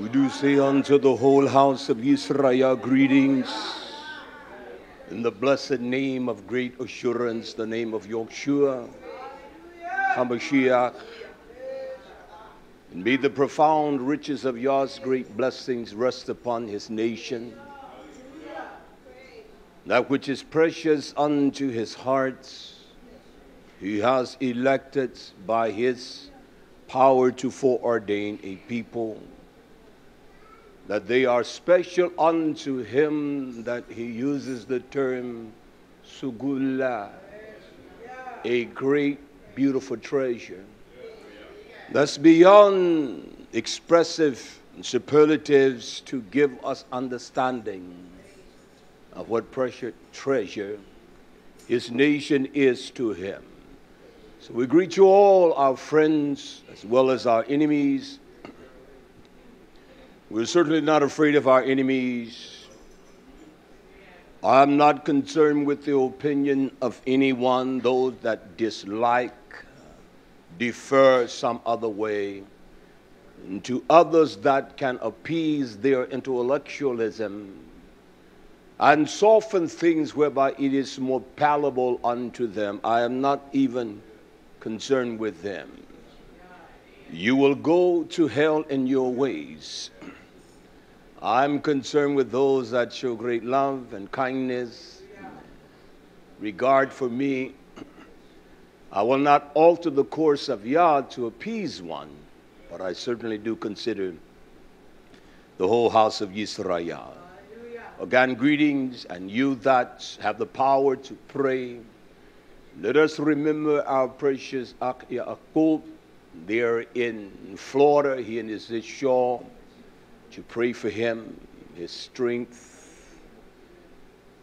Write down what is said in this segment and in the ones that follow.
We do say unto the whole house of Israel greetings in the blessed name of great assurance, the name of Yeshua, HaMashiach. And may the profound riches of Yah's great blessings rest upon his nation. That which is precious unto his heart, he has elected by his power to foreordain a people that they are special unto him that he uses the term sugula a great beautiful treasure. That's beyond expressive superlatives to give us understanding of what precious treasure his nation is to him. So we greet you all our friends as well as our enemies we're certainly not afraid of our enemies. I'm not concerned with the opinion of anyone, those that dislike, defer some other way, and to others that can appease their intellectualism and soften things whereby it is more palatable unto them. I am not even concerned with them. You will go to hell in your ways. I'm concerned with those that show great love and kindness, regard for me. I will not alter the course of Yah to appease one, but I certainly do consider the whole house of Yisrael. Again, greetings, and you that have the power to pray. Let us remember our precious Akh Yaqub there in Florida, he and his shore to pray for him, his strength,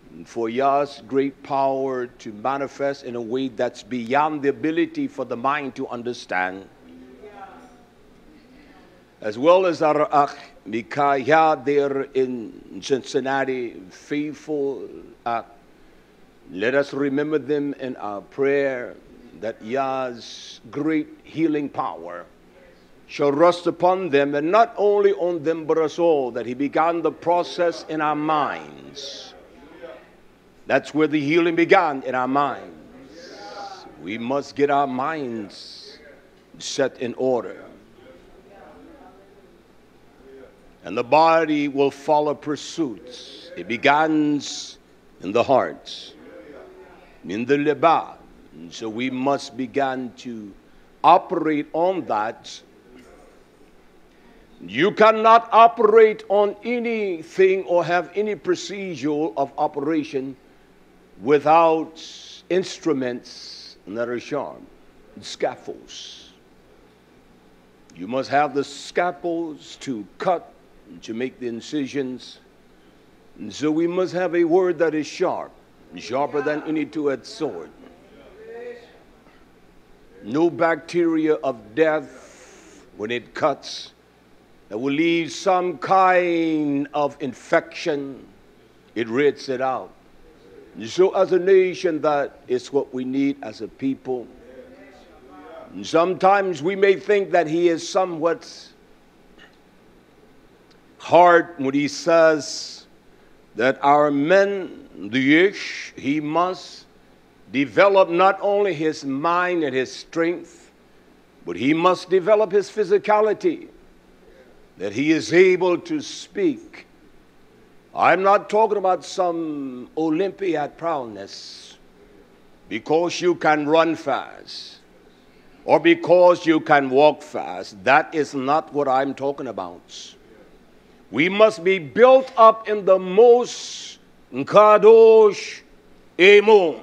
and for Yah's great power to manifest in a way that's beyond the ability for the mind to understand. As well as our Akh Micaiah there in Cincinnati, faithful Akh. Let us remember them in our prayer that Yah's great healing power shall rest upon them, and not only on them, but us all, that He began the process in our minds. That's where the healing began, in our minds. We must get our minds set in order. And the body will follow pursuits. It begins in the heart, in the liba. So we must begin to operate on that you cannot operate on anything or have any procedure of operation without instruments that are sharp, scaffolds. You must have the scaffolds to cut, to make the incisions. And so we must have a word that is sharp, sharper than any two-edged sword. No bacteria of death when it cuts that will leave some kind of infection, it rids it out. And so, as a nation, that is what we need as a people. And sometimes we may think that he is somewhat hard when he says that our men, the ish, he must develop not only his mind and his strength, but he must develop his physicality that he is able to speak. I'm not talking about some Olympiad prowess because you can run fast or because you can walk fast. That is not what I'm talking about. We must be built up in the most kadosh emun,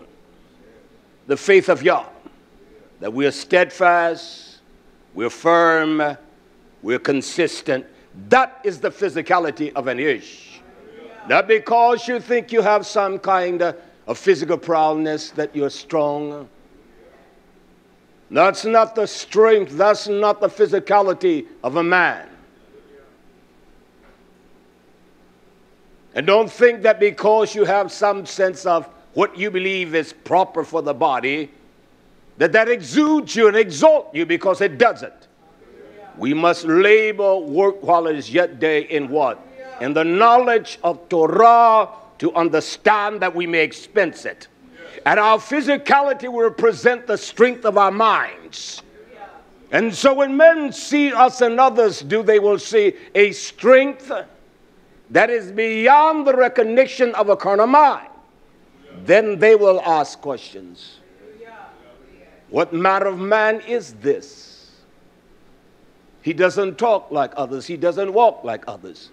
the faith of Yah, that we are steadfast, we're firm, we're consistent. That is the physicality of an ish. Not because you think you have some kind of, physical prowess that you're strong. That's not the strength, that's not the physicality of a man. And don't think that because you have some sense of what you believe is proper for the body, that that exudes you and exalts you because it doesn't. We must labor, work while it is yet day in what? In the knowledge of Torah to understand that we may expense it. And our physicality will represent the strength of our minds. And so when men see us and others do, they will see a strength that is beyond the recognition of a carnal mind. Then they will ask questions. What manner of man is this? He doesn't talk like others, he doesn't walk like others.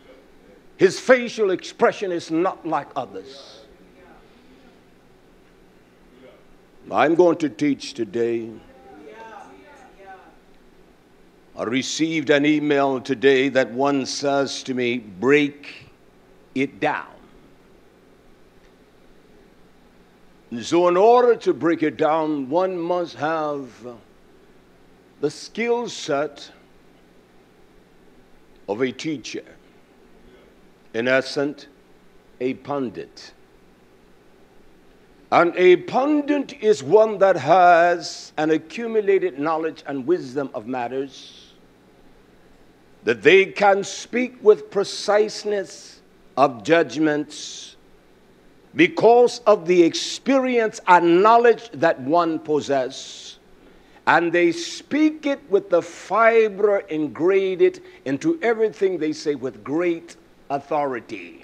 His facial expression is not like others. I'm going to teach today. I received an email today that one says to me, break it down. And so, in order to break it down, one must have the skill set of a teacher. In essence, a pundit. And a pundit is one that has an accumulated knowledge and wisdom of matters, that they can speak with preciseness of judgments because of the experience and knowledge that one possesses. And they speak it with the fiber ingrained into everything they say with great authority.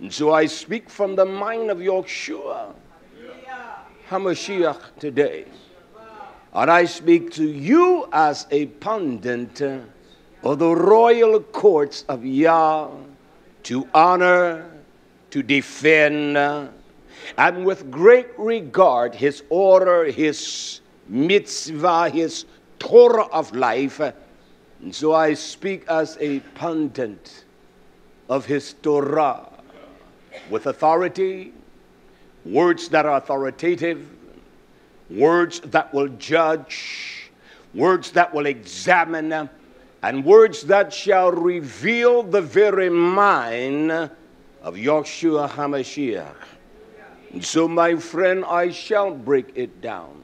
And so I speak from the mind of Yeshua HaMashiach today. And I speak to you as a pundit of the royal courts of Yah to honor to defend, and with great regard, his order, his mitzvah, his Torah of life. And so I speak as a pundit of his Torah with authority, words that are authoritative, words that will judge, words that will examine, and words that shall reveal the very mind of Yeshua HaMashiach. And so, my friend, I shall break it down.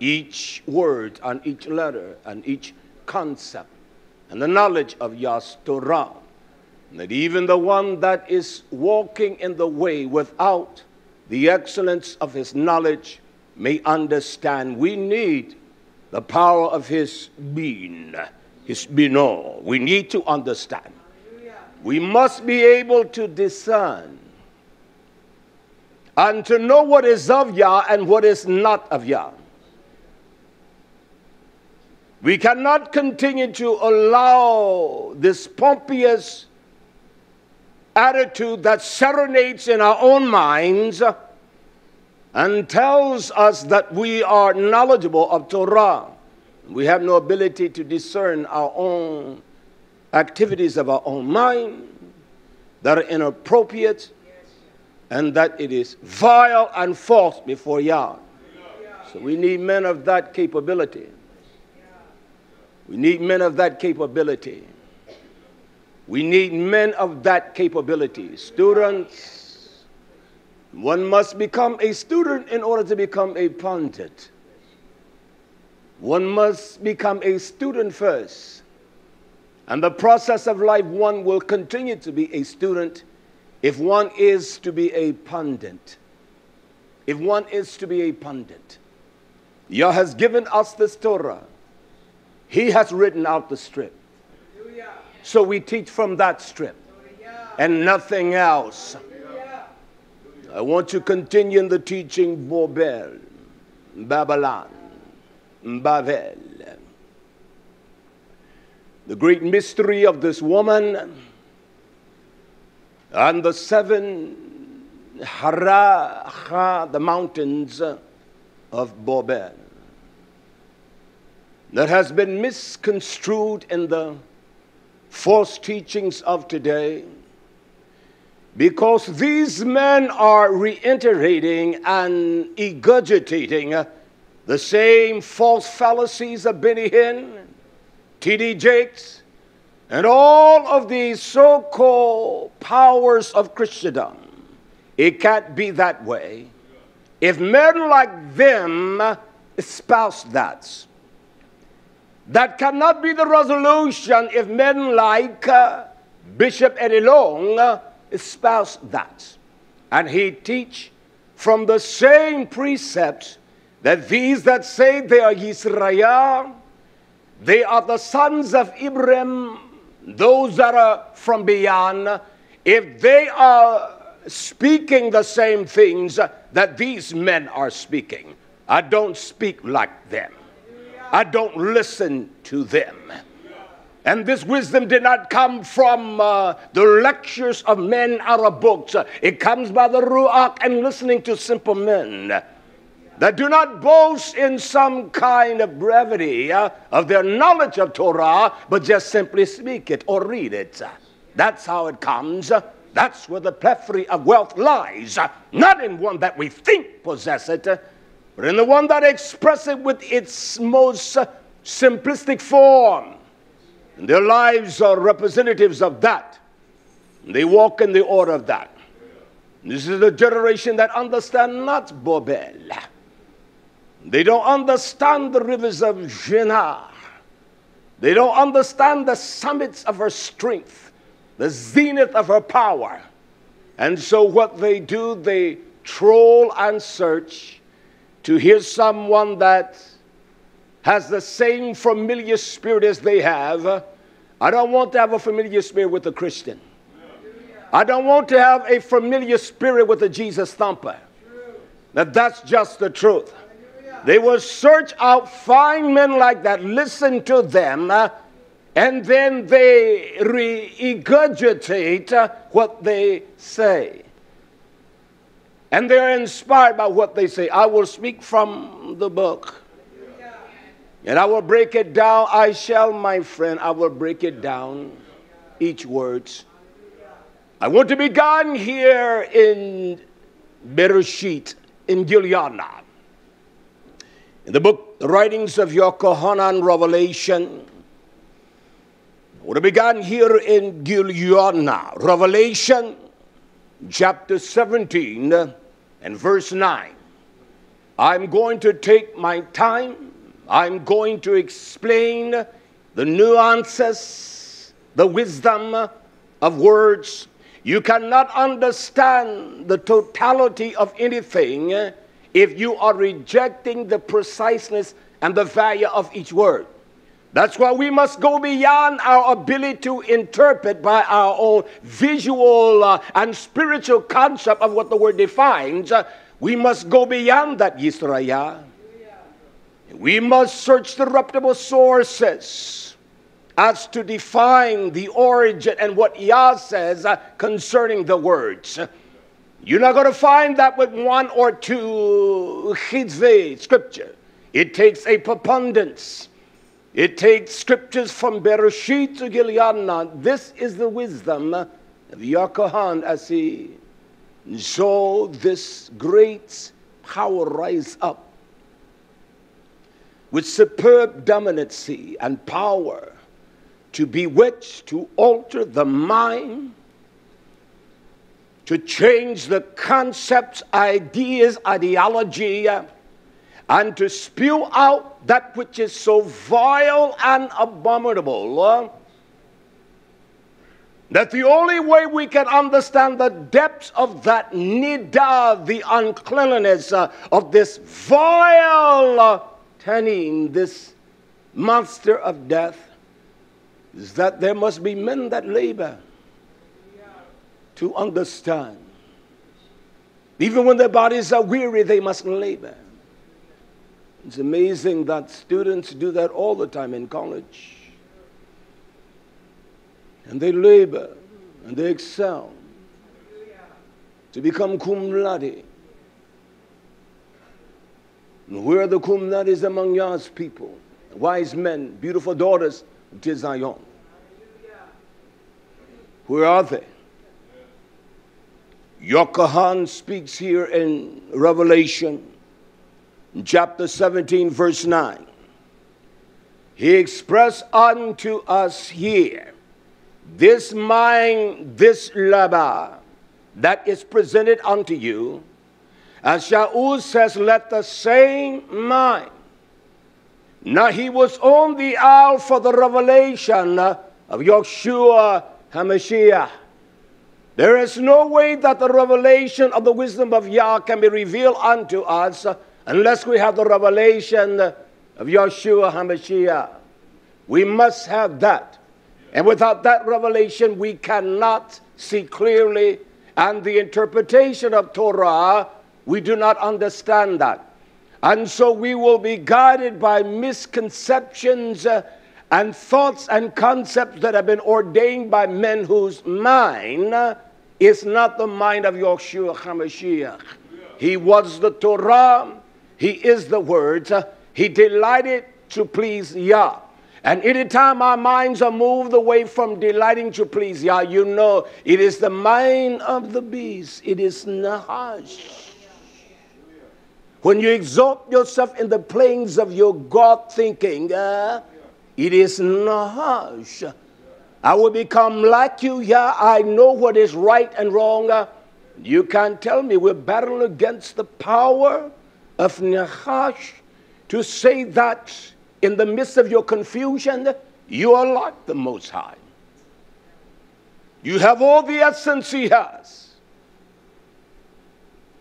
Each word and each letter and each concept and the knowledge of Yah's Torah. That even the one that is walking in the way without the excellence of his knowledge may understand. We need the power of his being, his bino. We need to understand. We must be able to discern and to know what is of Yah and what is not of Yah. We cannot continue to allow this pompous attitude that serenades in our own minds and tells us that we are knowledgeable of Torah. We have no ability to discern our own activities of our own mind that are inappropriate and that it is vile and false before Yah. So we need men of that capability. We need men of that capability. We need men of that capability. Students, one must become a student in order to become a pundit. One must become a student first and the process of life, one will continue to be a student if one is to be a pundit. If one is to be a pundit. Yah has given us this Torah. He has written out the strip. So we teach from that strip and nothing else. I want to continue in the teaching Bobel, Babylon, Babel. The great mystery of this woman and the seven Haraha, the mountains of Bobel, that has been misconstrued in the false teachings of today because these men are reiterating and egurgitating the same false fallacies of Benny Hinn T.D. Jakes, and all of these so called powers of Christendom. It can't be that way. If men like them espouse that, That cannot be the resolution if men like uh, Bishop Eddie Long uh, espouse that. And he teach from the same precept that these that say they are Yisrael, they are the sons of Ibrahim, those that are from beyond, if they are speaking the same things that these men are speaking, I don't speak like them. I don't listen to them. And this wisdom did not come from uh, the lectures of men out of books. It comes by the Ruach and listening to simple men that do not boast in some kind of brevity uh, of their knowledge of Torah, but just simply speak it or read it. That's how it comes. That's where the plethora of wealth lies, not in one that we think possess it, but in the one that expresses it with its most simplistic form. And their lives are representatives of that. They walk in the order of that. This is the generation that understand not Bobel. They don't understand the rivers of Shinar. They don't understand the summits of her strength, the zenith of her power. And so, what they do, they troll and search to hear someone that has the same familiar spirit as they have. I don't want to have a familiar spirit with a Christian. I don't want to have a familiar spirit with a Jesus thumper. That that's just the truth. They will search out fine men like that, listen to them, and then they regurgitate what they say. And they're inspired by what they say. I will speak from the book. And I will break it down. I shall, my friend, I will break it down, each words. I want to begin here in Bereshit, in Gilead. In the book, the writings of Yochanan Revelation, I would have begun here in Gilead, Revelation chapter 17 and verse 9. I'm going to take my time. I'm going to explain the nuances, the wisdom of words. You cannot understand the totality of anything if you are rejecting the preciseness and the value of each word. That's why we must go beyond our ability to interpret by our own visual uh, and spiritual concept of what the word defines. Uh, we must go beyond that, Yisrael. We must search the reputable sources as to define the origin and what Yah says uh, concerning the words. You're not going to find that with one or two chizve scripture. It takes a preponderance. It takes scriptures from Bereshit to Gilead. This is the wisdom of Yochanan as he saw this great power rise up with superb dominancy and power to bewitch, to alter the mind to change the concepts, ideas, ideology, and to spew out that which is so vile and abominable. Uh, that the only way we can understand the depths of that nida, the uncleanliness uh, of this vile uh, this monster of death, is that there must be men that labor to understand. Even when their bodies are weary, they must labor. It's amazing that students do that all the time in college. And they labor and they excel to become cum laude. And where are the cum laudes among Yah's people? Wise men, beautiful daughters of Zion. Where are they? Yochanan speaks here in Revelation chapter 17, verse 9. He expressed unto us here this mind, this laba that is presented unto you. As Shaul says, let the same mind Now he was on the isle for the revelation of Yeshua HaMashiach. There is no way that the revelation of the wisdom of Yah can be revealed unto us unless we have the revelation of Yeshua HaMashiach. We must have that. And without that revelation, we cannot see clearly. And the interpretation of Torah, we do not understand that. And so we will be guided by misconceptions uh, and thoughts and concepts that have been ordained by men whose mind uh, is not the mind of Yeshua HaMashiach. He was the Torah, he is the words, uh, he delighted to please Yah. And anytime our minds are moved away from delighting to please Yah, you know it is the mind of the beast. It is Nahash. When you exalt yourself in the planes of your God thinking, uh, it is Nahash. I will become like you. Yeah, I know what is right and wrong. Uh, you can't tell me we're battling against the power of Nahash to say that in the midst of your confusion, you are like the Most High. You have all the essence He has.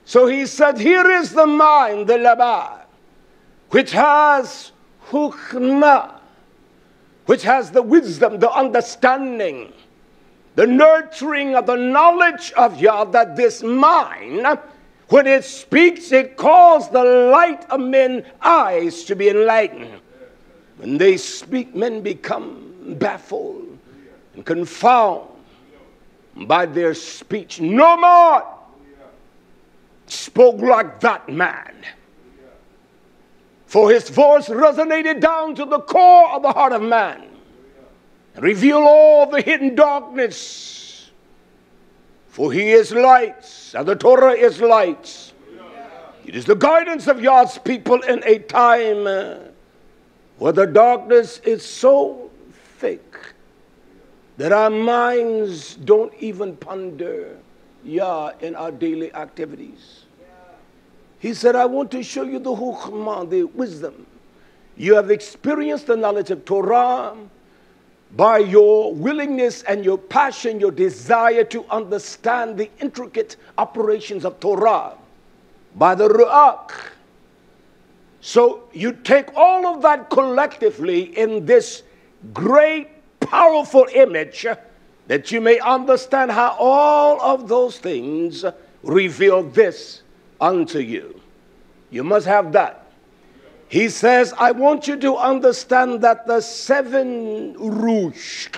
So he said, Here is the mind, the laba, which has hukmah, which has the wisdom, the understanding, the nurturing of the knowledge of Yah, that this mind, when it speaks, it calls the light of men's eyes to be enlightened. When they speak, men become baffled and confounded by their speech. No more spoke like that man. For his voice resonated down to the core of the heart of man, and revealed all the hidden darkness. For he is light, and the Torah is light. It is the guidance of God's people in a time uh, where the darkness is so thick that our minds don't even ponder Yah in our daily activities. He said, I want to show you the hukmah, the wisdom. You have experienced the knowledge of Torah by your willingness and your passion, your desire to understand the intricate operations of Torah by the Ruach. So you take all of that collectively in this great, powerful image that you may understand how all of those things reveal this unto you. You must have that. He says, I want you to understand that the seven rouge,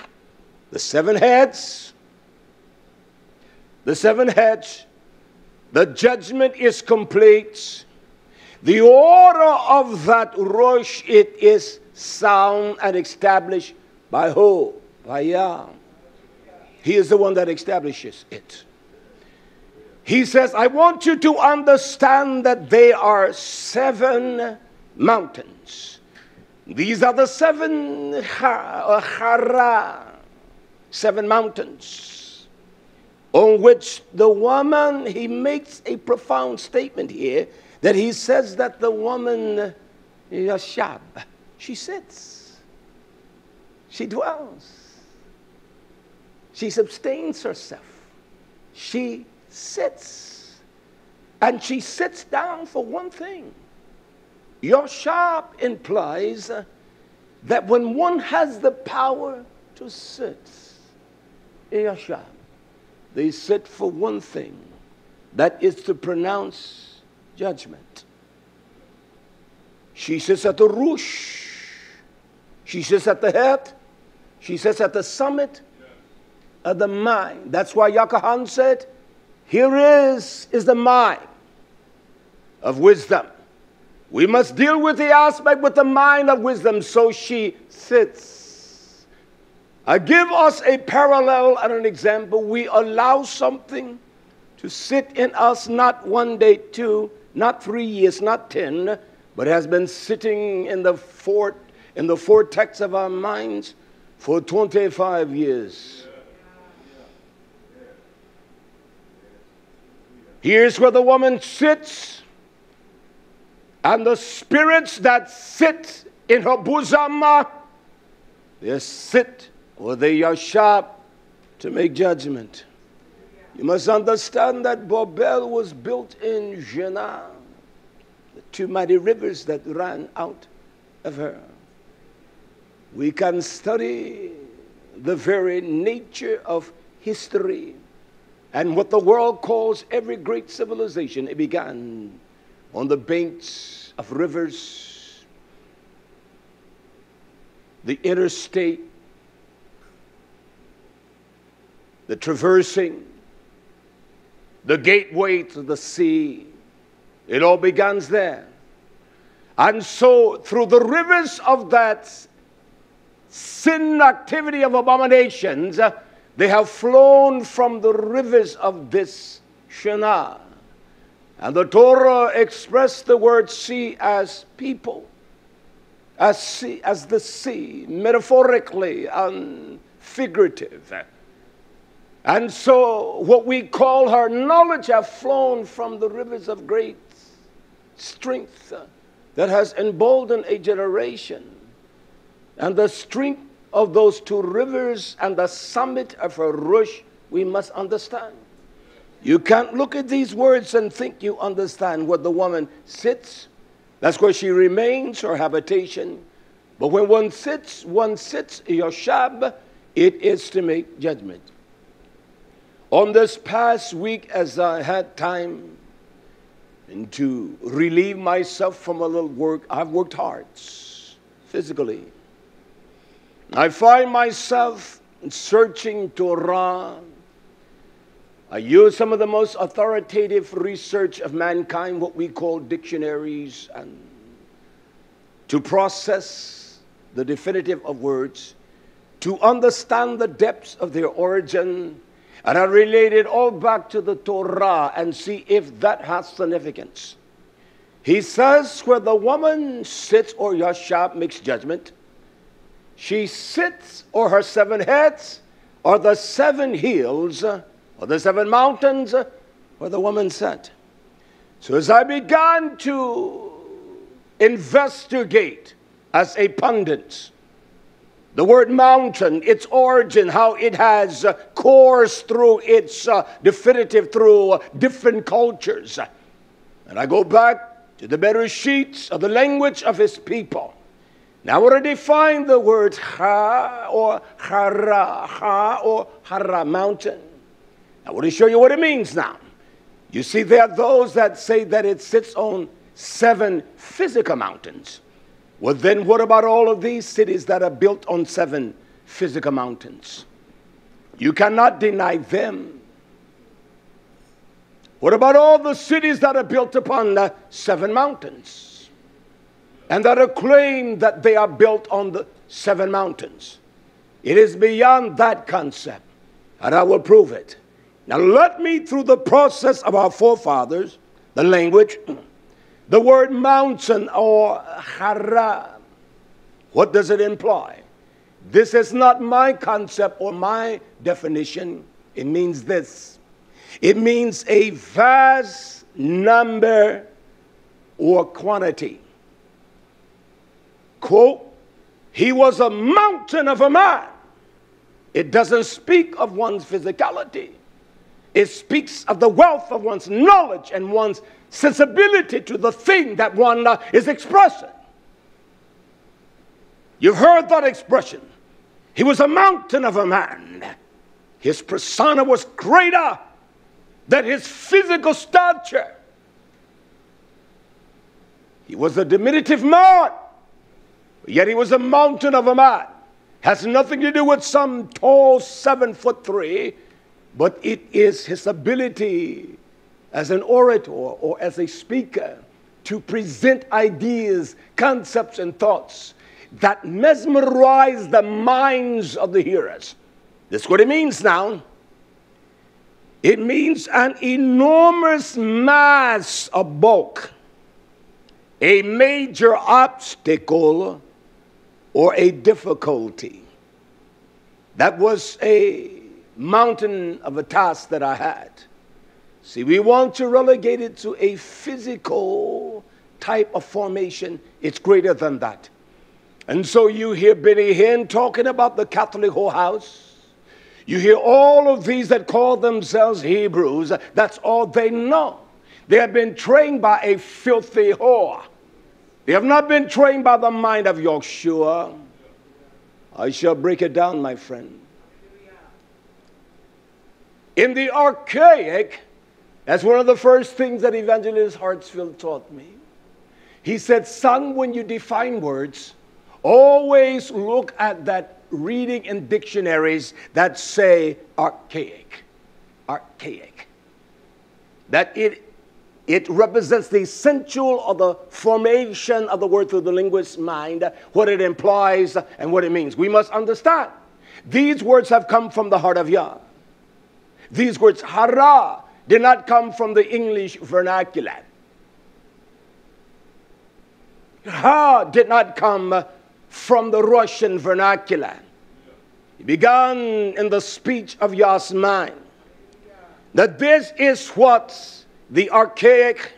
the seven heads, the seven heads, the judgment is complete. The order of that rosh, it is sound and established by who? By Yah. He is the one that establishes it. He says, I want you to understand that they are seven mountains. These are the seven chara, uh, seven mountains, on which the woman, he makes a profound statement here that he says that the woman, Yashab, she sits, she dwells, she sustains herself, she sits. And she sits down for one thing. Yoshab implies uh, that when one has the power to sit, Yoshab, they sit for one thing that is to pronounce judgment. She sits at the roosh. She sits at the head. She sits at the summit of the mind. That's why Yochanan said, here is, is the mind of wisdom. We must deal with the aspect with the mind of wisdom. So she sits. I give us a parallel and an example. We allow something to sit in us not one day, two, not three years, not ten, but has been sitting in the fort, in the vortex of our minds for 25 years. Here's where the woman sits, and the spirits that sit in her bosom. Uh, they sit or they are sharp to make judgment. You must understand that Babel was built in Shinar, the two mighty rivers that ran out of her. We can study the very nature of history and what the world calls every great civilization. It began on the banks of rivers, the interstate, the traversing, the gateway to the sea. It all begins there. And so, through the rivers of that sin activity of abominations, they have flown from the rivers of this Shinar. And the Torah expressed the word sea as people, as, sea, as the sea, metaphorically and figurative. And so, what we call her knowledge have flown from the rivers of great strength that has emboldened a generation. And the strength of those two rivers and the summit of her rush, we must understand. You can't look at these words and think you understand where the woman sits. That's where she remains, her habitation. But when one sits, one sits, Yoshab, it is to make judgment. On this past week, as I had time and to relieve myself from a little work, I've worked hard physically. I find myself searching Torah. I use some of the most authoritative research of mankind, what we call dictionaries, and to process the definitive of words, to understand the depths of their origin, and I relate it all back to the Torah and see if that has significance. He says, where the woman sits or Yashab makes judgment, she sits or her seven heads or the seven hills or the seven mountains where the woman sat. So as I began to investigate as a pundit, the word mountain, its origin, how it has uh, coursed through its uh, definitive through uh, different cultures. And I go back to the better sheets of the language of his people. Now, want to define the word ha or hara, ha or hara, mountain. I want to show you what it means now. You see, there are those that say that it sits on seven physical mountains. Well, then what about all of these cities that are built on seven physical mountains? You cannot deny them. What about all the cities that are built upon the seven mountains and that are claimed that they are built on the seven mountains? It is beyond that concept, and I will prove it. Now, let me, through the process of our forefathers, the language, the word mountain or haram, what does it imply? This is not my concept or my definition. It means this it means a vast number or quantity. Quote, he was a mountain of a man. It doesn't speak of one's physicality. It speaks of the wealth of one's knowledge and one's sensibility to the thing that one uh, is expressing. You've heard that expression. He was a mountain of a man. His persona was greater than his physical stature. He was a diminutive man, yet he was a mountain of a man. Has nothing to do with some tall seven foot three, but it is his ability as an orator or as a speaker to present ideas, concepts, and thoughts that mesmerize the minds of the hearers. That's what it means now. It means an enormous mass of bulk, a major obstacle, or a difficulty. That was a mountain of a task that I had. See, we want to relegate it to a physical type of formation. It's greater than that. And so you hear Benny Hinn talking about the Catholic whorehouse. You hear all of these that call themselves Hebrews. That's all they know. They have been trained by a filthy whore. They have not been trained by the mind of Yeshua. I shall break it down, my friend. In the archaic, that's one of the first things that Evangelist Hartsfield taught me. He said, Son, when you define words, always look at that reading in dictionaries that say archaic. Archaic. That it it represents the essential of the formation of the word through the linguist's mind, what it implies and what it means. We must understand. These words have come from the heart of Yah. These words, hara, did not come from the English vernacular. Ha did not come from the Russian vernacular. It began in the speech of Yasmin. That this is what the archaic,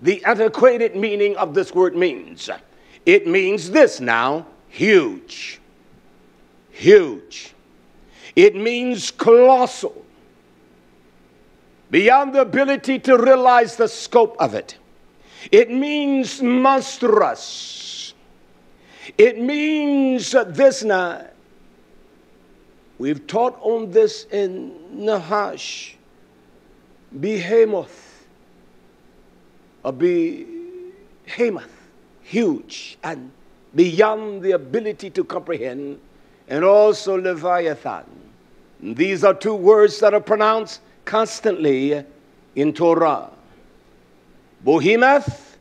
the antiquated meaning of this word means. It means this now huge. Huge. It means colossal. Beyond the ability to realize the scope of it. It means monstrous. It means this now. We've taught on this in Nahash. Behemoth a behemoth, huge and beyond the ability to comprehend, and also Leviathan. These are two words that are pronounced constantly in Torah. Behemoth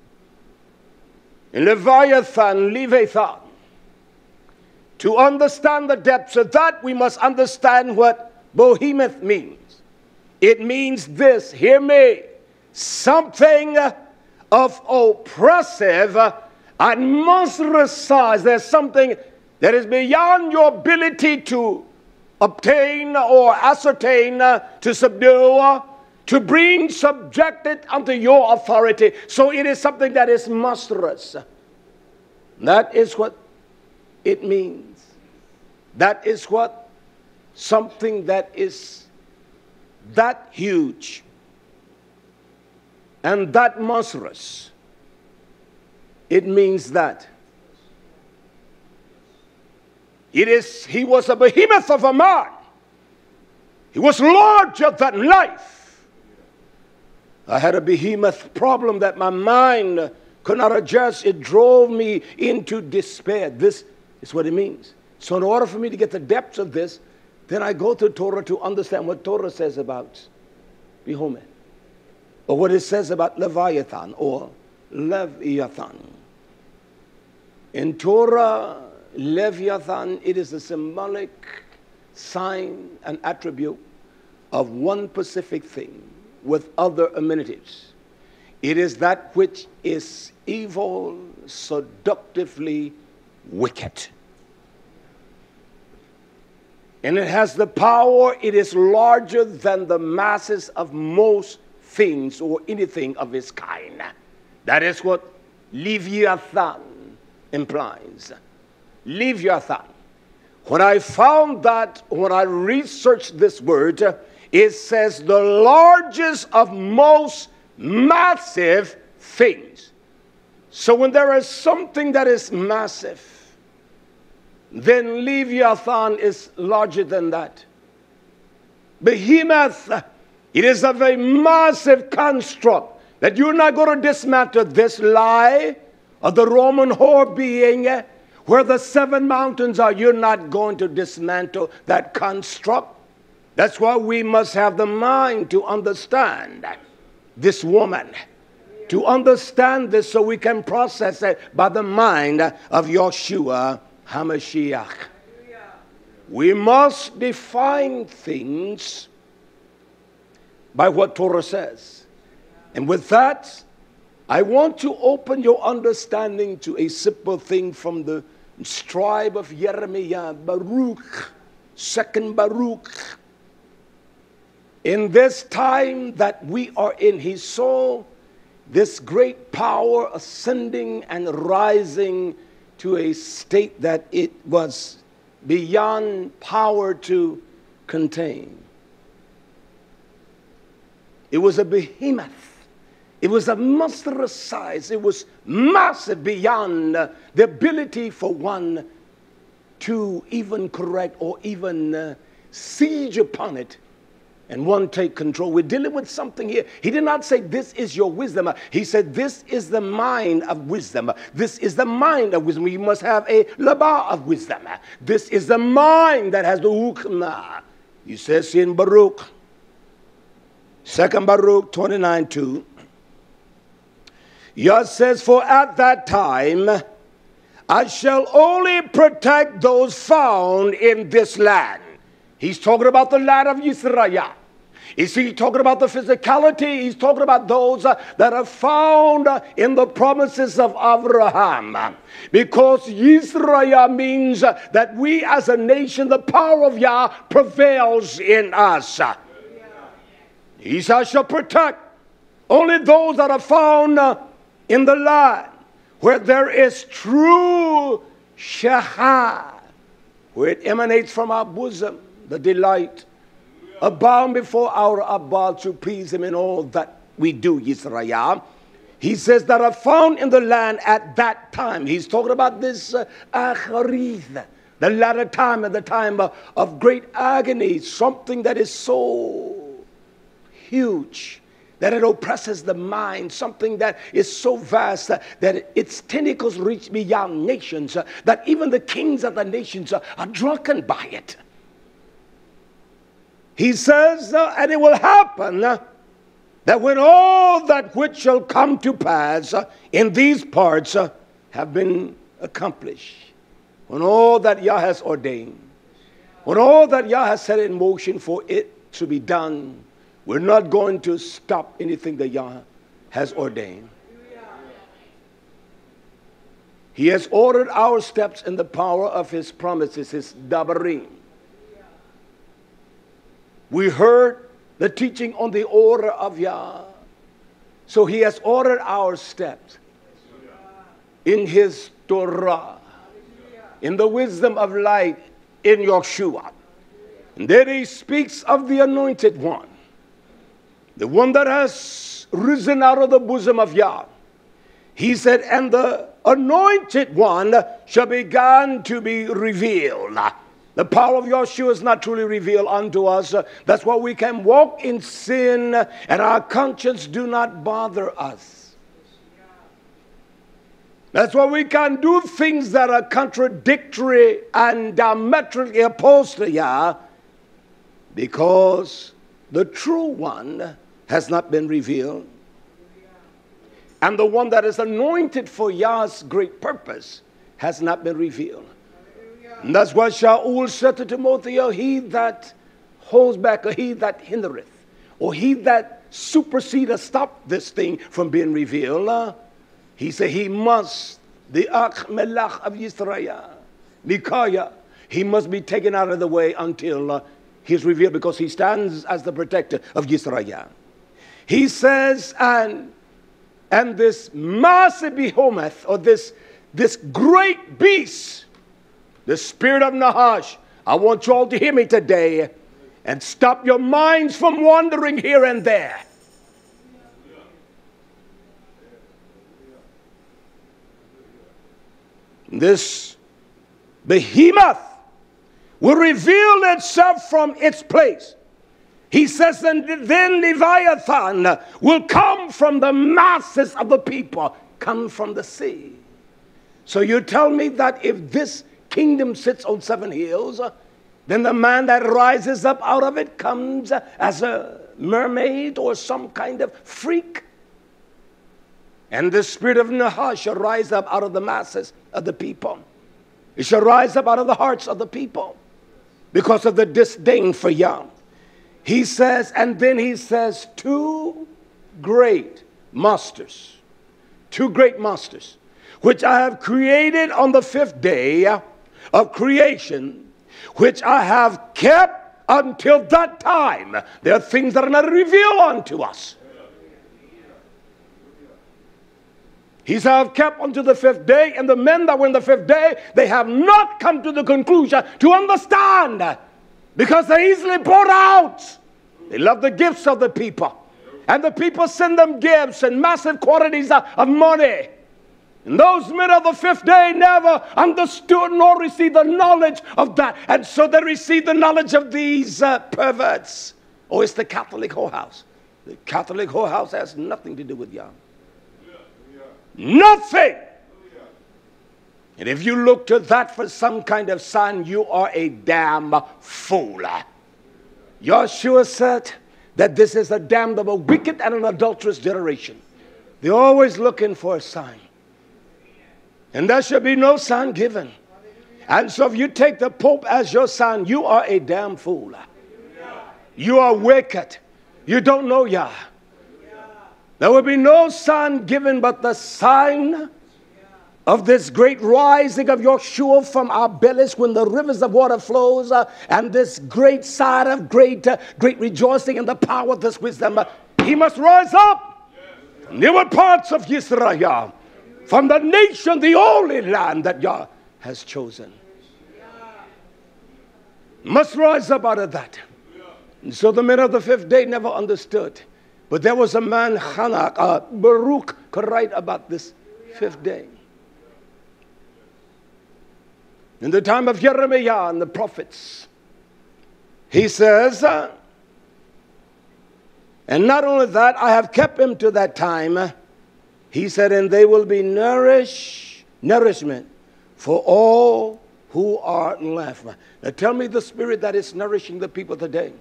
Leviathan, Leviathan. To understand the depths of that, we must understand what behemoth means. It means this, hear me, something of oppressive and monstrous size. There's something that is beyond your ability to obtain or ascertain, uh, to subdue, uh, to bring subjected unto your authority. So it is something that is monstrous. That is what it means. That is what something that is that huge and that monstrous, it means that. It is, he was a behemoth of a man. He was larger than life. I had a behemoth problem that my mind could not adjust. It drove me into despair. This is what it means. So, in order for me to get the depths of this, then I go to Torah to understand what Torah says about behemoth or what it says about Leviathan or Leviathan. In Torah, Leviathan, it is a symbolic sign and attribute of one specific thing with other amenities. It is that which is evil, seductively wicked. And it has the power, it is larger than the masses of most things or anything of its kind. That is what Leviathan implies. Leviathan. When I found that, when I researched this word, it says the largest of most massive things. So when there is something that is massive, then Leviathan is larger than that. Behemoth it is a very massive construct that you're not going to dismantle this lie of the Roman whore being where the seven mountains are. You're not going to dismantle that construct. That's why we must have the mind to understand this woman, to understand this so we can process it by the mind of Yeshua HaMashiach. We must define things by what Torah says. And with that, I want to open your understanding to a simple thing from the tribe of Jeremiah, Baruch, second Baruch. In this time that we are in, he saw this great power ascending and rising to a state that it was beyond power to contain. It was a behemoth. It was a monstrous size. It was massive beyond the ability for one to even correct or even uh, siege upon it and one take control. We're dealing with something here. He did not say, This is your wisdom. He said, This is the mind of wisdom. This is the mind of wisdom. You must have a laba of wisdom. This is the mind that has the hukmah. He says in Baruch, Second Baruch 29 2. Yah says, For at that time I shall only protect those found in this land. He's talking about the land of Israel. Is he talking about the physicality? He's talking about those uh, that are found in the promises of Abraham. Because Israel means that we as a nation, the power of Yah prevails in us. He says, shall protect only those that are found in the land where there is true shahad, where it emanates from our bosom, the delight abound before our Abba to please him in all that we do, Yisrael. He says that are found in the land at that time. He's talking about this uh, the latter time, at the time of, of great agony, something that is so huge that it oppresses the mind, something that is so vast that its tentacles reach beyond nations, uh, that even the kings of the nations uh, are drunken by it. He says, uh, and it will happen that when all that which shall come to pass in these parts have been accomplished, when all that Yah has ordained, when all that Yah has set in motion for it to be done, we're not going to stop anything that Yah has ordained. He has ordered our steps in the power of his promises, his dabarim. We heard the teaching on the order of Yah. So he has ordered our steps in his Torah, in the wisdom of light in Yeshua. And then he speaks of the anointed one, the one that has risen out of the bosom of Yah. He said, and the anointed one shall begin to be revealed. The power of Yeshua is not truly revealed unto us. That's why we can walk in sin and our conscience do not bother us. That's why we can do things that are contradictory and diametrically opposed to Yah because the true one has not been revealed. And the one that is anointed for Yah's great purpose has not been revealed. And that's why Shaul said to Timothy, He that holds back, or he that hindereth, or he that supersedeth, stop this thing from being revealed. Uh, he said, He must, the Melach of Yisrael, Micaiah, he must be taken out of the way until uh, he's revealed because he stands as the protector of Yisrael. He says, and and this massive behemoth, or this, this great beast, the spirit of Nahash. I want you all to hear me today and stop your minds from wandering here and there. This behemoth will reveal itself from its place. He says, and then Leviathan will come from the masses of the people, come from the sea. So you tell me that if this kingdom sits on seven hills, then the man that rises up out of it comes as a mermaid or some kind of freak. And the spirit of Nahash shall rise up out of the masses of the people. It shall rise up out of the hearts of the people because of the disdain for Yah. He says, and then he says, two great masters, two great masters, which I have created on the fifth day of creation, which I have kept until that time. There are things that are not revealed unto us. He said, I've kept unto the fifth day, and the men that were in the fifth day, they have not come to the conclusion to understand because they're easily brought out. They love the gifts of the people. And the people send them gifts and massive quantities of money. And those men of the fifth day never understood nor received the knowledge of that. And so they received the knowledge of these uh, perverts. Oh, it's the Catholic whorehouse. The Catholic whorehouse has nothing to do with Yah. Nothing. And if you look to that for some kind of sign, you are a damn fool. Yeshua said that this is a a wicked and an adulterous generation. They're always looking for a sign. And there should be no sign given. And so if you take the Pope as your sign, you are a damn fool. You are wicked. You don't know Yah. There will be no sign given but the sign of this great rising of Yeshua from our bellies when the rivers of water flows uh, and this great sign of great uh, great rejoicing and the power of this wisdom. He must rise up the parts of Israel from the nation the only land that Yah has chosen. Must rise up out of that. So the men of the fifth day never understood but there was a man, Hanak, uh, Baruch, could write about this fifth day. In the time of Jeremiah and the prophets, he says, uh, and not only that, I have kept him to that time. He said, and they will be nourish, nourishment for all who are left. Now tell me the spirit that is nourishing the people today.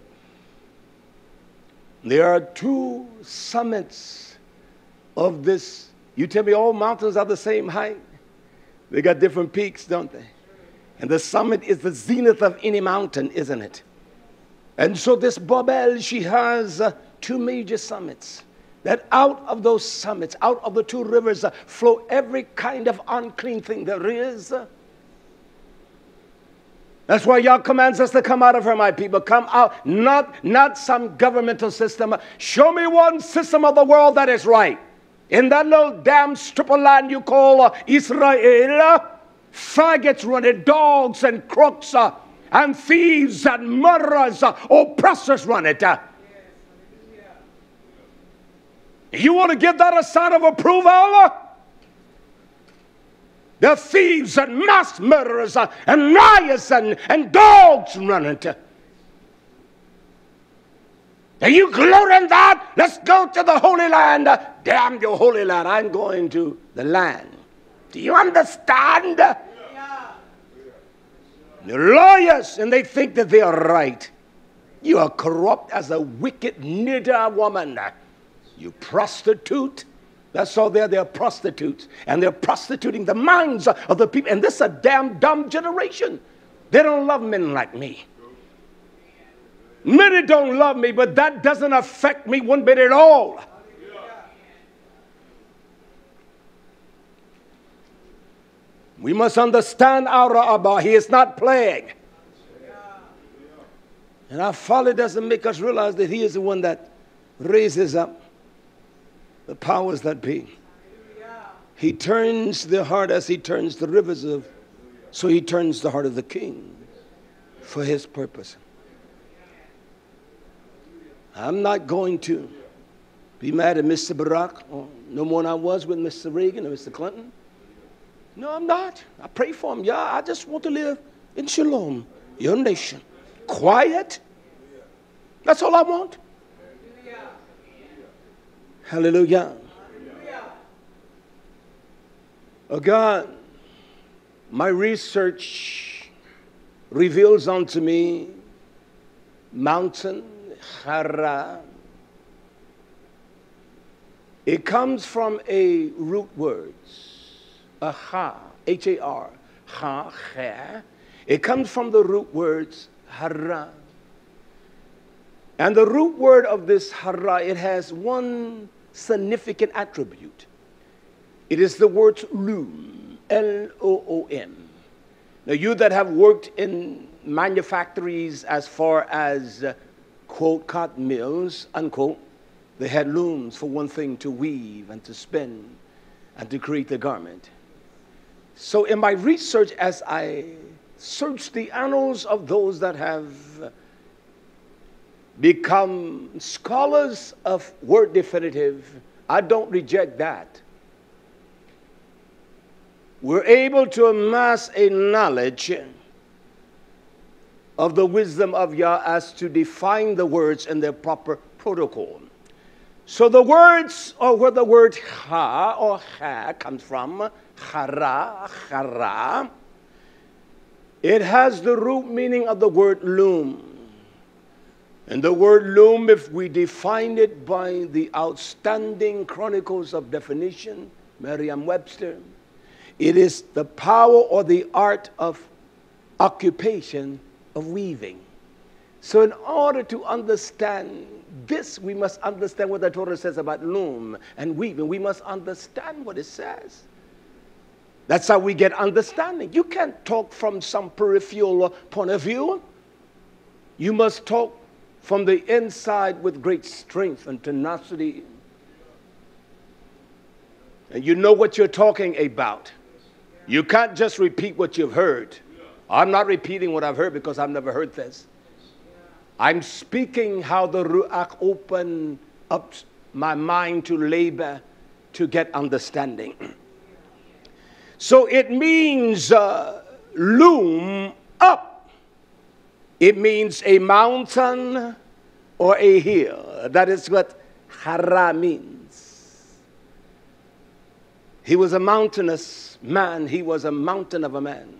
There are two summits of this. You tell me all mountains are the same height. They got different peaks, don't they? And the summit is the zenith of any mountain, isn't it? And so this Babel, she has uh, two major summits. That out of those summits, out of the two rivers, uh, flow every kind of unclean thing there is. Uh, that's why Yah commands us to come out of her, my people. Come out, not, not some governmental system. Show me one system of the world that is right. In that little damn strip of land you call uh, Israel, faggots running, dogs and crooks, uh, and thieves and murderers, uh, oppressors run it. Uh. You want to give that a sign of approval? There are thieves and mass murderers and liars and, and dogs running to. Are you glory in that? Let's go to the Holy Land. Damn your Holy Land. I'm going to the land. Do you understand? Yeah. They're lawyers and they think that they are right. You are corrupt as a wicked niddah woman. You prostitute. That's all they're, they're prostitutes. And they're prostituting the minds of the people. And this is a damn dumb generation. They don't love men like me. Many don't love me, but that doesn't affect me one bit at all. We must understand our Abba. He is not playing. And our folly doesn't make us realize that He is the one that raises up the powers that be. He turns the heart as he turns the rivers of, so he turns the heart of the king for his purpose. I'm not going to be mad at Mr. Barack, or no more than I was with Mr. Reagan or Mr. Clinton. No, I'm not. I pray for him. Yeah, I just want to live in shalom, your nation. Quiet. That's all I want. Hallelujah. Oh God, my research reveals unto me mountain, Hara. It comes from a root words, a ha, H A R, ha, ha. It comes from the root words hara. And the root word of this hara, it has one significant attribute. It is the word loom, L O O M. Now, you that have worked in manufactories as far as, uh, quote, cotton mills, unquote, they had looms for one thing to weave and to spin. and to create the garment. So, in my research, as I searched the annals of those that have become scholars of word definitive, I don't reject that. We're able to amass a knowledge of the wisdom of Yah as to define the words in their proper protocol. So the words, or where the word ha or ha comes from, hara, hara, it has the root meaning of the word loom. And the word loom, if we define it by the outstanding chronicles of definition, Merriam Webster, it is the power or the art of occupation of weaving. So, in order to understand this, we must understand what the Torah says about loom and weaving. We must understand what it says. That's how we get understanding. You can't talk from some peripheral point of view. You must talk from the inside with great strength and tenacity. And you know what you're talking about. You can't just repeat what you've heard. I'm not repeating what I've heard because I've never heard this. I'm speaking how the Ruach opened up my mind to labor to get understanding. So it means uh, loom up. It means a mountain or a hill. That is what Hara means. He was a mountainous man. He was a mountain of a man.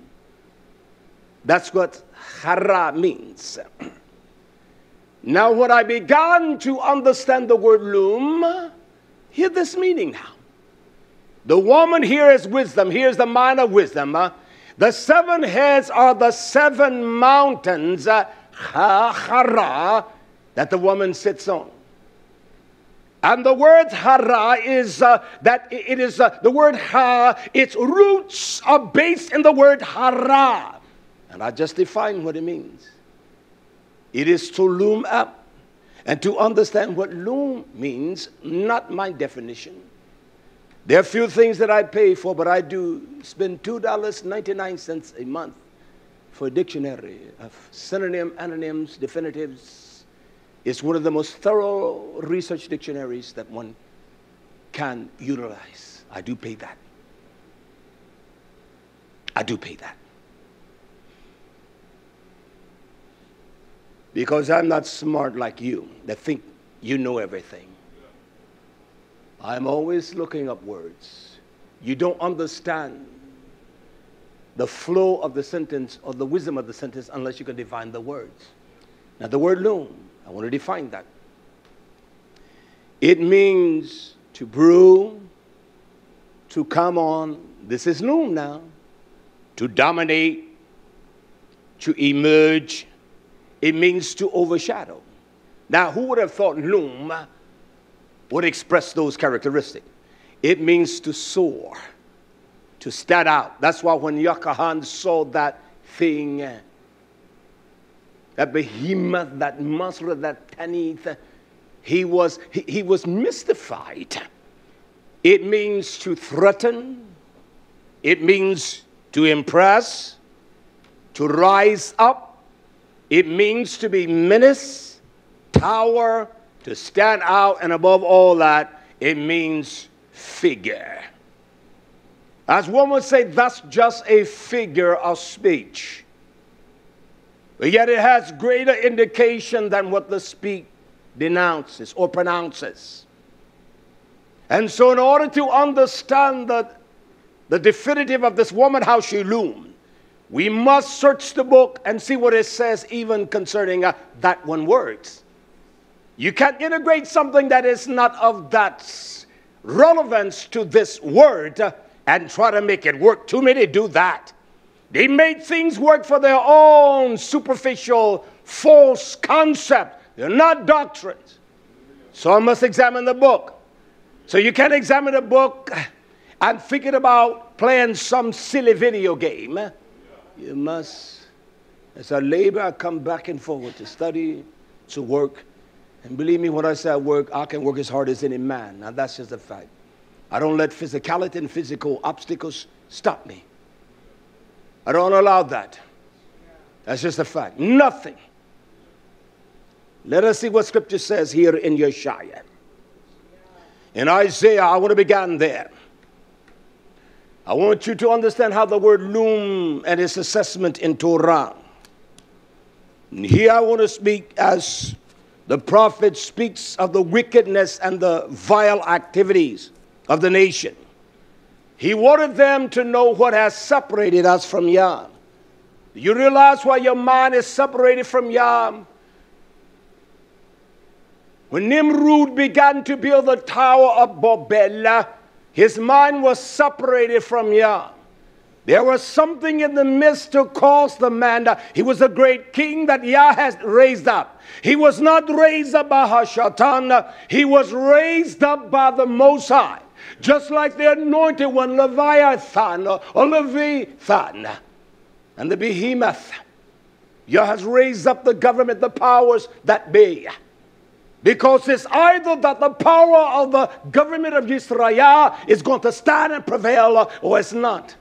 That's what Hara means. Now, when I began to understand the word loom, hear this meaning now. The woman here is wisdom. Here's the mind of wisdom. Uh, the seven heads are the seven mountains, uh, hara, that the woman sits on. And the word hara is uh, that it is uh, the word ha, its roots are based in the word hara. And I just define what it means. It is to loom up. And to understand what loom means, not my definition. There are few things that I pay for, but I do spend $2.99 a month for a dictionary of synonym, antonyms, definitives. It's one of the most thorough research dictionaries that one can utilize. I do pay that. I do pay that. Because I'm not smart like you that think you know everything. I'm always looking up words. You don't understand the flow of the sentence or the wisdom of the sentence unless you can define the words. Now, the word loom, I want to define that. It means to brew, to come on. This is loom now. To dominate, to emerge. It means to overshadow. Now, who would have thought loom would express those characteristics. It means to soar, to stand out. That's why when Yochanan saw that thing, that behemoth, that monster, that tanith, he was, he, he was mystified. It means to threaten, it means to impress, to rise up, it means to be menace, tower, to stand out, and above all that, it means figure. As one would say, that's just a figure of speech. But yet it has greater indication than what the speak denounces or pronounces. And so, in order to understand the, the definitive of this woman, how she loomed, we must search the book and see what it says, even concerning uh, that one words. You can't integrate something that is not of that relevance to this word and try to make it work. Too many do that. They made things work for their own superficial, false concept. They're not doctrines. So I must examine the book. So you can't examine a book and forget about playing some silly video game. You must, as a labor, come back and forward to study, to work, and believe me when I say I work, I can work as hard as any man. Now that's just a fact. I don't let physicality and physical obstacles stop me. I don't allow that. That's just a fact. Nothing. Let us see what scripture says here in Yeshaya. In Isaiah, I want to begin there. I want you to understand how the word loom and its assessment in Torah. And here I want to speak as the prophet speaks of the wickedness and the vile activities of the nation. He wanted them to know what has separated us from Yah. You realize why your mind is separated from Yah? When Nimrod began to build the Tower of Babel, his mind was separated from Yah. There was something in the midst to cause the man. He was a great king that Yah has raised up. He was not raised up by Hashatan, he was raised up by the Most High. Just like the anointed one, Leviathan or Leviathan and the behemoth. Yah has raised up the government, the powers that be. Because it's either that the power of the government of Israel is going to stand and prevail or it's not.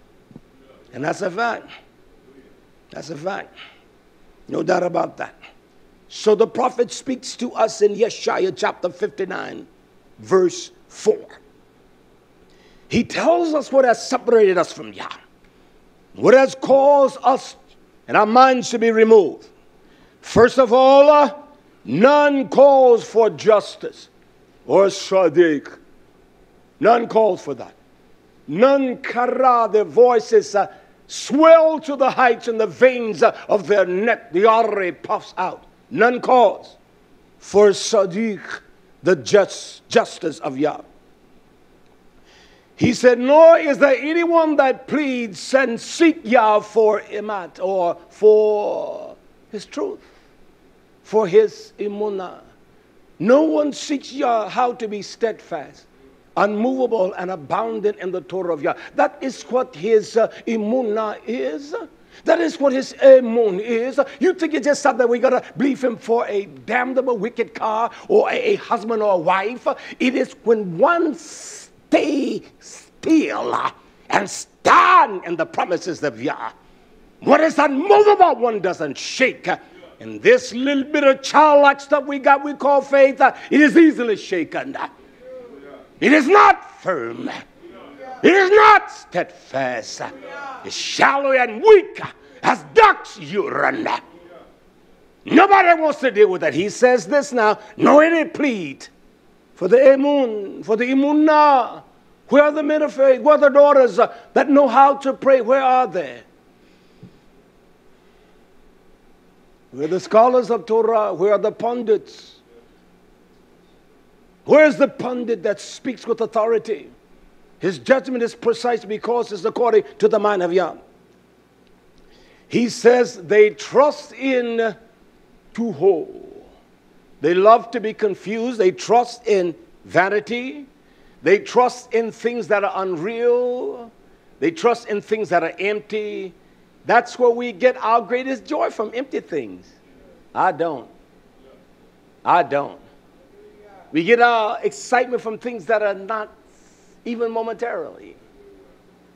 And that's a fact. That's a fact. No doubt about that. So the prophet speaks to us in Yeshaya chapter 59, verse 4. He tells us what has separated us from Yah, what has caused us and our minds to be removed. First of all, uh, none calls for justice or sadiq. None calls for that. None kara, their voices uh, swell to the heights and the veins uh, of their neck, the artery puffs out. None calls for sadiq, the just, justice of Yah. He said, Nor is there anyone that pleads and seek Yah for imat or for his truth, for his imunah. No one seeks Yah how to be steadfast, unmovable, and abounding in the Torah of Yah. That is what his uh, imunah is. That is what his emun is. You think it's just something we gotta believe him for a damnable wicked car or a, a husband or a wife? It is when one stay still and stand in the promises of Yah. What is unmovable, one doesn't shake. And this little bit of childlike stuff we got, we call faith, it is easily shaken. It is not firm. It is not steadfast. It's shallow and weak as duck's urine. Nobody wants to deal with that. He says this now, no any plead for the emun, for the imunah. Where are the men of faith? Where are the daughters that know how to pray? Where are they? Where are the scholars of Torah? Where are the pundits? Where is the pundit that speaks with authority? His judgment is precise because it's according to the mind of Yah. He says they trust in tuho. They love to be confused. They trust in vanity. They trust in things that are unreal. They trust in things that are empty. That's where we get our greatest joy from empty things. I don't. I don't. We get our excitement from things that are not even momentarily.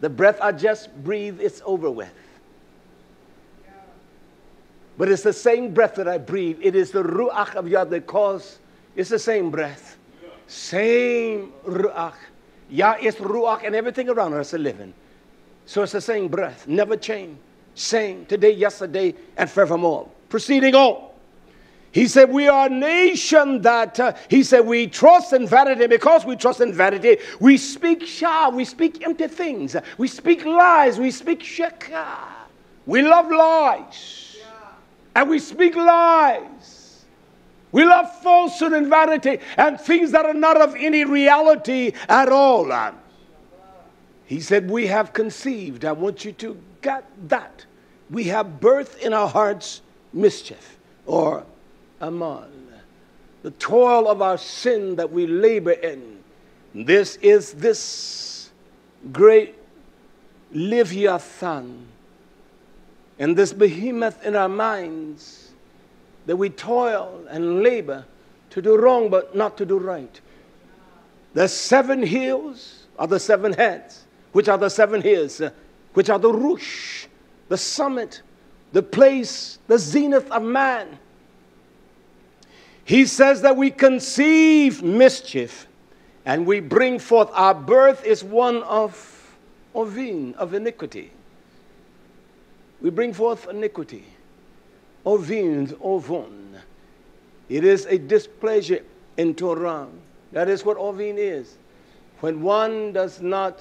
The breath I just breathe, it's over with. But it's the same breath that I breathe. It is the ruach of Yah that cause, it's the same breath. Same ruach. Yah is ruach and everything around us is living. So it's the same breath, never change. Same today, yesterday, and forevermore. Proceeding on. He said, We are a nation that, uh, he said, we trust in vanity. Because we trust in vanity, we speak shah, we speak empty things. We speak lies, we speak shakah. We love lies. Yeah. And we speak lies. We love falsehood and vanity and things that are not of any reality at all. He said, We have conceived. I want you to get that. We have birth in our hearts mischief or amal. The toil of our sin that we labor in. This is this great Leviathan and this behemoth in our minds that we toil and labor to do wrong but not to do right. The seven hills are the seven heads, which are the seven hills, which are the Rosh, the summit, the place, the zenith of man. He says that we conceive mischief and we bring forth our birth is one of ovin, of iniquity. We bring forth iniquity. Ovin, ovon. It is a displeasure in Torah. That is what ovin is. When one does not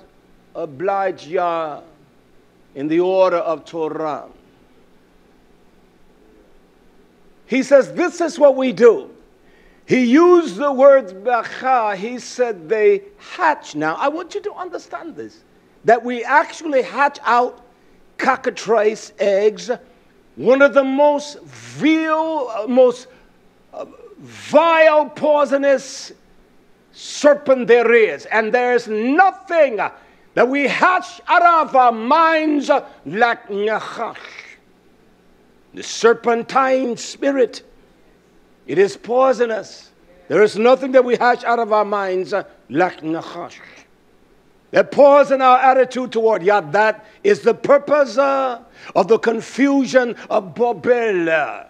oblige Yah in the order of Torah. He says, This is what we do. He used the words bacha. He said they hatch. Now, I want you to understand this that we actually hatch out cockatrice eggs, one of the most vile, most uh, vile, poisonous serpent there is. And there's nothing that we hatch out of our minds like Nachash, the serpentine spirit. It is poisonous. There is nothing that we hatch out of our minds like Nachash. That poison our attitude toward Yah. That is the purpose uh, of the confusion of Babel.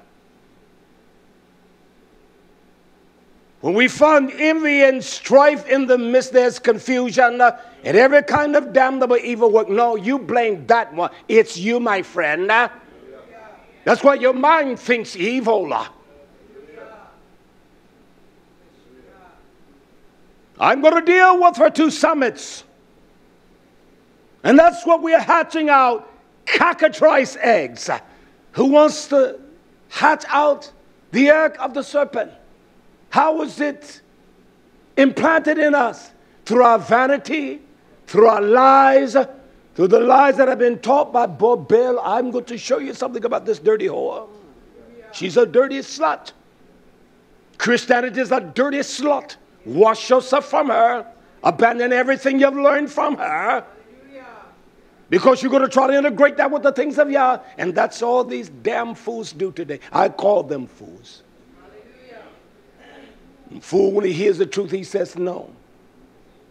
When we find envy and strife in the midst, there's confusion uh, and every kind of damnable evil work. No, you blame that one. It's you, my friend. Uh. That's why your mind thinks evil. I'm going to deal with her two summits. And that's what we are hatching out cockatrice eggs. Who wants to hatch out the egg of the serpent? How was it implanted in us? Through our vanity, through our lies, through the lies that have been taught by Bobel. I'm going to show you something about this dirty whore. She's a dirty slut. Christianity is a dirty slut. Wash yourself from her. Abandon everything you've learned from her. Because you're going to try to integrate that with the things of Yah. And that's all these damn fools do today. I call them fools. Fool, when he hears the truth, he says no.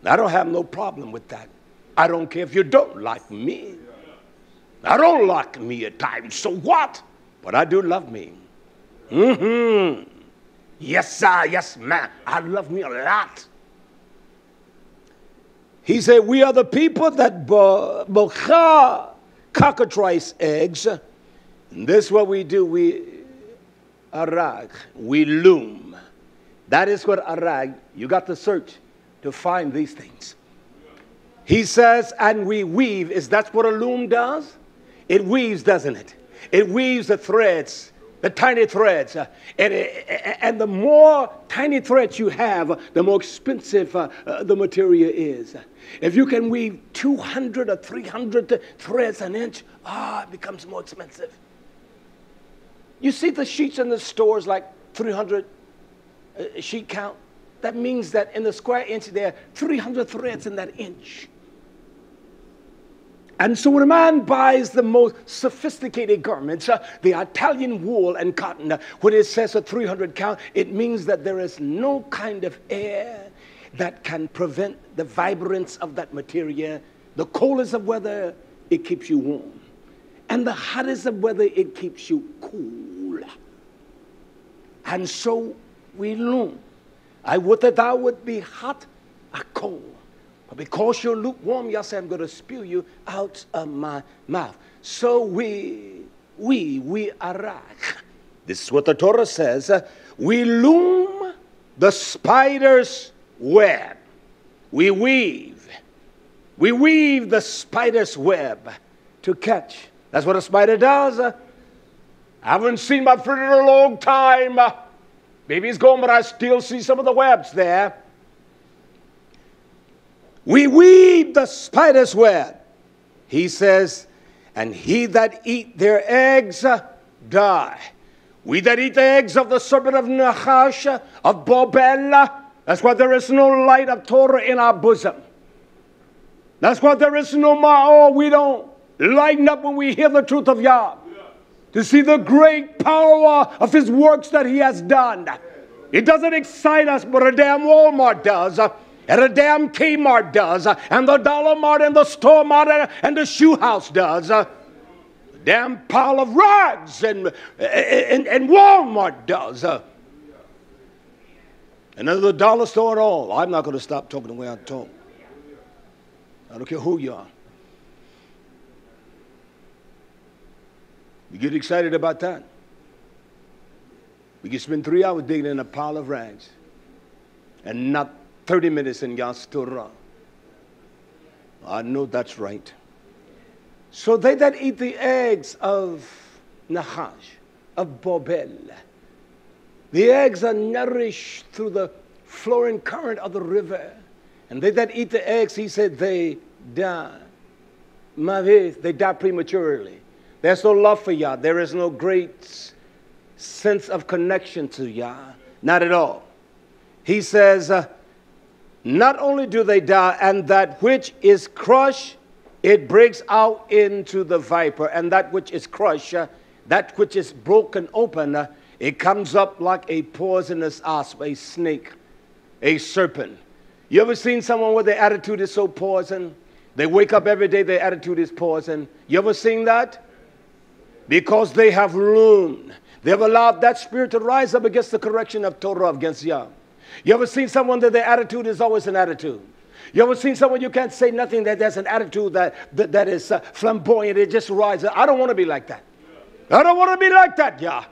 I don't have no problem with that. I don't care if you don't like me. I don't like me at times. So what? But I do love me. Mm-hmm. Yes, sir. Yes, ma'am. I love me a lot. He said, We are the people that bocha cockatrice eggs. And this is what we do. We arag, we loom. That is what arag, you got to search to find these things. He says, and we weave. Is that what a loom does? It weaves, doesn't it? It weaves the threads the tiny threads. Uh, and, and the more tiny threads you have, the more expensive uh, uh, the material is. If you can weave 200 or 300 threads an inch, ah, it becomes more expensive. You see the sheets in the stores like 300 uh, sheet count? That means that in the square inch there are 300 threads in that inch. And so when a man buys the most sophisticated garments, uh, the Italian wool and cotton, uh, when it says a 300 count, it means that there is no kind of air that can prevent the vibrance of that material. The coldest of weather, it keeps you warm. And the hottest of weather, it keeps you cool. And so we loom. I would that thou would be hot or cold. But because you're lukewarm, Yah say, I'm going to spew you out of my mouth. So we, we, we arak. This is what the Torah says. Uh, we loom the spider's web. We weave. We weave the spider's web to catch. That's what a spider does. Uh, I haven't seen my friend in a long time. Uh, maybe he's gone, but I still see some of the webs there. We weave the spider's web. He says, and he that eat their eggs uh, die. We that eat the eggs of the serpent of Nachash, uh, of Babel, uh, that's why there is no light of Torah in our bosom. That's why there is no ma'or. We don't lighten up when we hear the truth of Yah. To see the great power of His works that He has done. It doesn't excite us, but a damn Walmart does. And a damn Kmart does, uh, and the Dollar Mart and the Store Mart uh, and the Shoe House does. A damn pile of rags and, and, and Walmart does. And Another dollar store at all. I'm not going to stop talking the way I talk. I don't care who you are. You get excited about that. We can spend three hours digging in a pile of rags and not 30 minutes in God's Torah. I know that's right. So they that eat the eggs of Nahash, of Bobel, the eggs are nourished through the flowing current of the river. And they that eat the eggs, he said, they die. Mavis, they die prematurely. There's no love for Yah. There is no great sense of connection to Yah. Not at all. He says, uh, not only do they die, and that which is crushed, it breaks out into the viper, and that which is crushed, uh, that which is broken open, uh, it comes up like a poisonous asp, a snake, a serpent. You ever seen someone where their attitude is so poison? They wake up every day, their attitude is poison. You ever seen that? Because they have loomed. They have allowed that spirit to rise up against the correction of Torah against Yah. You ever seen someone that their attitude is always an attitude? You ever seen someone you can't say nothing that there's an attitude that, that, that is uh, flamboyant, it just rises? I don't want to be like that. I don't want to be like that, yeah.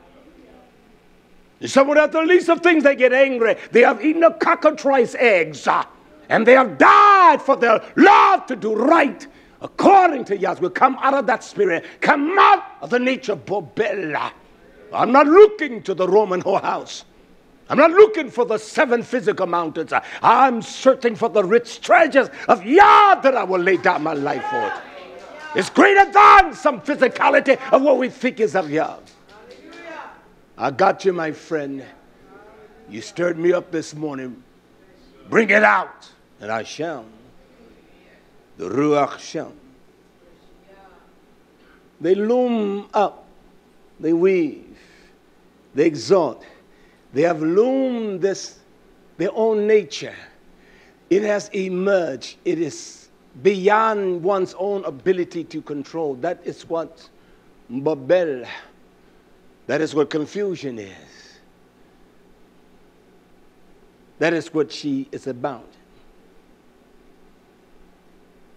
Someone at the least of things they get angry. They have eaten a cockatrice eggs uh, and they have died for their love to do right according to Yahweh. Come out of that spirit. Come out of the nature of Bobella. I'm not looking to the Roman whorehouse. I'm not looking for the seven physical mountains. I'm searching for the rich treasures of Yah that I will lay down my life for. It's greater than some physicality of what we think is of Yah. I got you, my friend. You stirred me up this morning. Bring it out, and I shall. The Ruach shall. They loom up, they weave, they exalt. They have loomed this, their own nature. It has emerged. It is beyond one's own ability to control. That is what Babel, that is what confusion is. That is what she is about.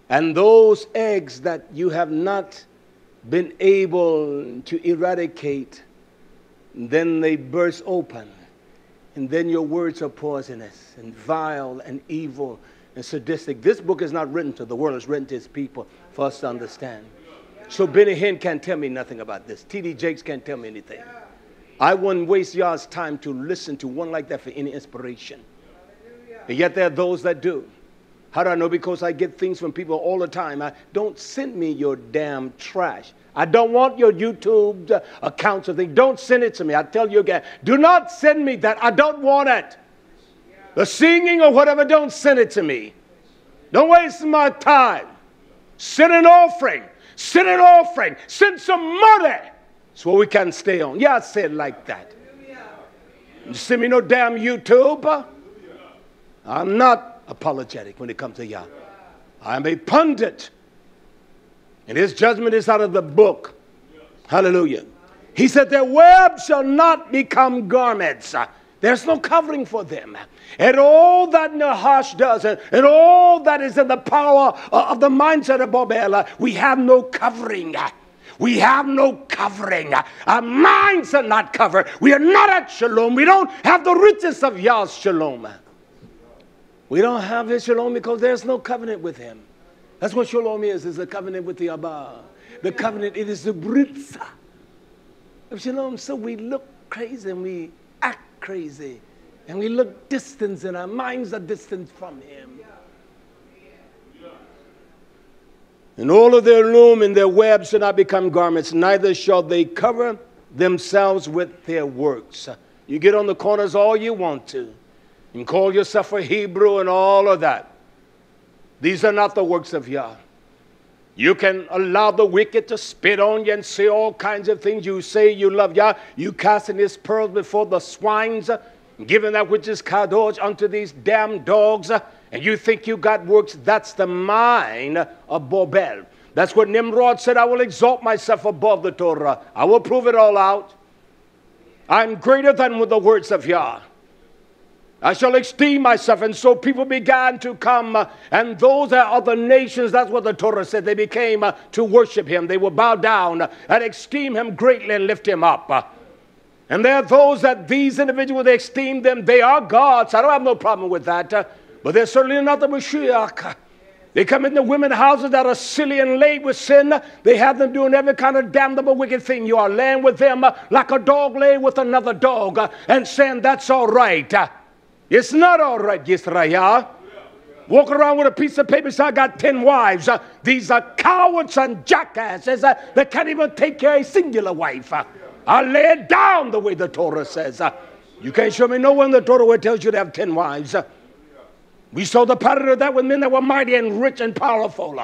And those eggs that you have not been able to eradicate, then they burst open and then your words are poisonous and vile and evil and sadistic. This book is not written to the world, it's written to his people for us to understand. So Benny Hinn can't tell me nothing about this. T.D. Jakes can't tell me anything. I wouldn't waste y'all's time to listen to one like that for any inspiration. And yet there are those that do. How do I know? Because I get things from people all the time. I, don't send me your damn trash. I don't want your YouTube uh, accounts of things. Don't send it to me. I tell you again, do not send me that. I don't want it. The singing or whatever, don't send it to me. Don't waste my time. Send an offering. Send an offering. Send some money so we can stay on. Yeah, I said like that. send me no damn YouTube. I'm not apologetic when it comes to Yah. I'm a pundit. And his judgment is out of the book. Hallelujah. He said, Their web shall not become garments. There's no covering for them. And all that Nahash does, and, and all that is in the power of the mindset of Bobel, we have no covering. We have no covering. Our minds are not covered. We are not at shalom. We don't have the riches of Yah's shalom. We don't have his shalom because there's no covenant with him. That's what shalom is, is a covenant with the Abba. The covenant, it is the britza of shalom. So we look crazy and we act crazy. And we look distant and our minds are distant from him. And all of their loom and their webs shall not become garments, neither shall they cover themselves with their works. You get on the corners all you want to and call yourself a Hebrew and all of that. These are not the works of Yah. You can allow the wicked to spit on you and say all kinds of things. You say you love Yah. You casting his pearls before the swines, giving that which is kadosh unto these damn dogs, and you think you got works, that's the mind of Bobel. That's what Nimrod said I will exalt myself above the Torah. I will prove it all out. I'm greater than with the words of Yah. I shall esteem myself. And so people began to come, uh, and those are other nations, that's what the Torah said, they became uh, to worship him. They will bow down and esteem him greatly and lift him up. And there are those that these individuals, they esteem them, they are gods. I don't have no problem with that. Uh, but they're certainly not the Mashiach. They come in the women houses that are silly and laid with sin. They have them doing every kind of damnable wicked thing. You are laying with them like a dog lay with another dog and saying that's all right. Uh, it's not all right, Yisrael. Walk around with a piece of paper saying, I got 10 wives. Uh, these are cowards and jackasses uh, can't even take care of a singular wife. Uh, I lay it down the way the Torah says. Uh, you can't show me no one in the Torah where it tells you to have 10 wives. Uh, we saw the pattern of that with men that were mighty and rich and powerful.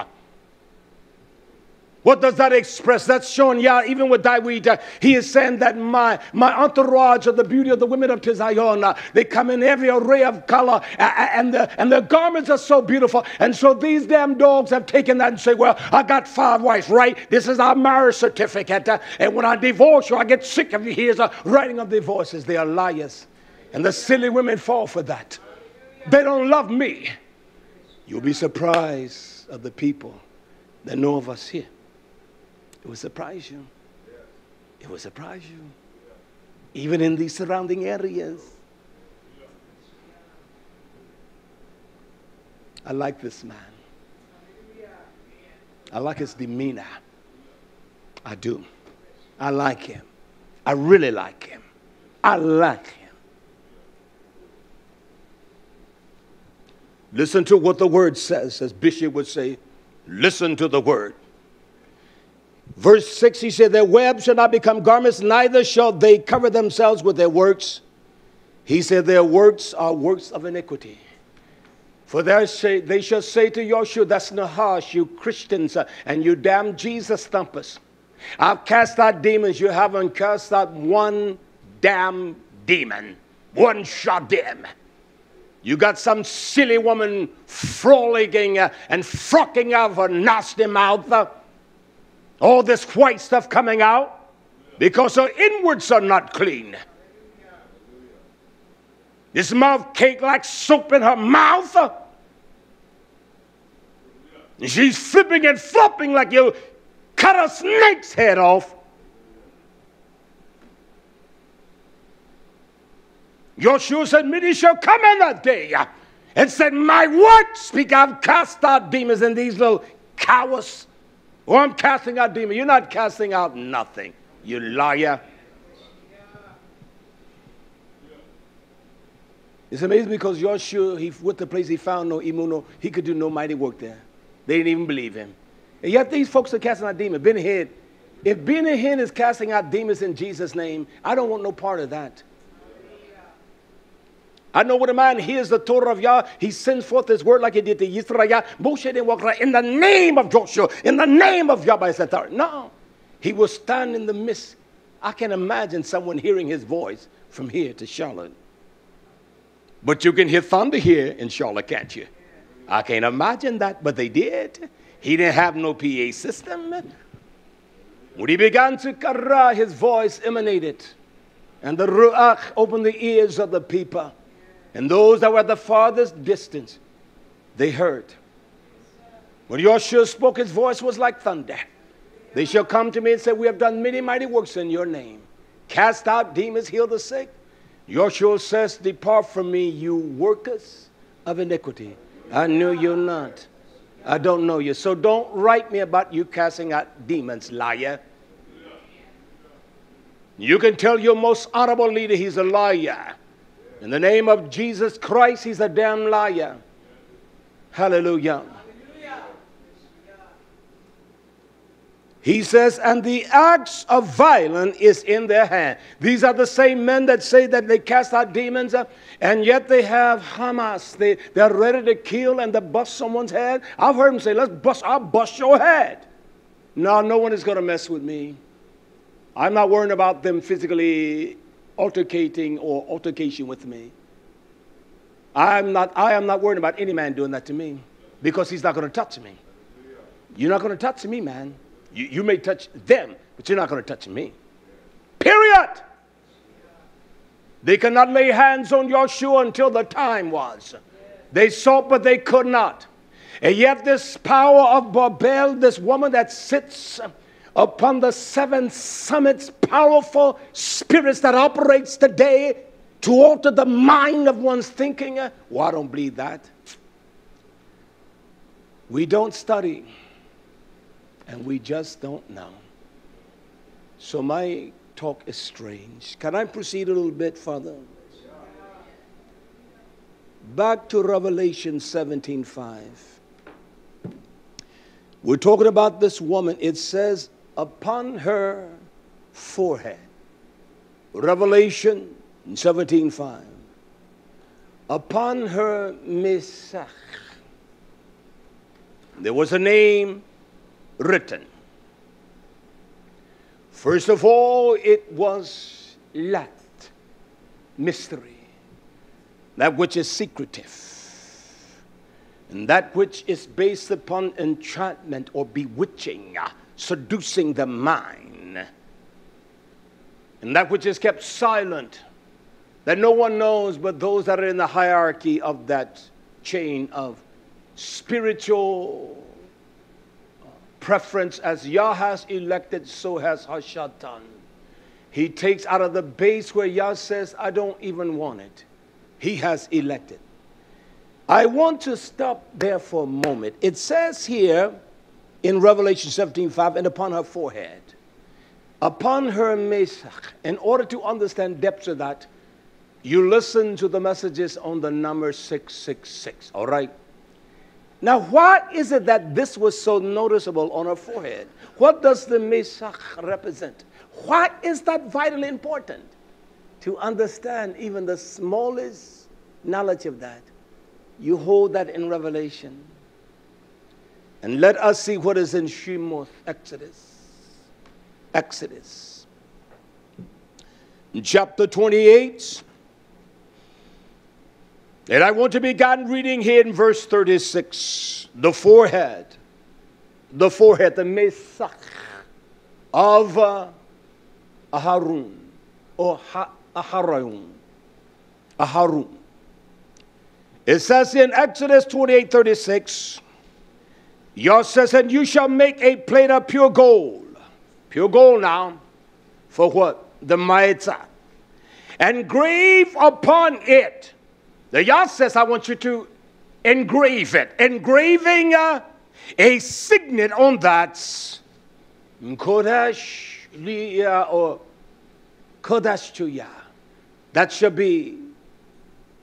What does that express? That's showing, yeah, even with David, uh, he is saying that my, my entourage of the beauty of the women of Tizayon, uh, they come in every array of color, and, the, and the garments are so beautiful. And so these damn dogs have taken that and say, well, I got five wives, right? This is our marriage certificate. Uh, and when I divorce you, I get sick of you. Here's a writing of divorces. They are liars. And the silly women fall for that. They don't love me. You'll be surprised of the people that know of us here. It will surprise you. It will surprise you. Even in these surrounding areas. I like this man. I like his demeanor. I do. I like him. I really like him. I like him. Listen to what the word says, as Bishop would say, listen to the word. Verse 6, he said, Their webs shall not become garments, neither shall they cover themselves with their works. He said, Their works are works of iniquity. For say, they shall say to Joshua, That's Nahash, you Christians, uh, and you damn Jesus thumpers. I've cast out demons. You haven't cast out one damn demon, one shadim. You got some silly woman frolicking uh, and frocking out her nasty mouth. All this white stuff coming out because her inwards are not clean. This mouth cake like soap in her mouth. And she's flipping and flopping like you cut a snake's head off. Joshua said, Many shall come in that day and said, My word speak, I've cast out demons in these little cowards. Oh, I'm casting out demons. You're not casting out nothing, you liar. It's amazing because Joshua, he to the place he found no emunah, he could do no mighty work there. They didn't even believe him. And yet these folks are casting out demons. Benny Hinn, if Benny Hinn is casting out demons in Jesus' name, I don't want no part of that. I know what a man hears the Torah of Yah, he sends forth his word like he did to Yisrael. Moshe didn't walk around in the name of Joshua, in the name of Yahweh. No, he will stand in the midst. I can imagine someone hearing his voice from here to Charlotte. But you can hear thunder here in Charlotte, can't you? I can't imagine that, but they did. He didn't have no PA system. When he began to kara, his voice emanated. And the Ruach opened the ears of the people. And those that were at the farthest distance, they heard. When Joshua spoke, his voice was like thunder. They shall come to me and say, We have done many mighty works in your name. Cast out demons, heal the sick. Joshua says, Depart from me, you workers of iniquity. I knew you not. I don't know you. So don't write me about you casting out demons, liar. You can tell your most honorable leader he's a liar. In the name of Jesus Christ, he's a damn liar. Hallelujah. He says, and the acts of violence is in their hand. These are the same men that say that they cast out demons, uh, and yet they have Hamas. They, they're ready to kill and to bust someone's head. I've heard them say, let's bust, I'll bust your head. No, no one is going to mess with me. I'm not worrying about them physically altercating or altercation with me. I'm not, I am not worried about any man doing that to me because he's not going to touch me. You're not going to touch me, man. You, you may touch them, but you're not going to touch me. Period. They cannot lay hands on Joshua until the time was. They sought, but they could not. And yet, this power of Babel, this woman that sits upon the seven summits, powerful spirits that operates today to alter the mind of one's thinking. Uh, well, I don't believe that. We don't study, and we just don't know. So my talk is strange. Can I proceed a little bit further? Back to Revelation 17:5. We're talking about this woman. It says, upon her forehead. Revelation 17:5. Upon her misach. There was a name written. First of all, it was Lat, mystery, that which is secretive and that which is based upon enchantment or bewitching, seducing the mind, and that which is kept silent, that no one knows but those that are in the hierarchy of that chain of spiritual preference as Yah has elected, so has Hashatan. He takes out of the base where Yah says, I don't even want it. He has elected. I want to stop there for a moment. It says here in Revelation 17 5, and upon her forehead, upon her mesach. In order to understand depths of that, you listen to the messages on the number 666, all right? Now, why is it that this was so noticeable on her forehead? What does the mesach represent? Why is that vitally important? To understand even the smallest knowledge of that. You hold that in Revelation. And let us see what is in Shemoth, Exodus. Exodus. In chapter 28. And I want to begin reading here in verse 36. The forehead. The forehead, the Mesach of uh, Aharun or ha- Aharun. Aharun. It says in Exodus 28 36, Yah says, And you shall make a plate of pure gold. Pure gold now. For what? The Ma'itzah. And grave upon it. The Yah says, I want you to engrave it. Engraving uh, a signet on that. Kodesh Liya or Kodesh to Yah. That shall be.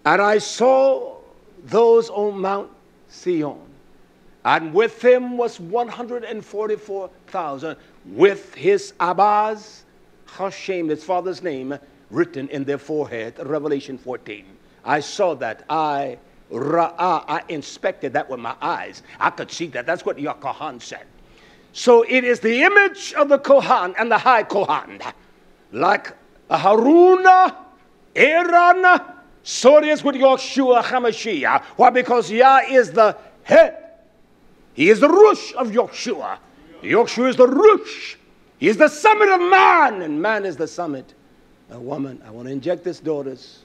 And I saw those on Mount Sion. And with him was 144,000 with his Abbas Hashem, his father's name, written in their forehead. Revelation 14. I saw that. I ra'ah, I inspected that with my eyes. I could see that. That's what Yochanan said. So it is the image of the Kohan and the high Kohan. Like Haruna, Aaron, so it is with Yeshua HaMashiach. Why? Because Yah is the head. He is the Rosh of Yeshua. Yeshua is the Rosh. He is the summit of man, and man is the summit. A woman, I want to inject this, daughters.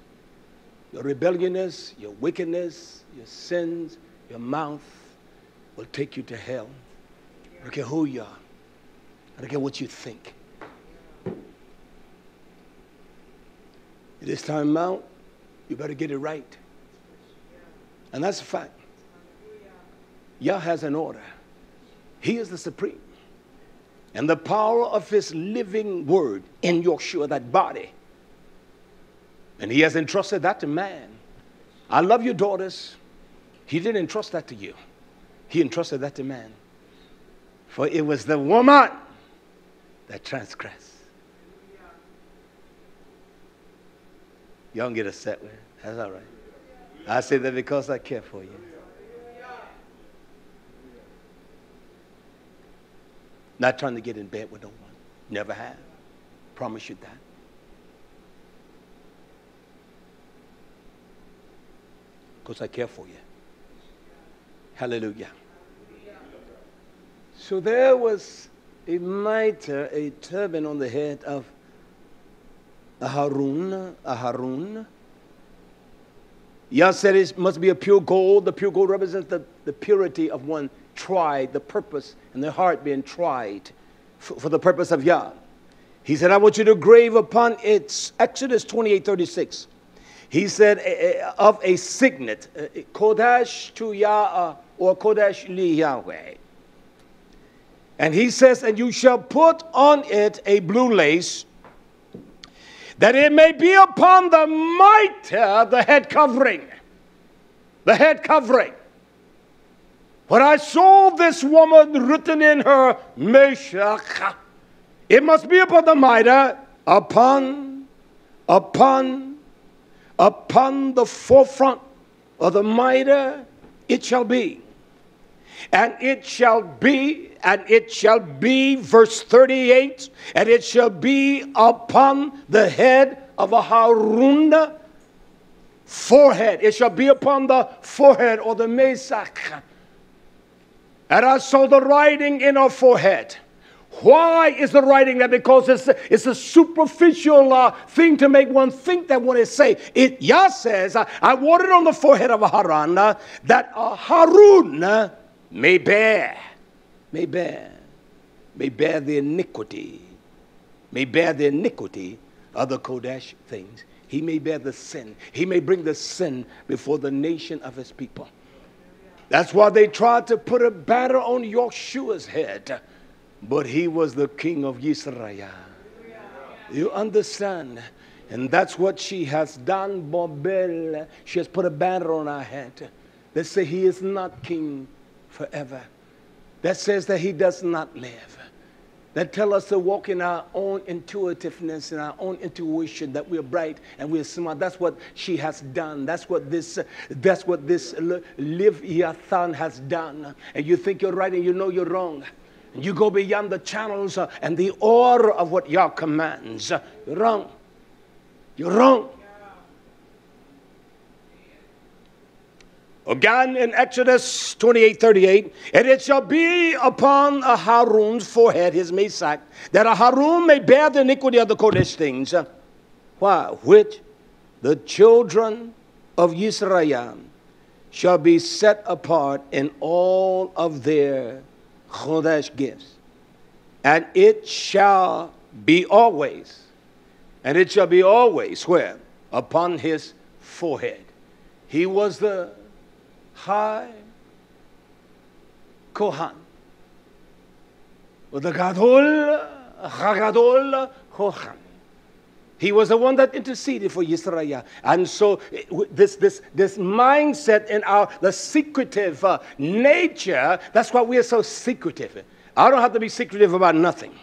Your rebelliousness, your wickedness, your sins, your mouth will take you to hell. I don't care who you are. I don't care what you think. It is time out you better get it right. And that's a fact. Yah has an order. He is the supreme. And the power of his living word in Yeshua, that body. And he has entrusted that to man. I love your daughters. He didn't entrust that to you. He entrusted that to man. For it was the woman that transgressed. Y'all can get upset set with That's all right. I say that because I care for you. Not trying to get in bed with no one. Never have. Promise you that. because I care for you. Hallelujah. So there was a mitre, a turban on the head of a Harun, Harun. Yah said it must be a pure gold. The pure gold represents the, the purity of one tried, the purpose and the heart being tried for, for the purpose of Yah. He said, I want you to grave upon it, Exodus 28 36. He said, of a signet, uh, Kodesh to Yah or Kodesh li Yahweh. And he says, And you shall put on it a blue lace, that it may be upon the mitre, the head covering. The head covering. When I saw this woman written in her Mesach, it must be upon the mitre, upon, upon, upon the forefront of the mitre, it shall be. And it shall be, and it shall be, verse 38, and it shall be upon the head of a Harun forehead. It shall be upon the forehead or the Mesach and I saw the writing in her forehead. Why is the writing there? Because it's a, it's a superficial uh, thing to make one think that what it say. It Yah says, uh, I wrote it on the forehead of a Haran uh, that a Harun uh, may bear, may bear, may bear the iniquity, may bear the iniquity of the Kodesh things. He may bear the sin. He may bring the sin before the nation of his people. That's why they tried to put a banner on Yoshua's head, but he was the king of Israel. You understand? And that's what she has done, Bobel. She has put a banner on our head that say he is not king forever. That says that he does not live that tell us to walk in our own intuitiveness and our own intuition that we're bright and we're smart. That's what she has done. That's what this that's what this Leviathan has done. And you think you're right and you know you're wrong. And you go beyond the channels uh, and the order of what Yah commands. You're wrong. You're wrong Again in Exodus 28 38, and it shall be upon a Harun's forehead, his Mesach, that a Harun may bear the iniquity of the Kodesh things. Why? Which the children of Israel shall be set apart in all of their Kodesh gifts. And it shall be always, and it shall be always where? Upon his forehead. He was the high Kohan. The Gadol, Hagadol Kohan. He was the one that interceded for Yisrael. And so this, this, this mindset in our, the secretive uh, nature, that's why we are so secretive. I don't have to be secretive about nothing.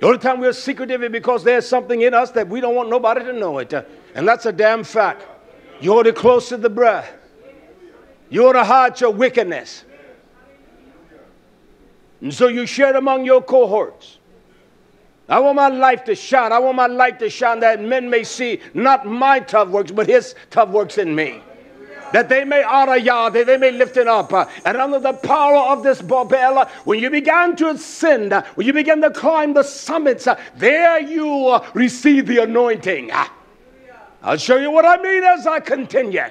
The only time we're secretive is because there's something in us that we don't want nobody to know it. And that's a damn fact. You hold it close to the breath. You ought to hide your wickedness. And so you share it among your cohorts. I want my life to shine. I want my light to shine that men may see not my tough works, but his tough works in me. That they may honor Yah, that they may lift it up. And under the power of this Babel, when you began to ascend, when you began to climb the summits, there you receive the anointing. I'll show you what I mean as I continue.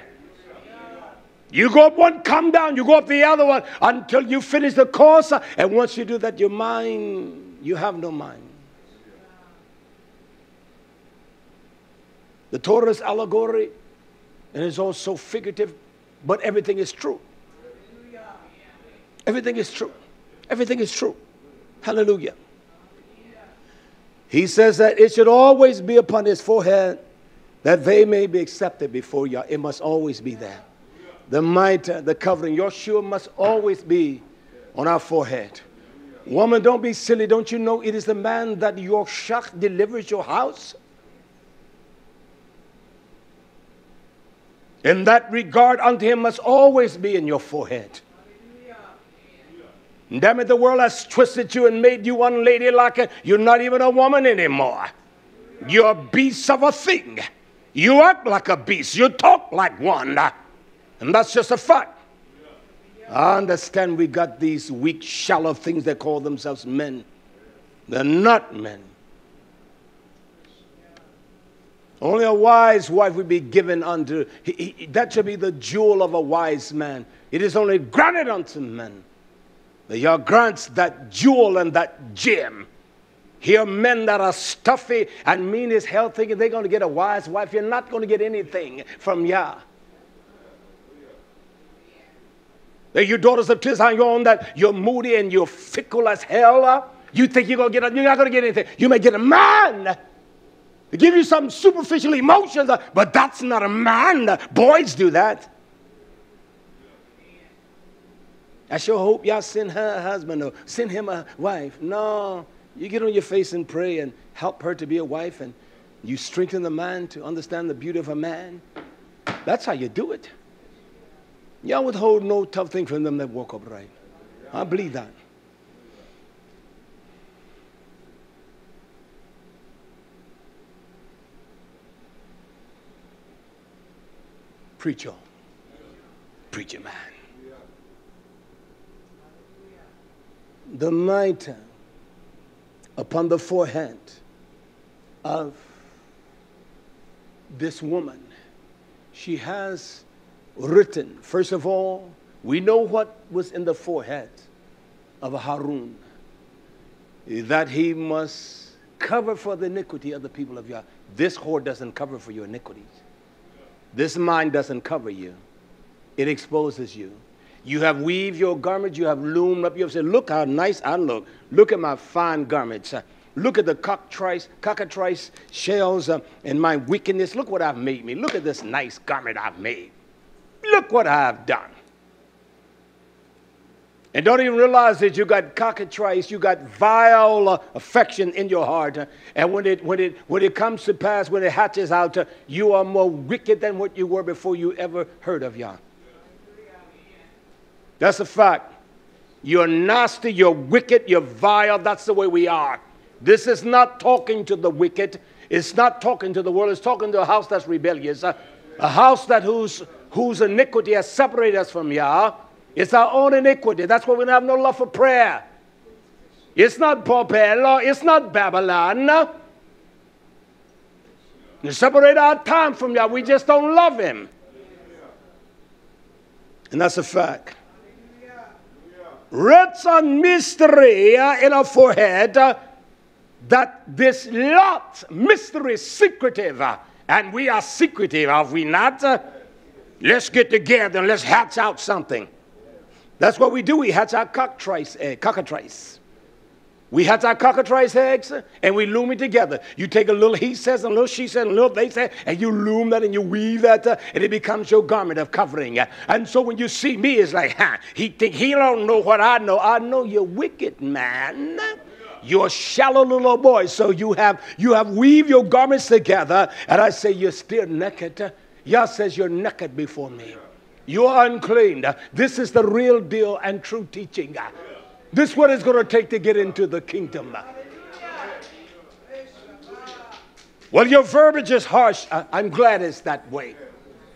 You go up one, come down. You go up the other one until you finish the course. And once you do that, your mind, you have no mind. The Torah is allegory and it's also figurative, but everything is true. Everything is true. Everything is true. Hallelujah. He says that it should always be upon his forehead that they may be accepted before you. It must always be there the mitre, the covering. Yeshua must always be on our forehead. Woman, don't be silly. Don't you know it is the man that your shach delivers your house? In that regard unto him must always be in your forehead. Damn it, the world has twisted you and made you unladylike. You're not even a woman anymore. You're a beast of a thing. You act like a beast. You talk like one. And that's just a fact. I understand we got these weak, shallow things that call themselves men. They're not men. Only a wise wife would be given unto, he, he, that should be the jewel of a wise man. It is only granted unto men that Yah grants that jewel and that gem. Here, men that are stuffy and mean as hell thinking they're going to get a wise wife. You're not going to get anything from Yah. You daughters of Tizion that you're moody and you're fickle as hell? You think you're going to get, you're not going to get anything. You may get a man to give you some superficial emotions, but that's not a man. Boys do that. I sure hope y'all send her a husband or send him a wife. No, you get on your face and pray and help her to be a wife and you strengthen the man to understand the beauty of a man. That's how you do it. Y'all withhold no tough thing from them that walk upright. I believe that. Preacher. Preacher man. The mitre upon the forehead of this woman. She has written, first of all, we know what was in the forehead of Harun that he must cover for the iniquity of the people of Yah. This whore doesn't cover for your iniquities. This mind doesn't cover you, it exposes you. You have weaved your garments, you have loomed up, you have said, Look how nice I look. Look at my fine garments. Look at the cockatrice, cockatrice shells uh, and my wickedness. Look what I've made me. Look at this nice garment I've made. Look what I've done. And don't even realize that you got cockatrice, you got vile affection in your heart. And when it, when, it, when it comes to pass, when it hatches out, you are more wicked than what you were before you ever heard of Yah. That's a fact. You're nasty, you're wicked, you're vile. That's the way we are. This is not talking to the wicked. It's not talking to the world. It's talking to a house that's rebellious, a, a house that whose, whose iniquity has separated us from Yah it's our own iniquity. That's why we have no love for prayer. It's not Popelo. It's not Babylon. You separate our time from Yah. We just don't love Him. And that's a fact. Written on mystery in our forehead uh, that this lot, mystery, secretive, uh, and we are secretive, are we not? Let's get together and let's hatch out something. That's what we do. We hatch our cockatrice, uh, cockatrice. We hatch our cockatrice eggs and we loom it together. You take a little he says, and a little she says, and a little they say, and you loom that and you weave that, uh, and it becomes your garment of covering. And so when you see me, it's like, huh, he think he don't know what I know. I know you're wicked, man. You're a shallow little boy. So you have you have weave your garments together, and I say you're still naked. Yah says you're naked before me. You are unclean. This is the real deal and true teaching. This is what it's going to take to get into the kingdom. Well, your verbiage is harsh. I'm glad it's that way.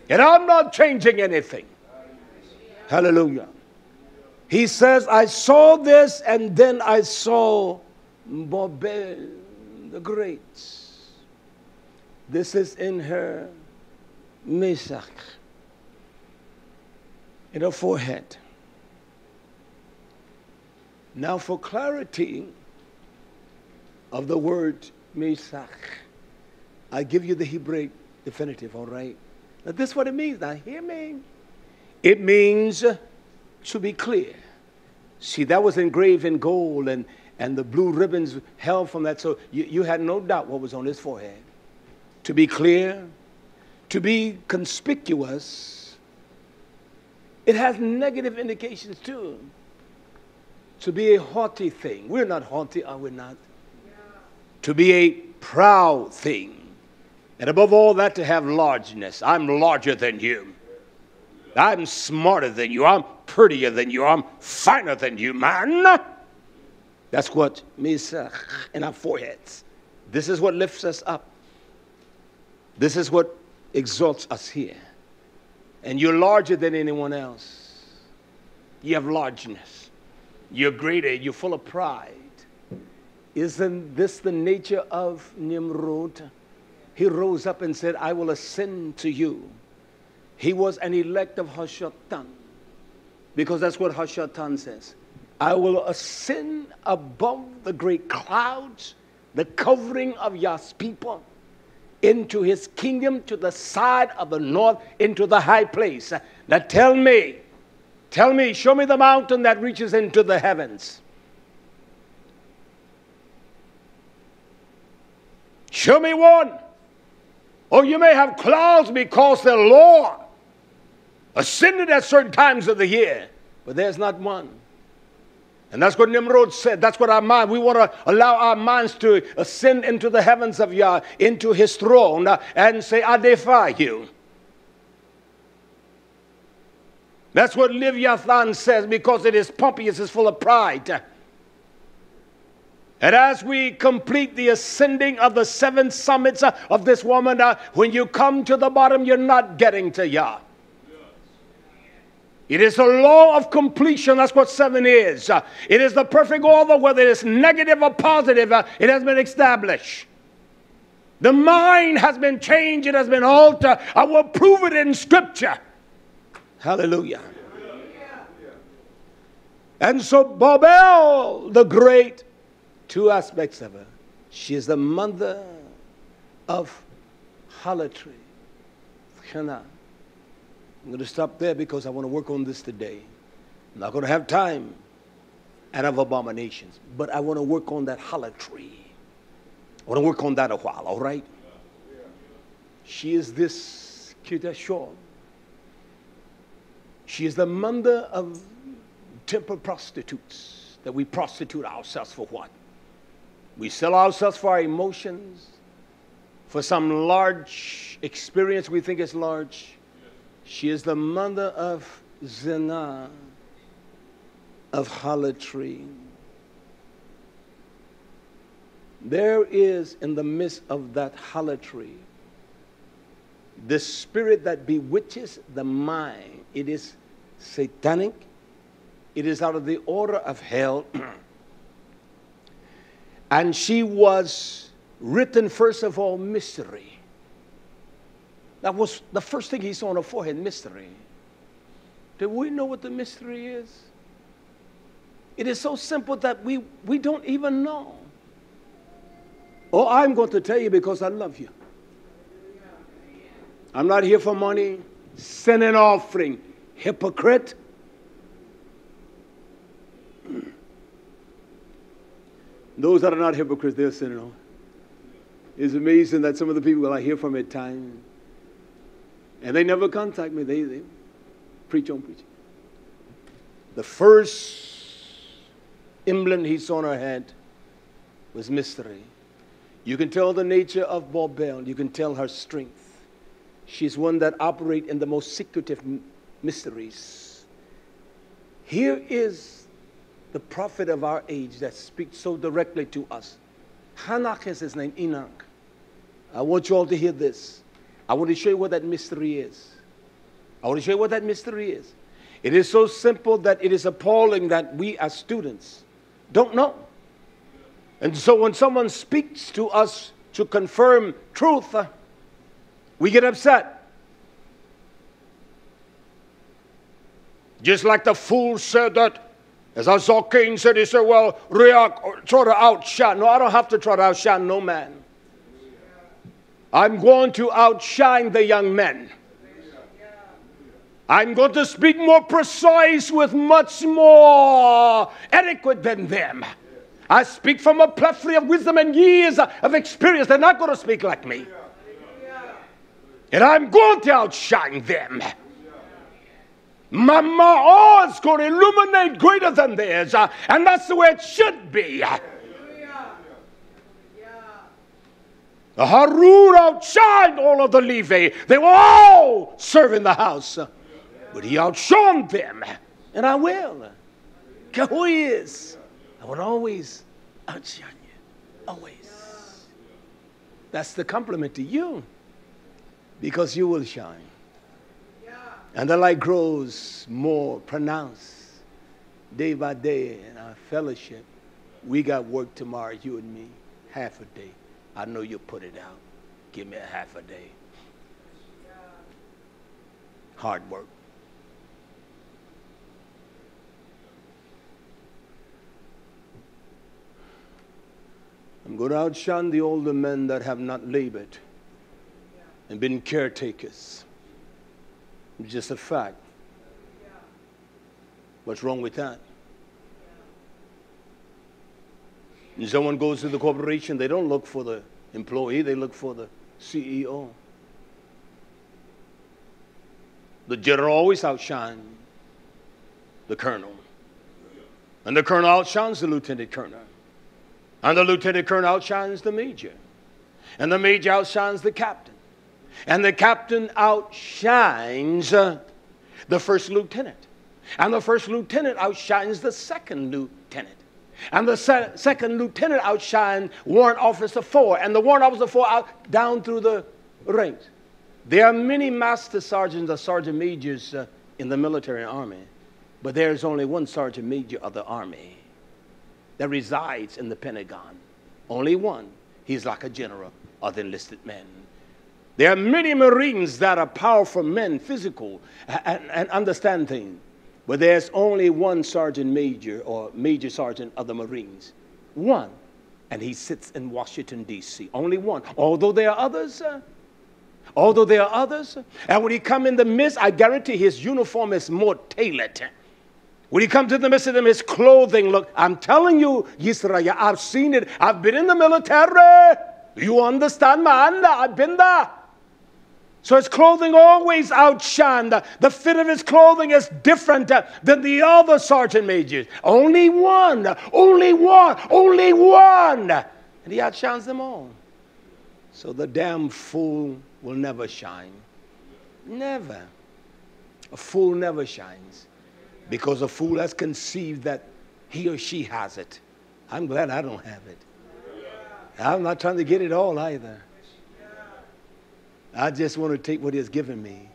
And I'm not changing anything. Hallelujah. He says, I saw this and then I saw Bobel the Great. This is in her Mesach in her forehead. Now, for clarity of the word Mesach, I give you the Hebrew definitive, all right? Now, this is what it means. Now, hear me. It means to be clear. See, that was engraved in gold, and, and the blue ribbons held from that, so you, you had no doubt what was on his forehead. To be clear, to be conspicuous, it has negative indications too. To be a haughty thing. We're not haughty, are we not? Yeah. To be a proud thing. And above all that, to have largeness. I'm larger than you. I'm smarter than you. I'm prettier than you. I'm finer than you, man. That's what Mesach in our foreheads. This is what lifts us up. This is what exalts us here. and you're larger than anyone else. You have largeness. You're greater. You're full of pride. Isn't this the nature of Nimrod? He rose up and said, I will ascend to you. He was an elect of Hashatan because that's what Hashatan says. I will ascend above the great clouds, the covering of Yah's people, into his kingdom to the side of the north, into the high place. Now tell me, tell me, show me the mountain that reaches into the heavens. Show me one. Or oh, you may have clouds because the Lord ascended at certain times of the year, but there's not one. And that's what Nimrod said. That's what our mind, we want to allow our minds to ascend into the heavens of Yah, into his throne, uh, and say, I defy you. That's what Leviathan says because it is pompous, it's full of pride. And as we complete the ascending of the seven summits uh, of this woman, uh, when you come to the bottom, you're not getting to Yah. It is the law of completion. That's what seven is. It is the perfect order, whether it is negative or positive, it has been established. The mind has been changed, it has been altered. I will prove it in Scripture. Hallelujah. And so, Babel the Great, two aspects of her. She is the mother of harlotry. I'm going to stop there because I want to work on this today. I'm not going to have time and have abominations, but I want to work on that harlotry. I want to work on that a while, all right? She is this Kidashon. She is the mother of temple prostitutes that we prostitute ourselves for what? We sell ourselves for our emotions, for some large experience we think is large she is the mother of zina, of harlotry. There is in the midst of that harlotry the spirit that bewitches the mind. It is satanic, it is out of the order of hell. and she was written, first of all, mystery. That was the first thing he saw on her forehead mystery. Do we know what the mystery is? It is so simple that we, we don't even know. Oh, I'm going to tell you because I love you. I'm not here for money. Send an offering. Hypocrite. Hmm. Those that are not hypocrites, they're sinning. It's amazing that some of the people I hear from at times, and they never contact me. They, they preach on preaching. The first emblem he saw on her head was mystery. You can tell the nature of Babel. You can tell her strength. She's one that operates in the most secretive mysteries. Here is the prophet of our age that speaks so directly to us. Hanak is his name, Enoch. I want you all to hear this. I want to show you what that mystery is. I want to show you what that mystery is. It is so simple that it is appalling that we as students don't know. And so when someone speaks to us to confirm truth, uh, we get upset. Just like the fool said that, as I saw Cain said, he said, Well, react, try to outshine. No, I don't have to try to outshine no man. I'm going to outshine the young men. I'm going to speak more precise with much more adequate than them. I speak from a plethora of wisdom and years of experience. They're not going to speak like me. And I'm going to outshine them. My mouth is going to illuminate greater than theirs. Uh, and that's the way it should be. The Harun outshined all of the Levi. They were all serving the house. But he outshone them. And I will. Who he is. I will always outshine you. Always. That's the compliment to you. Because you will shine. And the light grows more pronounced day by day in our fellowship. We got work tomorrow, you and me, half a day. I know you'll put it out. Give me a half a day. Hard work. I'm going to outshine the older men that have not labored and been caretakers. It's just a fact. What's wrong with that? When someone goes to the corporation, they don't look for the employee, they look for the CEO. The general always outshines the colonel. And the colonel outshines the lieutenant colonel. And the lieutenant colonel outshines the major. And the major outshines the captain. And the captain outshines uh, the first lieutenant. And the first lieutenant outshines the second lieutenant. And the se- second lieutenant outshines warrant officer four. And the warrant officer four out down through the ranks. There are many master sergeants or sergeant majors uh, in the military army, but there is only one sergeant major of the army that resides in the Pentagon. Only one. He's like a general of the enlisted men. There are many Marines that are powerful men, physical, and, and understand things. But there's only one sergeant major or major sergeant of the Marines. One. And he sits in Washington, D.C. Only one. Although there are others, uh, although there are others, and when he come in the midst, I guarantee his uniform is more tailored when he come to the midst of them, his clothing look. I'm telling you, Yisrael, I've seen it. I've been in the military. You understand, man? I've been there. So his clothing always outshine. The, the fit of his clothing is different uh, than the other sergeant majors. Only one, only one, only one. And he outshines them all. So the damn fool will never shine. Never. A fool never shines because a fool has conceived that he or she has it. I'm glad I don't have it. I'm not trying to get it all either. I just want to take what he has given me,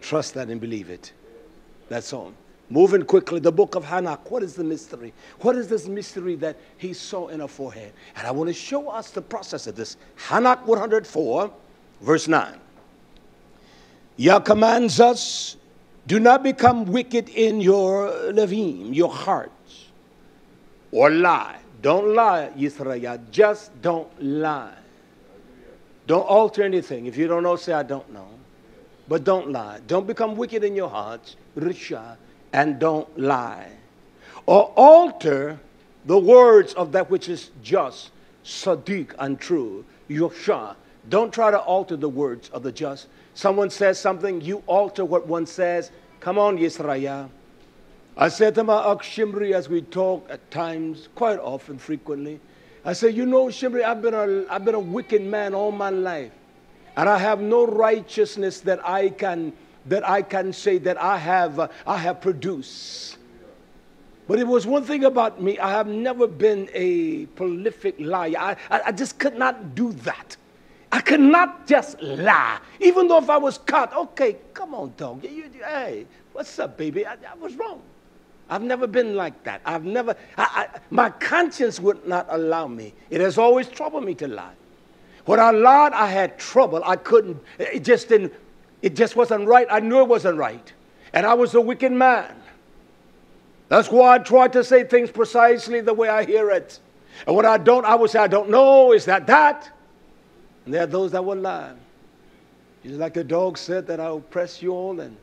trust that and believe it. That's all. Moving quickly, the book of Hanak. What is the mystery? What is this mystery that he saw in her forehead? And I want to show us the process of this. Hanak 104, verse 9. Yah commands us do not become wicked in your levim, your hearts, or lie. Don't lie, Yisrael. Just don't lie. Don't alter anything. If you don't know, say, I don't know. But don't lie. Don't become wicked in your hearts, Risha, and don't lie. Or alter the words of that which is just, Sadiq, and true, Yosha. Don't try to alter the words of the just Someone says something, you alter what one says. Come on, Yisraya. I said to my Akshimri as we talk at times, quite often, frequently, I said, You know, Shimri, I've been, a, I've been a wicked man all my life. And I have no righteousness that I can, that I can say that I have, uh, I have produced. But it was one thing about me, I have never been a prolific liar. I, I, I just could not do that. I could not just lie. Even though if I was caught, okay, come on, dog. You, you, hey, what's up, baby? I, I, was wrong. I've never been like that. I've never, I, my conscience would not allow me. It has always troubled me to lie. When I lied, I had trouble. I couldn't, it just didn't, it just wasn't right. I knew it wasn't right. And I was a wicked man. That's why I try to say things precisely the way I hear it. And when I don't, I would say, I don't know. Is that that? And there are those that will lie. Just like the dog said that I oppress you all and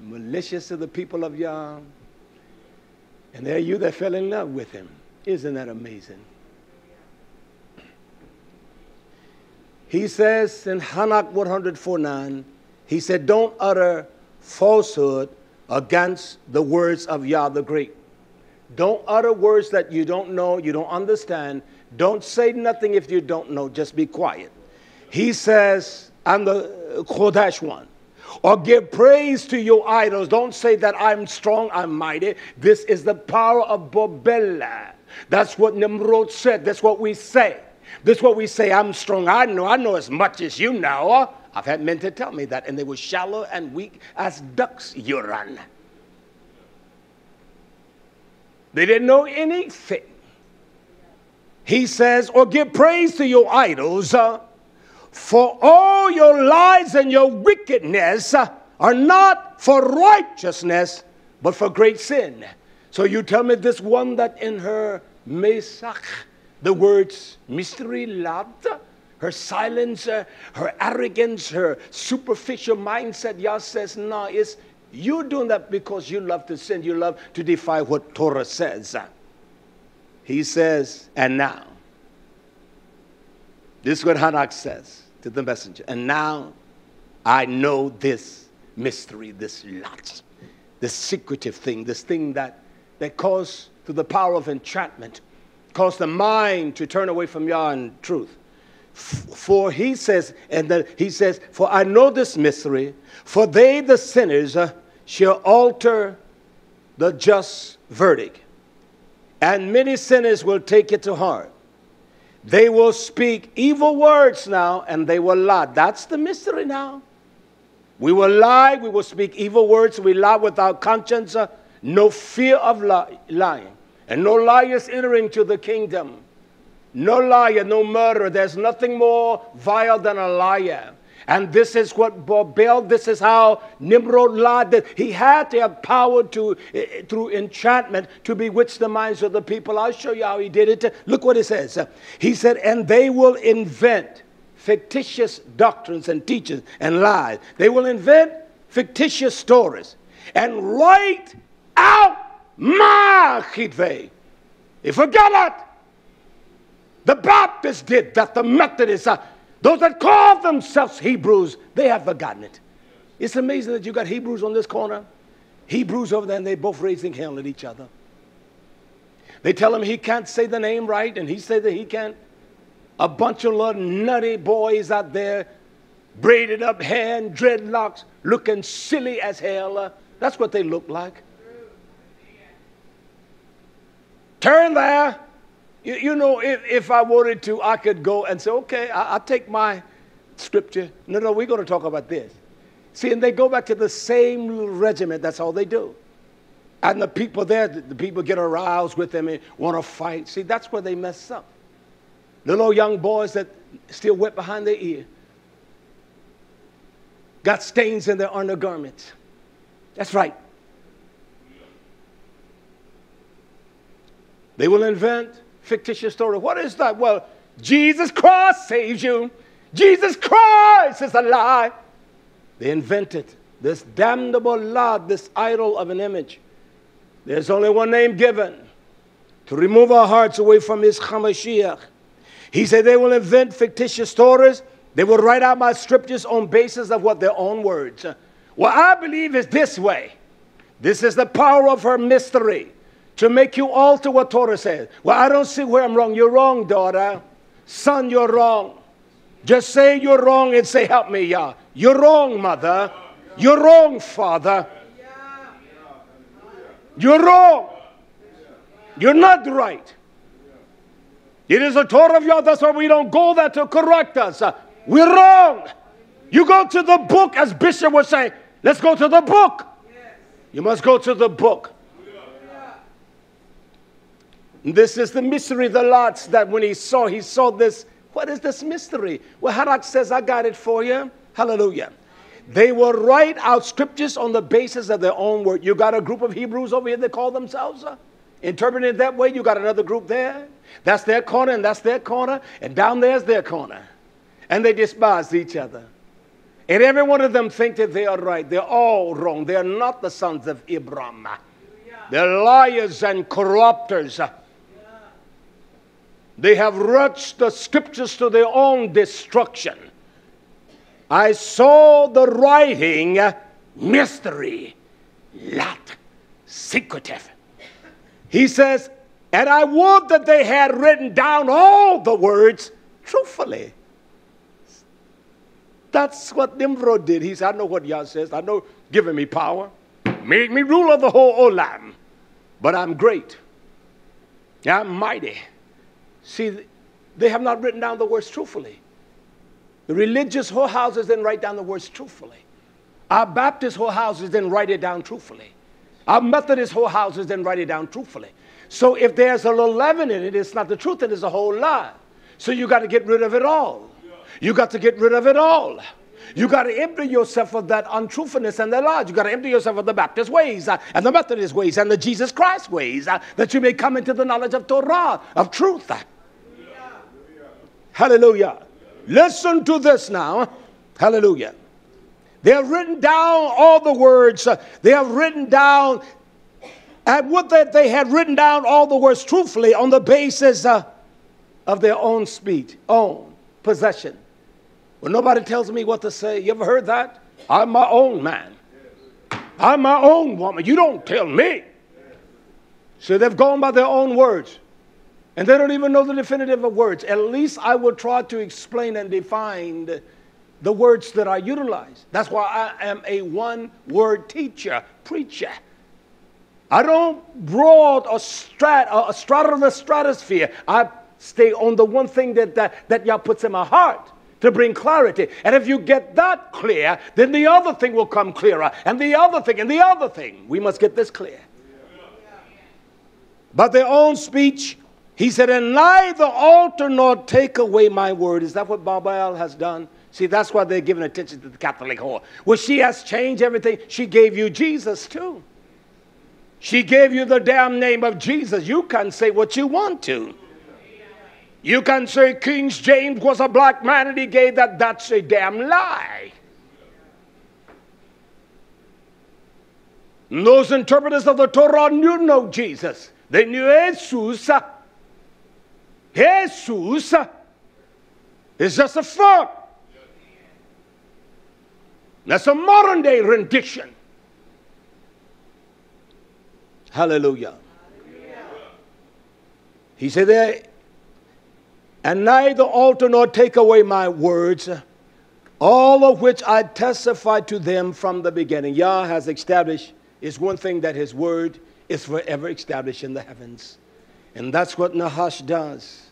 malicious to the people of Yah. And there you that fell in love with him. Isn't that amazing? He says in Hanak 149, he said, Don't utter falsehood against the words of Yah the Great. Don't utter words that you don't know, you don't understand. Don't say nothing if you don't know. Just be quiet. He says, I'm the Kodesh one. Or give praise to your idols. Don't say that I'm strong, I'm mighty. This is the power of Bobella. That's what Nimrod said. That's what we say. That's what we say. I'm strong. I know. I know as much as you know. I've had men to tell me that, and they were shallow and weak as ducks' urine. They didn't know anything. He says, or give praise to your idols, uh, for all your lies and your wickedness uh, are not for righteousness, but for great sin. So you tell me this one that in her Mesach, the words mystery, loved, her silence, uh, her arrogance, her superficial mindset, Yah says, no, it's you doing that because you love to sin. You love to defy what Torah says. He says, and now. This is what Hanak says to the messenger. And now I know this mystery, this lot, this secretive thing, this thing that, that caused through the power of enchantment, caused the mind to turn away from Yah and truth. For he says, and then he says, For I know this mystery, for they, the sinners, uh, shall alter the just verdict. And many sinners will take it to heart. They will speak evil words now and they will lie. That's the mystery now. We will lie, we will speak evil words, we lie without conscience, uh, no fear of li- lying. And no liars entering to the kingdom. No liar, no murderer. There's nothing more vile than a liar. And this is what Babel, this is how Nimrod lied. He had to have power to, uh, through enchantment to bewitch the minds of the people. I'll show you how he did it. Look what it says. He said, and they will invent fictitious doctrines and teachings and lies. They will invent fictitious stories and write out my chitve. He forgot it. The Baptists did that. The Methodists, uh, those that call themselves Hebrews, they have forgotten it. It's amazing that you got Hebrews on this corner, Hebrews over there, and they both raising hell at each other. They tell him he can't say the name right, and he say that he can't. A bunch of little nutty boys out there, braided up hair and dreadlocks, looking silly as hell. That's what they look like. Turn there. You, you know, if, if I wanted to, I could go and say, okay, I, will take my scripture. No, no, we're going to talk about this. See, and they go back to the same regiment. That's all they do. And the people there, the people get aroused with them and want to fight. See, that's where they mess up. Little young boys that still wet behind their ear got stains in their undergarments. That's right. They will invent fictitious story. What is that? Well, Jesus Christ saves you. Jesus Christ is alive. They invented this damnable lie, this idol of an image. There's only one name given to remove our hearts away from his Hamashiach. He said they will invent fictitious stories. They will write out my scriptures on basis of what their own words. What I believe is this way. This is the power of her mystery to make you alter what Torah says. Well, I don't see where I'm wrong. You're wrong, daughter. Son, you're wrong. Just say you're wrong and say, Help me, Yah. You're wrong, mother. You're wrong, father. You're wrong. You're not right. It is a Torah of Yah. That's why we don't go there to correct us. We're wrong. You go to the book, as Bishop would say. Let's go to the book. You must go to the book. This is the mystery of the lots that when he saw, he saw this. What is this mystery? Well, Harak says, I got it for you. Hallelujah. They will write out scriptures on the basis of their own word. You got a group of Hebrews over here that call themselves, uh, interpreting it that way. You got another group there. That's their corner, and that's their corner, and down there's their corner. And they despise each other. And every one of them think that they are right. They're all wrong. They're not the sons of Abraham. They're liars and corrupters. They have wrought the scriptures to their own destruction. I saw the writing uh, mystery, lot, secretive. He says, and I would that they had written down all the words truthfully. That's what Nimrod did. He said, I know what Yah says. I know giving me power. Make me ruler of the whole Olam. But I'm great. I'm mighty. See, they have not written down the words truthfully. The religious whorehouses didn't write down the words truthfully. Our Baptist whorehouses didn't write it down truthfully. Our Methodist whorehouses didn't write it down truthfully. So if there's a little leaven in it, it's not the truth, it is a whole lie. So you got to get rid of it all. You got to get rid of it all. You got to empty yourself of that untruthfulness and the lies. You got to empty yourself of the Baptist ways uh, and the Methodist ways and the Jesus Christ ways uh, that you may come into the knowledge of Torah, of truth. Hallelujah. Listen to this now. Hallelujah. They have written down all the words. They have written down, and would that they had written down all the words truthfully on the basis uh, of their own speech, own possession. Well, nobody tells me what to say, you ever heard that? I'm my own man. I'm my own woman. You don't tell me. So they've gone by their own words. And they don't even know the definitive of words. At least I will try to explain and define the words that I utilize. That's why I am a one word teacher, preacher. I don't broad or strat, straddle the stratosphere. I stay on the one thing that, that, that Yah puts in my heart to bring clarity. And if you get that clear, then the other thing will come clearer, and the other thing, and the other thing. We must get this clear. But their own speech, he said, and neither alter nor take away my word. Is that what Babel has done? See, that's why they're giving attention to the Catholic whore. Well, she has changed everything. She gave you Jesus too. She gave you the damn name of Jesus. You can say what you want to. You can say King James was a black man and he gave that. That's a damn lie. And those interpreters of the Torah knew no Jesus. They knew Jesus. Jesus is just a front. That's a modern day rendition. Hallelujah. He said there and neither alter nor take away my words, all of which I testify to them from the beginning. Yah has established is one thing that his word is forever established in the heavens. And that's what Nahash does.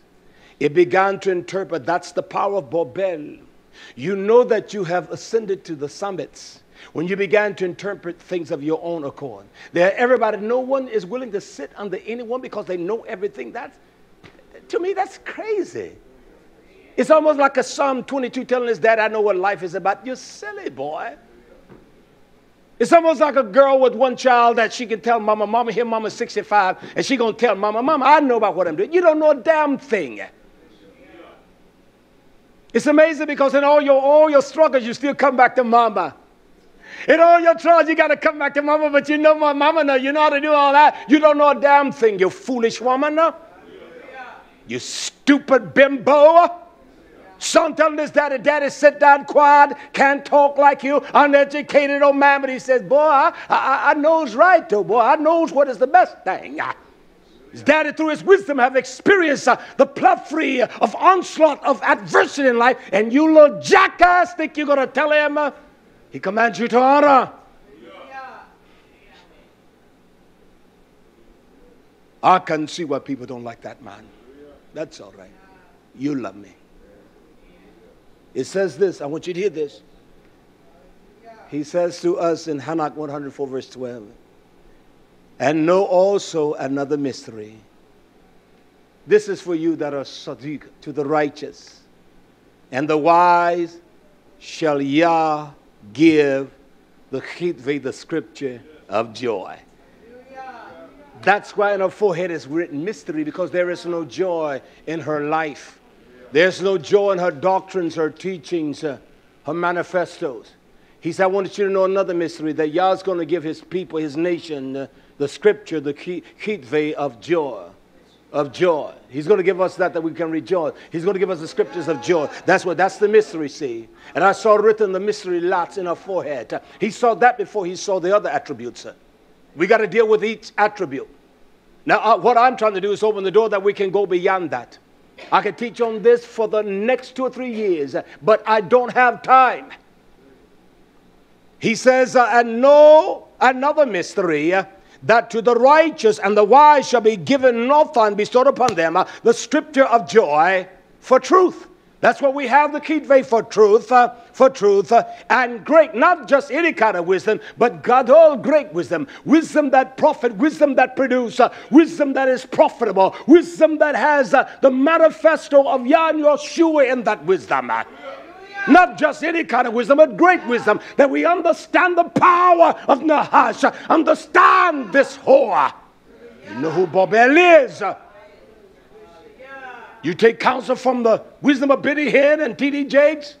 It began to interpret that's the power of Babel. You know that you have ascended to the summits when you began to interpret things of your own accord. There, everybody, no one is willing to sit under anyone because they know everything. That's to me, that's crazy. It's almost like a Psalm 22 telling his dad, I know what life is about. You're silly boy. It's almost like a girl with one child that she can tell mama, mama, here mama's 65, and she gonna tell mama, mama, I know about what I'm doing. You don't know a damn thing. It's amazing because in all your all your struggles, you still come back to mama. In all your trials, you gotta come back to mama, but you know my mama know, you know how to do all that. You don't know a damn thing, you foolish woman. No? You stupid bimbo. Son telling his daddy, Daddy, sit down quiet, can't talk like you, uneducated old man. But he says, Boy, I, I, I knows right, though, boy. I knows what is the best thing. His daddy, through his wisdom, have experienced uh, the plethora of onslaught of adversity in life. And you little jackass think you're going to tell him uh, he commands you to honor. I can see why people don't like that man. That's all right. You love me. It says this. I want you to hear this. He says to us in Hanak 104, verse 12, and know also another mystery. This is for you that are sadiq, to the righteous. And the wise shall Yah give the chitve, the scripture of joy. That's why on her forehead is written mystery because there is no joy in her life. There's no joy in her doctrines, her teachings, uh, her manifestos. He said, I wanted you to know another mystery that Yah's going to give his people, his nation, uh, the scripture, the chitve of joy. Of joy. He's going to give us that that we can rejoice. He's going to give us the scriptures of joy. That's what that's the mystery, see. And I saw written the mystery lots in her forehead. He saw that before he saw the other attributes. We got to deal with each attribute. Now, uh, what I'm trying to do is open the door that we can go beyond that. I could teach on this for the next two or three years, but I don't have time. He says, uh, and know another mystery. Uh, that to the righteous and the wise shall be given no fun bestowed upon them uh, the scripture of joy for truth. That's what we have the kitve for truth, uh, for truth, uh, and great, not just any kind of wisdom, but God all great wisdom, wisdom that profit, wisdom that produce, uh, wisdom that is profitable, wisdom that has uh, the manifesto of Yan Yeshua in that wisdom. Not just any kind of wisdom, but great wisdom that we understand the power of Nahash, understand this whore. You know who Bobel is. You take counsel from the wisdom of Benny Hinn and T.D. Jakes.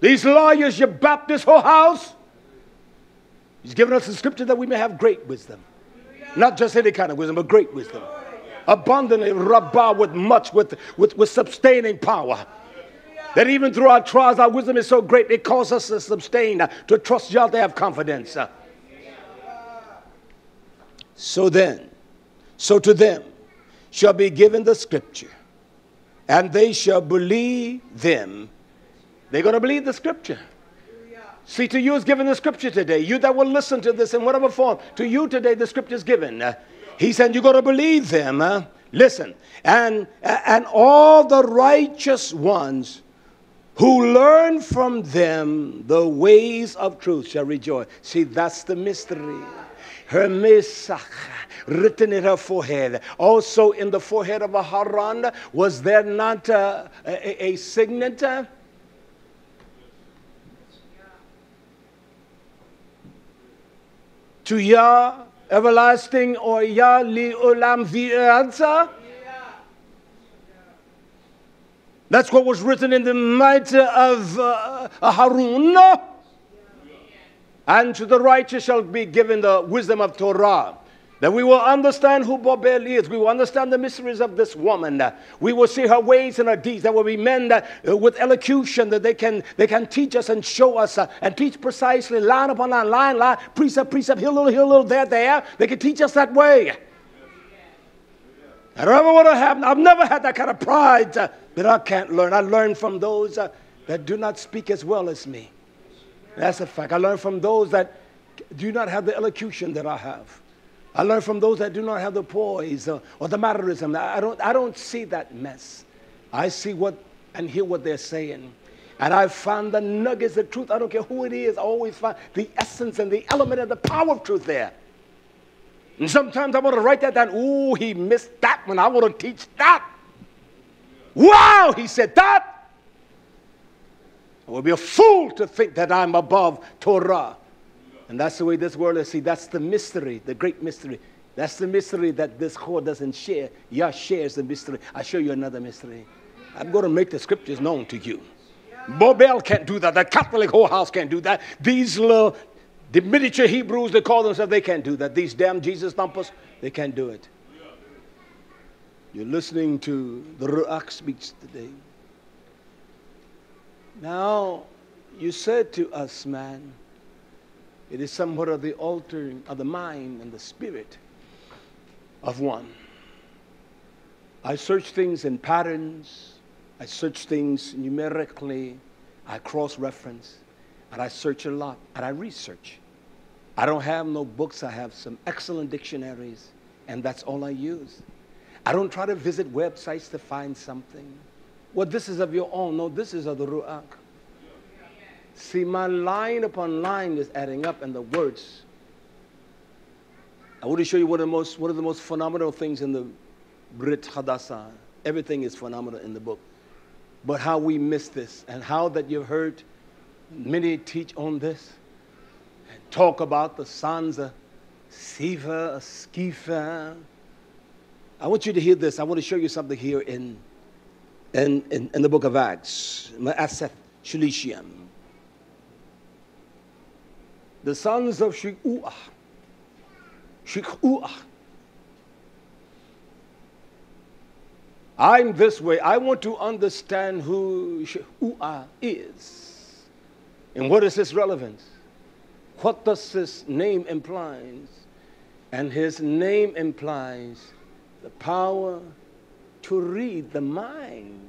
These lawyers, your Baptist whole house. He's given us the scripture that we may have great wisdom. Not just any kind of wisdom, but great wisdom. Abundantly, rabbah, with much, with, with, with sustaining power. That even through our trials, our wisdom is so great, it causes us to sustain, to trust God, to have confidence. So then, so to them shall be given the scripture and they shall believe them. They're going to believe the scripture. See, to you is given the scripture today. You that will listen to this in whatever form, to you today the scripture is given. Uh, he said, You're going to believe them. Uh, listen, and, and all the righteous ones who learn from them the ways of truth shall rejoice. See, that's the mystery. Her Mesach written in her forehead. Also, in the forehead of Aharon, was there not uh, a, a, signet? To Yah, everlasting, or Yah li olam v'yadza? That's what was written in the might of uh, Harun. And to the righteous shall be given the wisdom of Torah. That we will understand who Bobel is. We will understand the mysteries of this woman. We will see her ways and her deeds. There will be men that, uh, with elocution that they can, they can teach us and show us uh, and teach precisely, line upon line, line, line, precept, precept, here little, here little, there, there. They can teach us that way. I don't ever want to have, I've never had that kind of pride uh, I can't learn. I learn from those uh, that do not speak as well as me. That's a fact. I learn from those that do not have the elocution that I have. I learn from those that do not have the poise or, or the mannerism. I don't, I don't see that mess. I see what and hear what they're saying. And I find the nuggets the truth. I don't care who it is. I always find the essence and the element and the power of truth there. And sometimes I want to write that down. Ooh, he missed that one. I want to teach that. Wow, he said that. I would be a fool to think that I'm above Torah. And that's the way this world is. See, that's the mystery, the great mystery. That's the mystery that this whore doesn't share. Yah shares the mystery. I'll show you another mystery. I'm going to make the scriptures known to you. Bobel can't do that. The Catholic whorehouse can't do that. These little, the miniature Hebrews, they call themselves, they can't do that. These damn Jesus thumpers, they can't do it. You're listening to the Ruach speech today. Now, you said to us, man, it is somewhat of the altering of the mind and the spirit of one. I search things in patterns, I search things numerically, I cross reference, and I search a lot, and I research. I don't have no books, I have some excellent dictionaries, and that's all I use. I don't try to visit websites to find something. Well, this is of your own. No, this is of the Ruach. See, my line upon line is adding up, and the words. I want to show you one of the most, one of the most phenomenal things in the Brit Hadashah. Everything is phenomenal in the book. But how we miss this, and how that you've heard many teach on this, and talk about the sons of Siva, Skifa. I want you to hear this. I want to show you something here in, in, in, in the book of Acts. Ma'aseth Shalishim the sons of Shikuah. Shikuah. I'm this way. I want to understand who Shikuah is. And what is his relevance? What does his name implies? And his name implies the power to read the mind.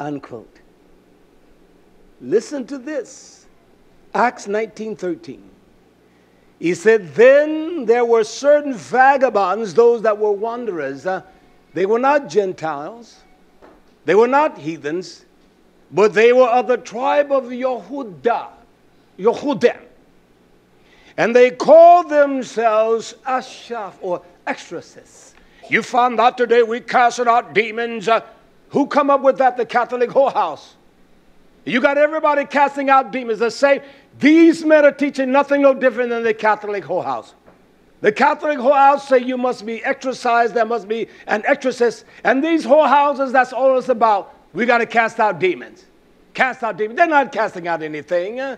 Unquote. Listen to this. Acts 19:13. He said, Then there were certain vagabonds, those that were wanderers. Uh, they were not Gentiles. They were not heathens, but they were of the tribe of Yehuda, Yehudim. And they called themselves Ashaf or exorcists. You found out today we casted out demons. Uh, who come up with that? The Catholic whorehouse. You got everybody casting out demons. The same. These men are teaching nothing no different than the Catholic whorehouse. The Catholic whorehouse say you must be exorcised, there must be an exorcist. And these whorehouses, that's all it's about. We got to cast out demons. Cast out demons. They're not casting out anything. Uh,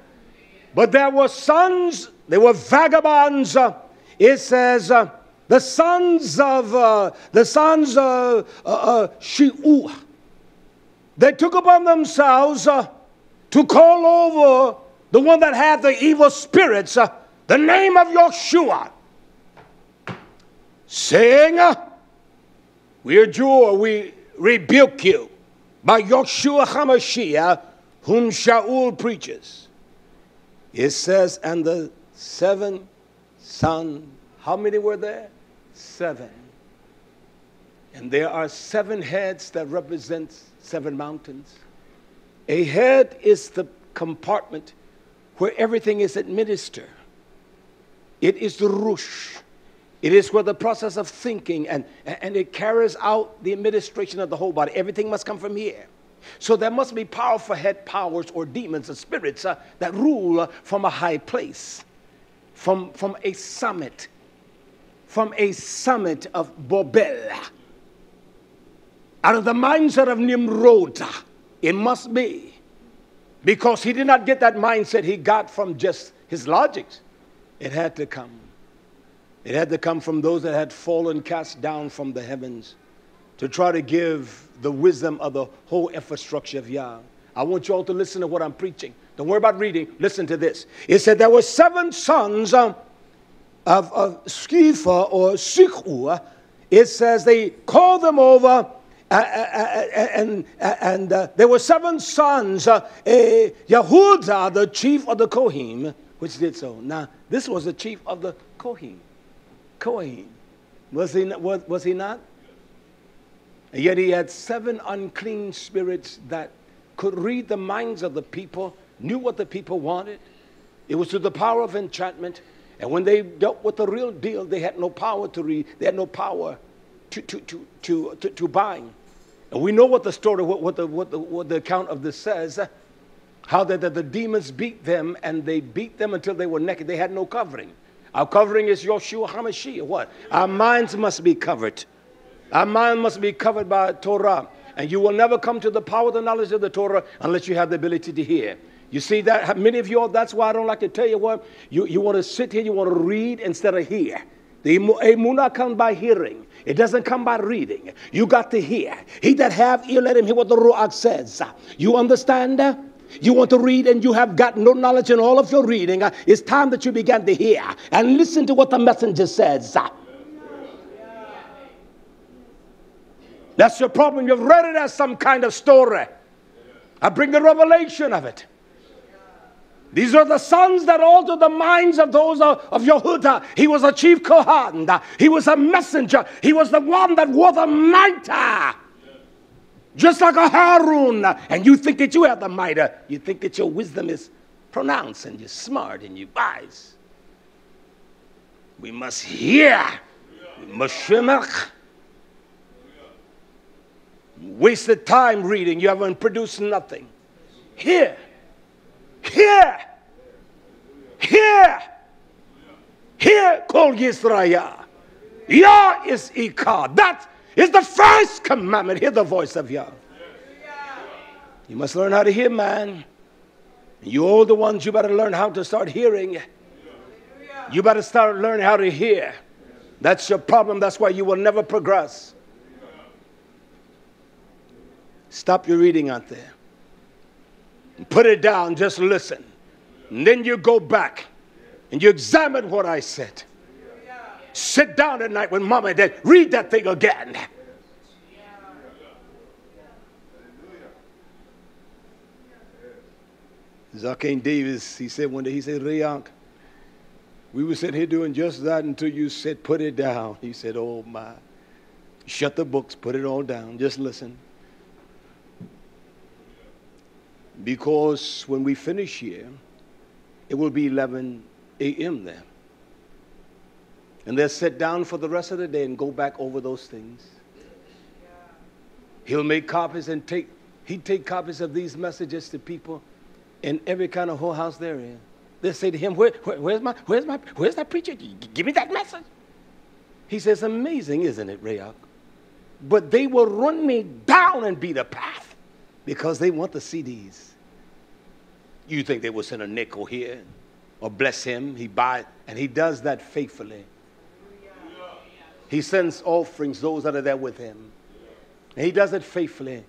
but there were sons, they were vagabonds. Uh, it says, uh, the sons of uh, the sons of uh, uh. They took upon themselves uh, to call over the one that had the evil spirits, uh, the name of Yeshua saying, We adjure, we rebuke you by Yeshua HaMashiach, whom Shaul preaches. It says, And the seven sons, how many were there? Seven. And there are seven heads that represent seven mountains. A head is the compartment where everything is administered. It is the rush. It is where the process of thinking and, and it carries out the administration of the whole body. Everything must come from here. So there must be powerful head powers or demons or spirits uh, that rule uh, from a high place, from, from a summit, from a summit of Bobel. Out of the mindset of Nimrod, it must be. Because he did not get that mindset he got from just his logics. It had to come it had to come from those that had fallen cast down from the heavens to try to give the wisdom of the whole infrastructure of Yah. I want you all to listen to what I'm preaching. Don't worry about reading. Listen to this. It said there were seven sons um, of, of Skifa or Sikhu. It says they called them over uh, uh, uh, and, and uh, there were seven sons. Uh, Yehuda, the chief of the Kohim, which did so. Now, this was the chief of the Kohim. Kohen. Was he, was, was he not? And yet he had seven unclean spirits that could read the minds of the people, knew what the people wanted. It was through the power of enchantment. And when they dealt with the real deal, they had no power to read, they had no power to, to, to, to, to, to bind. And we know what the story, what, what, the, what, the, what the account of this says how that the, the demons beat them and they beat them until they were naked. They had no covering. Our covering is Yeshua HaMashiach. What? Our minds must be covered. Our mind must be covered by Torah. And you will never come to the power of the knowledge of the Torah unless you have the ability to hear. You see that? Many of you, all, that's why I don't like to tell you what. You, you want to sit here, you want to read instead of hear. The emunah comes by hearing. It doesn't come by reading. You got to hear. He that have ear, let him hear what the Ruach says. You understand? You want to read and you have got no knowledge in all of your reading. Uh, it's time that you began to hear and listen to what the messenger says. That's your problem. You've read it as some kind of story. I bring the revelation of it. These are the sons that altered the minds of those of, of Yehuda. He was a chief Kohan. He was a messenger. He was the one that wore the mitre just like a Harun. And you think that you have the mitre. You think that your wisdom is pronounced and you're smart and you're wise. We must hear. We must shemach. Wasted time reading. You haven't produced nothing. Hear. Hear. Hear. Hear. Call Yisrael. Yah is Ikah. That's is the first commandment. Hear the voice of Yah. You must learn how to hear, man. You older ones, you better learn how to start hearing. You better start learning how to hear. That's your problem. That's why you will never progress. Stop your reading out there. Put it down. Just listen. And then you go back and you examine what I said. Sit down at night with mama and dad. Read that thing again. Zakane Davis, he said one day, he said, Riank, we were sitting here doing just that until you said, put it down. He said, oh my. Shut the books, put it all down, just listen. Because when we finish here, it will be 11 a.m. there. And they'll sit down for the rest of the day and go back over those things. He'll make copies and take, he'd take copies of these messages to people in every kind of whorehouse there is. They say to him, where, where, where's, my, where's, my, where's that preacher? Give me that message. He says, Amazing, isn't it, Rayok? But they will run me down and beat a path because they want the CDs. You think they will send a nickel here or bless him? He buy and he does that faithfully. He sends offerings, those that are there with him. And he does it faithfully.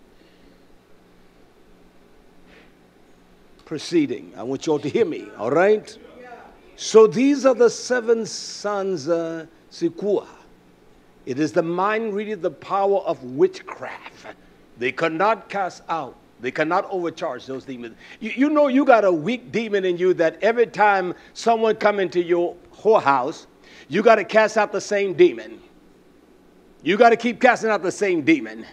Proceeding. I want you all to hear me, all right? So these are the seven sons, uh, Sikua. It is the mind reading the power of witchcraft. They cannot cast out. They cannot overcharge those demons. You, you know you got a weak demon in you that every time someone come into your whorehouse, you got to cast out the same demon. You got to keep casting out the same demon.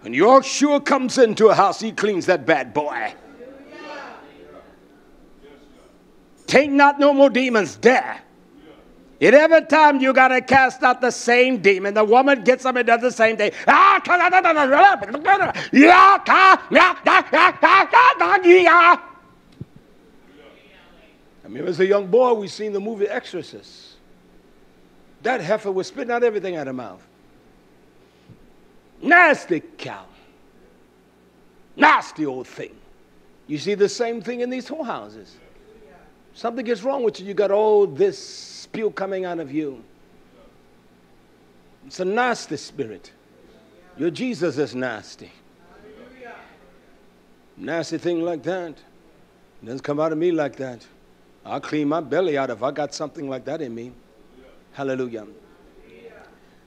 When Yahshua comes into a house, he cleans that bad boy. Take not no more demons there. At every time you got to cast out the same demon, the woman gets up and does the same thing. I mean, as a young boy, we seen the movie Exorcist. That heifer was spitting out everything out of her mouth. Nasty cow. Nasty old thing. You see the same thing in these whorehouses. Something gets wrong with you. You got all this spew coming out of you. It's a nasty spirit. Your Jesus is nasty. Nasty thing like that. It doesn't come out of me like that. I'll clean my belly out if I got something like that in me. Hallelujah.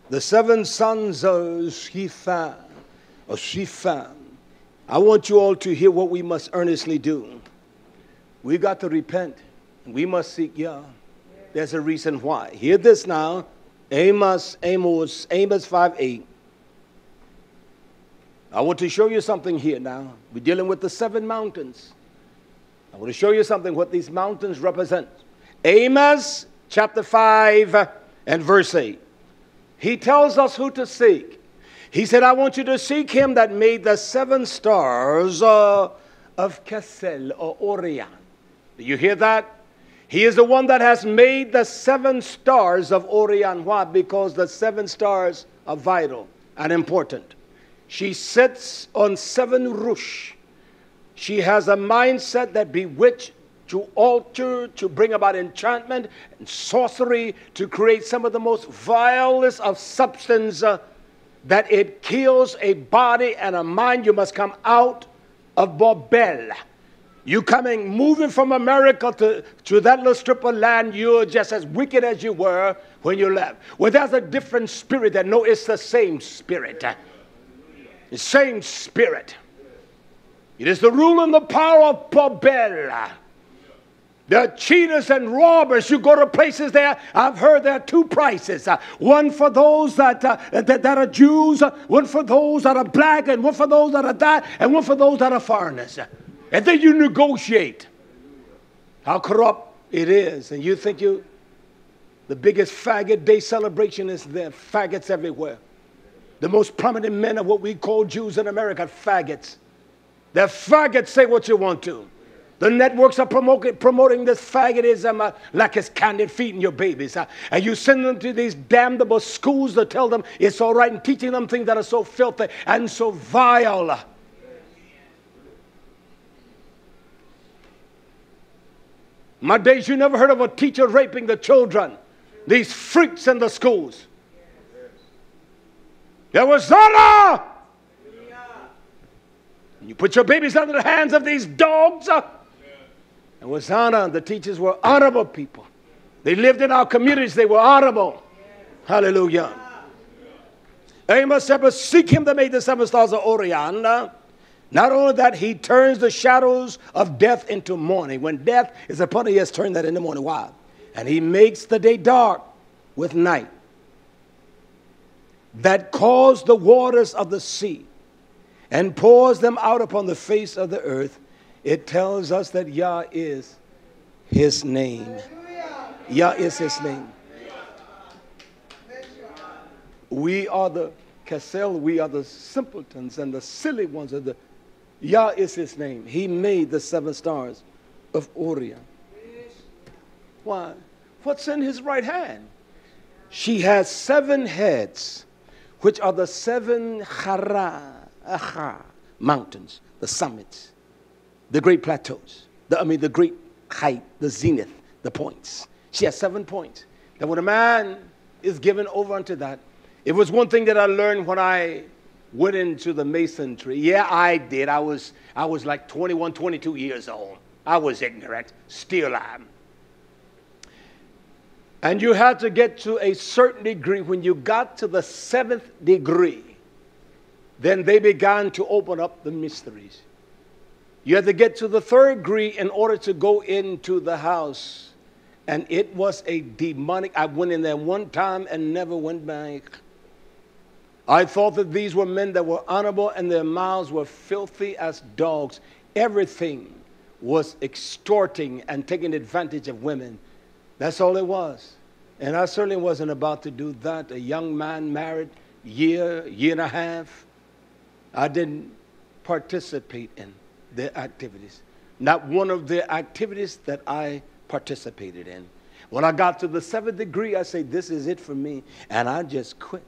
The seven sons of Shifa, or Shifa. I want you all to hear what we must earnestly do. We got to repent. We must seek Yah. There's a reason why. Hear this now. Amos, Amos, Amos 5 8. I want to show you something here now. We're dealing with the seven mountains. I want to show you something what these mountains represent. Amos chapter 5 and verse 8. He tells us who to seek. He said, I want you to seek him that made the seven stars uh, of Kessel or Orion. Do you hear that? He is the one that has made the seven stars of Orion. Why? Because the seven stars are vital and important. She sits on seven rush. She has a mindset that bewitch to alter, to bring about enchantment and sorcery, to create some of the most vilest of substance uh, that it kills a body and a mind. You must come out of Babel. You coming, moving from America to, to that little strip of land, you're just as wicked as you were when you left. Well, there's a different spirit that no, it's the same spirit. The same spirit. It is the rule and the power of Babel. The cheaters and robbers, you go to places there, I've heard there are two prices. Uh, one for those that, uh, that, that, are Jews, uh, one for those that are black, and one for those that are that, and one for those that are foreigners. And then you negotiate how corrupt it is. And you think you, the biggest faggot day celebration is there, faggots everywhere. The most prominent men of what we call Jews in America, faggots. They're faggots, say what you want to. The networks are promoting, promoting this faggotism uh, like it's candid feeding your babies. Uh, and you send them to these damnable schools to tell them it's all right and teaching them things that are so filthy and so vile. My days, you never heard of a teacher raping the children. These freaks in the schools. There was honor. You put your babies under the hands of these dogs. There was honor. The teachers were honorable people. They lived in our communities. They were honorable. Hallelujah. Amos said, seek him that made the seven stars of Orion. Not only that, he turns the shadows of death into morning. When death is upon us, he has turned that into morning. Why? And he makes the day dark with night. That caused the waters of the sea and pours them out upon the face of the earth, it tells us that Yah is his name. Yah is his name. We are the Cassel, we are the simpletons and the silly ones of the Yah is his name. He made the seven stars of Orion. Why? What's in his right hand? She has seven heads, which are the seven chara, aha, mountains, the summits, the great plateaus, the, I mean, the great height, the zenith, the points. She has seven points. That when a man is given over unto that, it was one thing that I learned when I went into the masonry. Yeah, I did. I was, I was like 21, 22 years old. I was ignorant. Still am. And you had to get to a certain degree. When you got to the seventh degree, then they began to open up the mysteries. You had to get to the third degree in order to go into the house. And it was a demonic. I went in there one time and never went back. I thought that these were men that were honorable and their mouths were filthy as dogs. Everything was extorting and taking advantage of women. That's all it was. And I certainly wasn't about to do that. A young man married, year, year and a half. I didn't participate in their activities. Not one of their activities that I participated in. When I got to the seventh degree, I said, This is it for me. And I just quit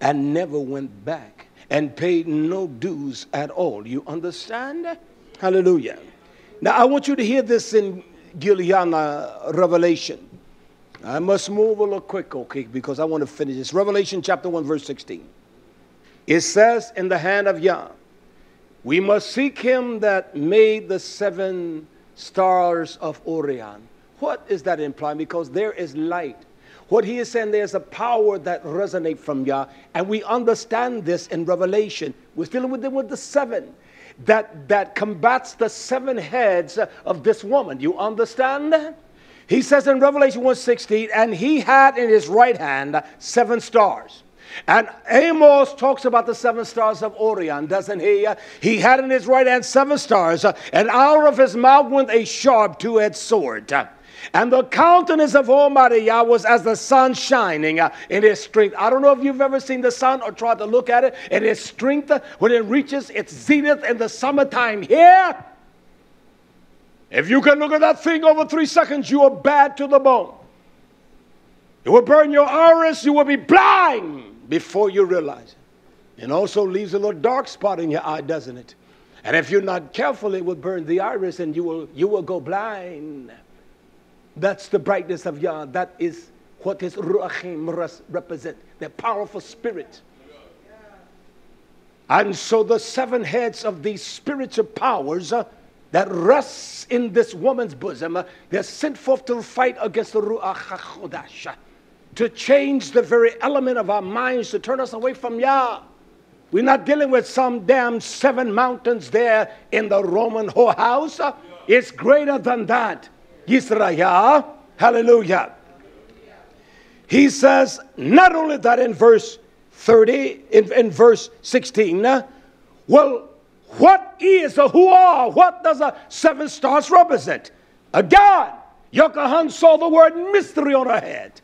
and never went back and paid no dues at all. You understand? Hallelujah. Now, I want you to hear this in Giliana uh, Revelation. I must move a little quick, okay, because I want to finish this. Revelation chapter 1, verse 16. It says, In the hand of Yah, we must seek him that made the seven stars of Orion. What is that implying? Because there is light what he is saying, there's a power that resonates from Yah, and we understand this in Revelation. We're dealing with them with the seven that that combats the seven heads of this woman. You understand? He says in Revelation 1:16, and he had in his right hand seven stars. And Amos talks about the seven stars of Orion, doesn't he? He had in his right hand seven stars, and out of his mouth went a sharp two-edged sword. And the countenance of Almighty Yah was as the sun shining uh, in his strength. I don't know if you've ever seen the sun or tried to look at it in its strength uh, when it reaches its zenith in the summertime here. If you can look at that thing over three seconds, you are bad to the bone. It will burn your iris, you will be blind before you realize it. And also leaves a little dark spot in your eye, doesn't it? And if you're not careful, it will burn the iris and you will, you will go blind. That's the brightness of Yah. That is what his Ruachim represent, the powerful spirit. And so the seven heads of these spiritual powers uh, that rests in this woman's bosom, uh, they're sent forth to fight against the Ruach HaKodesh, to change the very element of our minds, to turn us away from Yah. We're not dealing with some damn seven mountains there in the Roman whorehouse. It's greater than that. Yisrael. Hallelujah. He says not only that in verse 30, in, in verse 16, uh, well, what is a who are? What does a seven stars represent? Again, Yochanan saw the word mystery on her head.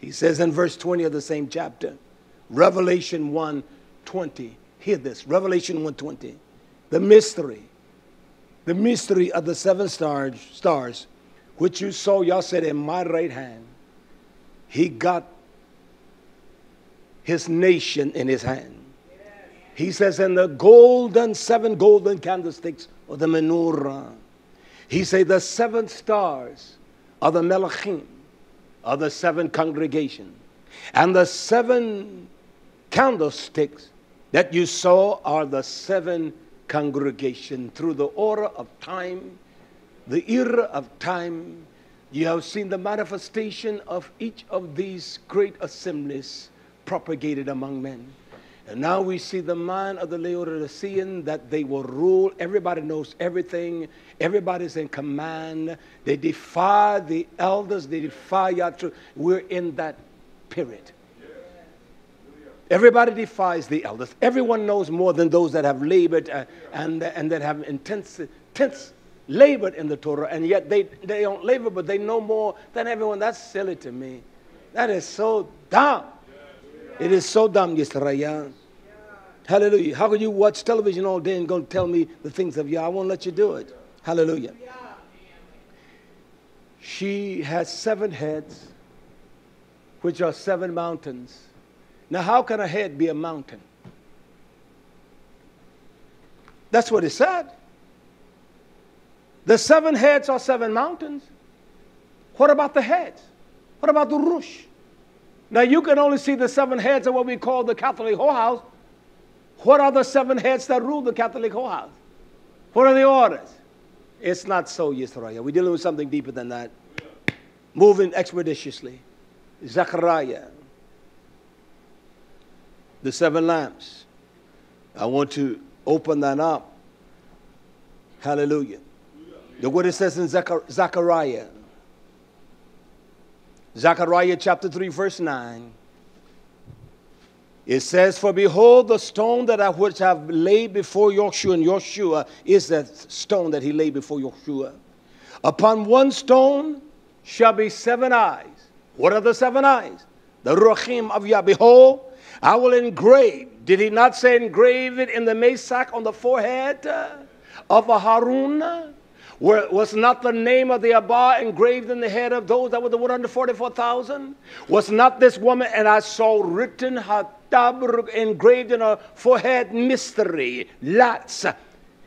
He says in verse 20 of the same chapter, Revelation 1 20. Hear this, Revelation 1 20. The mystery the mystery of the seven stars, stars which you saw, Yah said, in my right hand. He got his nation in his hand. He says, and the golden, seven golden candlesticks of the menorah. He said, the seven stars are the melachim, are the seven congregations. And the seven candlesticks that you saw are the seven congregation through the order of time, the era of time. You have seen the manifestation of each of these great assemblies propagated among men. And now we see the mind of the Laodicean that they will rule. Everybody knows everything. Everybody's in command. They defy the elders. They defy. We're in that period. Everybody defies the elders. Everyone knows more than those that have labored uh, and, and that have intense, intense labored in the Torah, and yet they, they don't labor, but they know more than everyone. That's silly to me. That is so dumb. It is so dumb, Yisrael. Hallelujah. How could you watch television all day and go tell me the things of Yah? I won't let you do it. Hallelujah. She has seven heads, which are seven mountains. Now, how can a head be a mountain? That's what it said. The seven heads are seven mountains. What about the heads? What about the rush? Now, you can only see the seven heads of what we call the Catholic whorehouse. What are the seven heads that rule the Catholic whorehouse? What are the orders? It's not so, Yisrael. We're dealing with something deeper than that. Moving expeditiously. Zechariah. The seven lamps. I want to open that up. Hallelujah. Look what it says in Zechariah. Zechariah chapter 3, verse 9. It says, For behold, the stone that I would have laid before Joshua, and Joshua is that stone that he laid before Joshua. Upon one stone shall be seven eyes. What are the seven eyes? The Ruachim of Yah. Behold, I will engrave. Did he not say engrave it in the Mesach on the forehead of a Harun? Where, was not the name of the Abba engraved in the head of those that were the 144,000? Was not this woman, and I saw written Hatab engraved in her forehead mystery, Lats.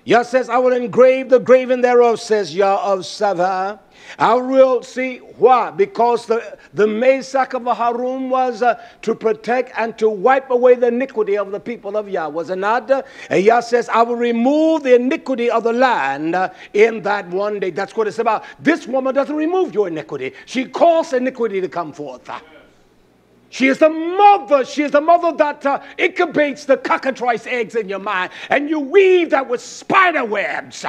Yah says, I will engrave the graven thereof, says Yah of Sava. I will see why. Because the, the Mesach of Harum was uh, to protect and to wipe away the iniquity of the people of Yah, was it not? And Yah says, I will remove the iniquity of the land uh, in that one day. That's what it's about. This woman doesn't remove your iniquity, she calls iniquity to come forth. She is the mother. She is the mother that uh, incubates the cockatrice eggs in your mind, and you weave that with spider webs.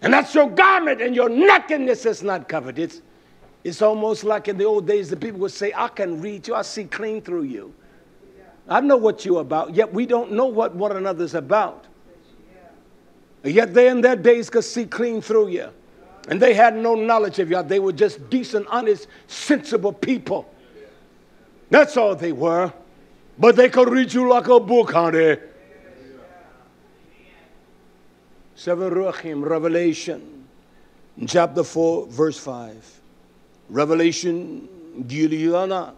And that's your garment, and your nakedness is not covered. It's, it's almost like in the old days, the people would say, I can read you, I see clean through you. I know what you're about, yet we don't know what one another's about. Yet they in their days could see clean through you. And they had no knowledge of you. They were just decent, honest, sensible people. That's all they were. But they could read you like a book, honey. Seven Ruachim, Revelation, chapter 4, verse 5. Revelation, Giliana.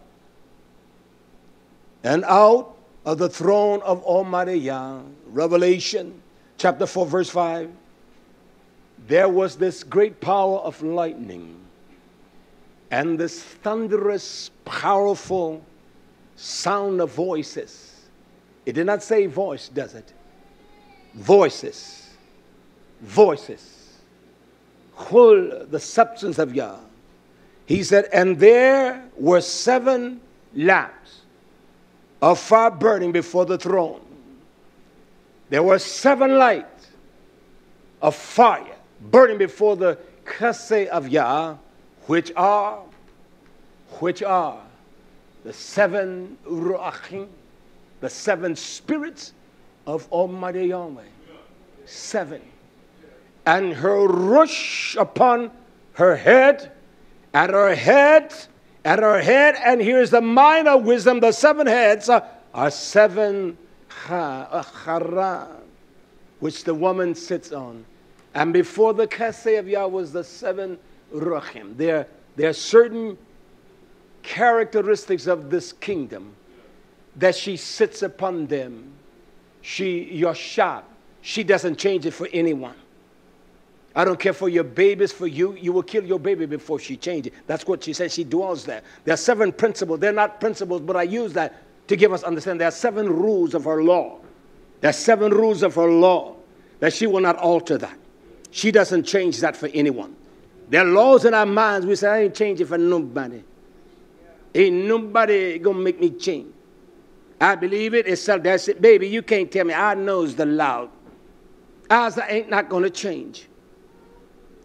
And out of the throne of Almighty Yah, Revelation, chapter 4, verse 5, there was this great power of lightning and this thunderous, powerful sound of voices. It did not say voice, does it? Voices voices. Whole, the substance of Yah. He said, and there were seven lamps of fire burning before the throne. There were seven lights of fire burning before the Kase of Yah, which are, which are the seven Ruachim, the seven spirits of Almighty Yahweh. Seven and her rush upon her head, at her head, at her head, and here's the minor wisdom the seven heads are seven chara, which the woman sits on. And before the Kaseh of Yah was the seven ruachim. There, there are certain characteristics of this kingdom that she sits upon them. She, Yoshab, she doesn't change it for anyone. I don't care for your babies, for you. You will kill your baby before she changes. That's what she says. She dwells there. There are seven principles. They're not principles, but I use that to give us understand. There are seven rules of her law. There are seven rules of her law that she will not alter that. She doesn't change that for anyone. There are laws in our minds. We say, I ain't changing for nobody. Ain't nobody gonna make me change. I believe it. It's that's it, baby. You can't tell me. I knows the loud. Ours ain't not gonna change.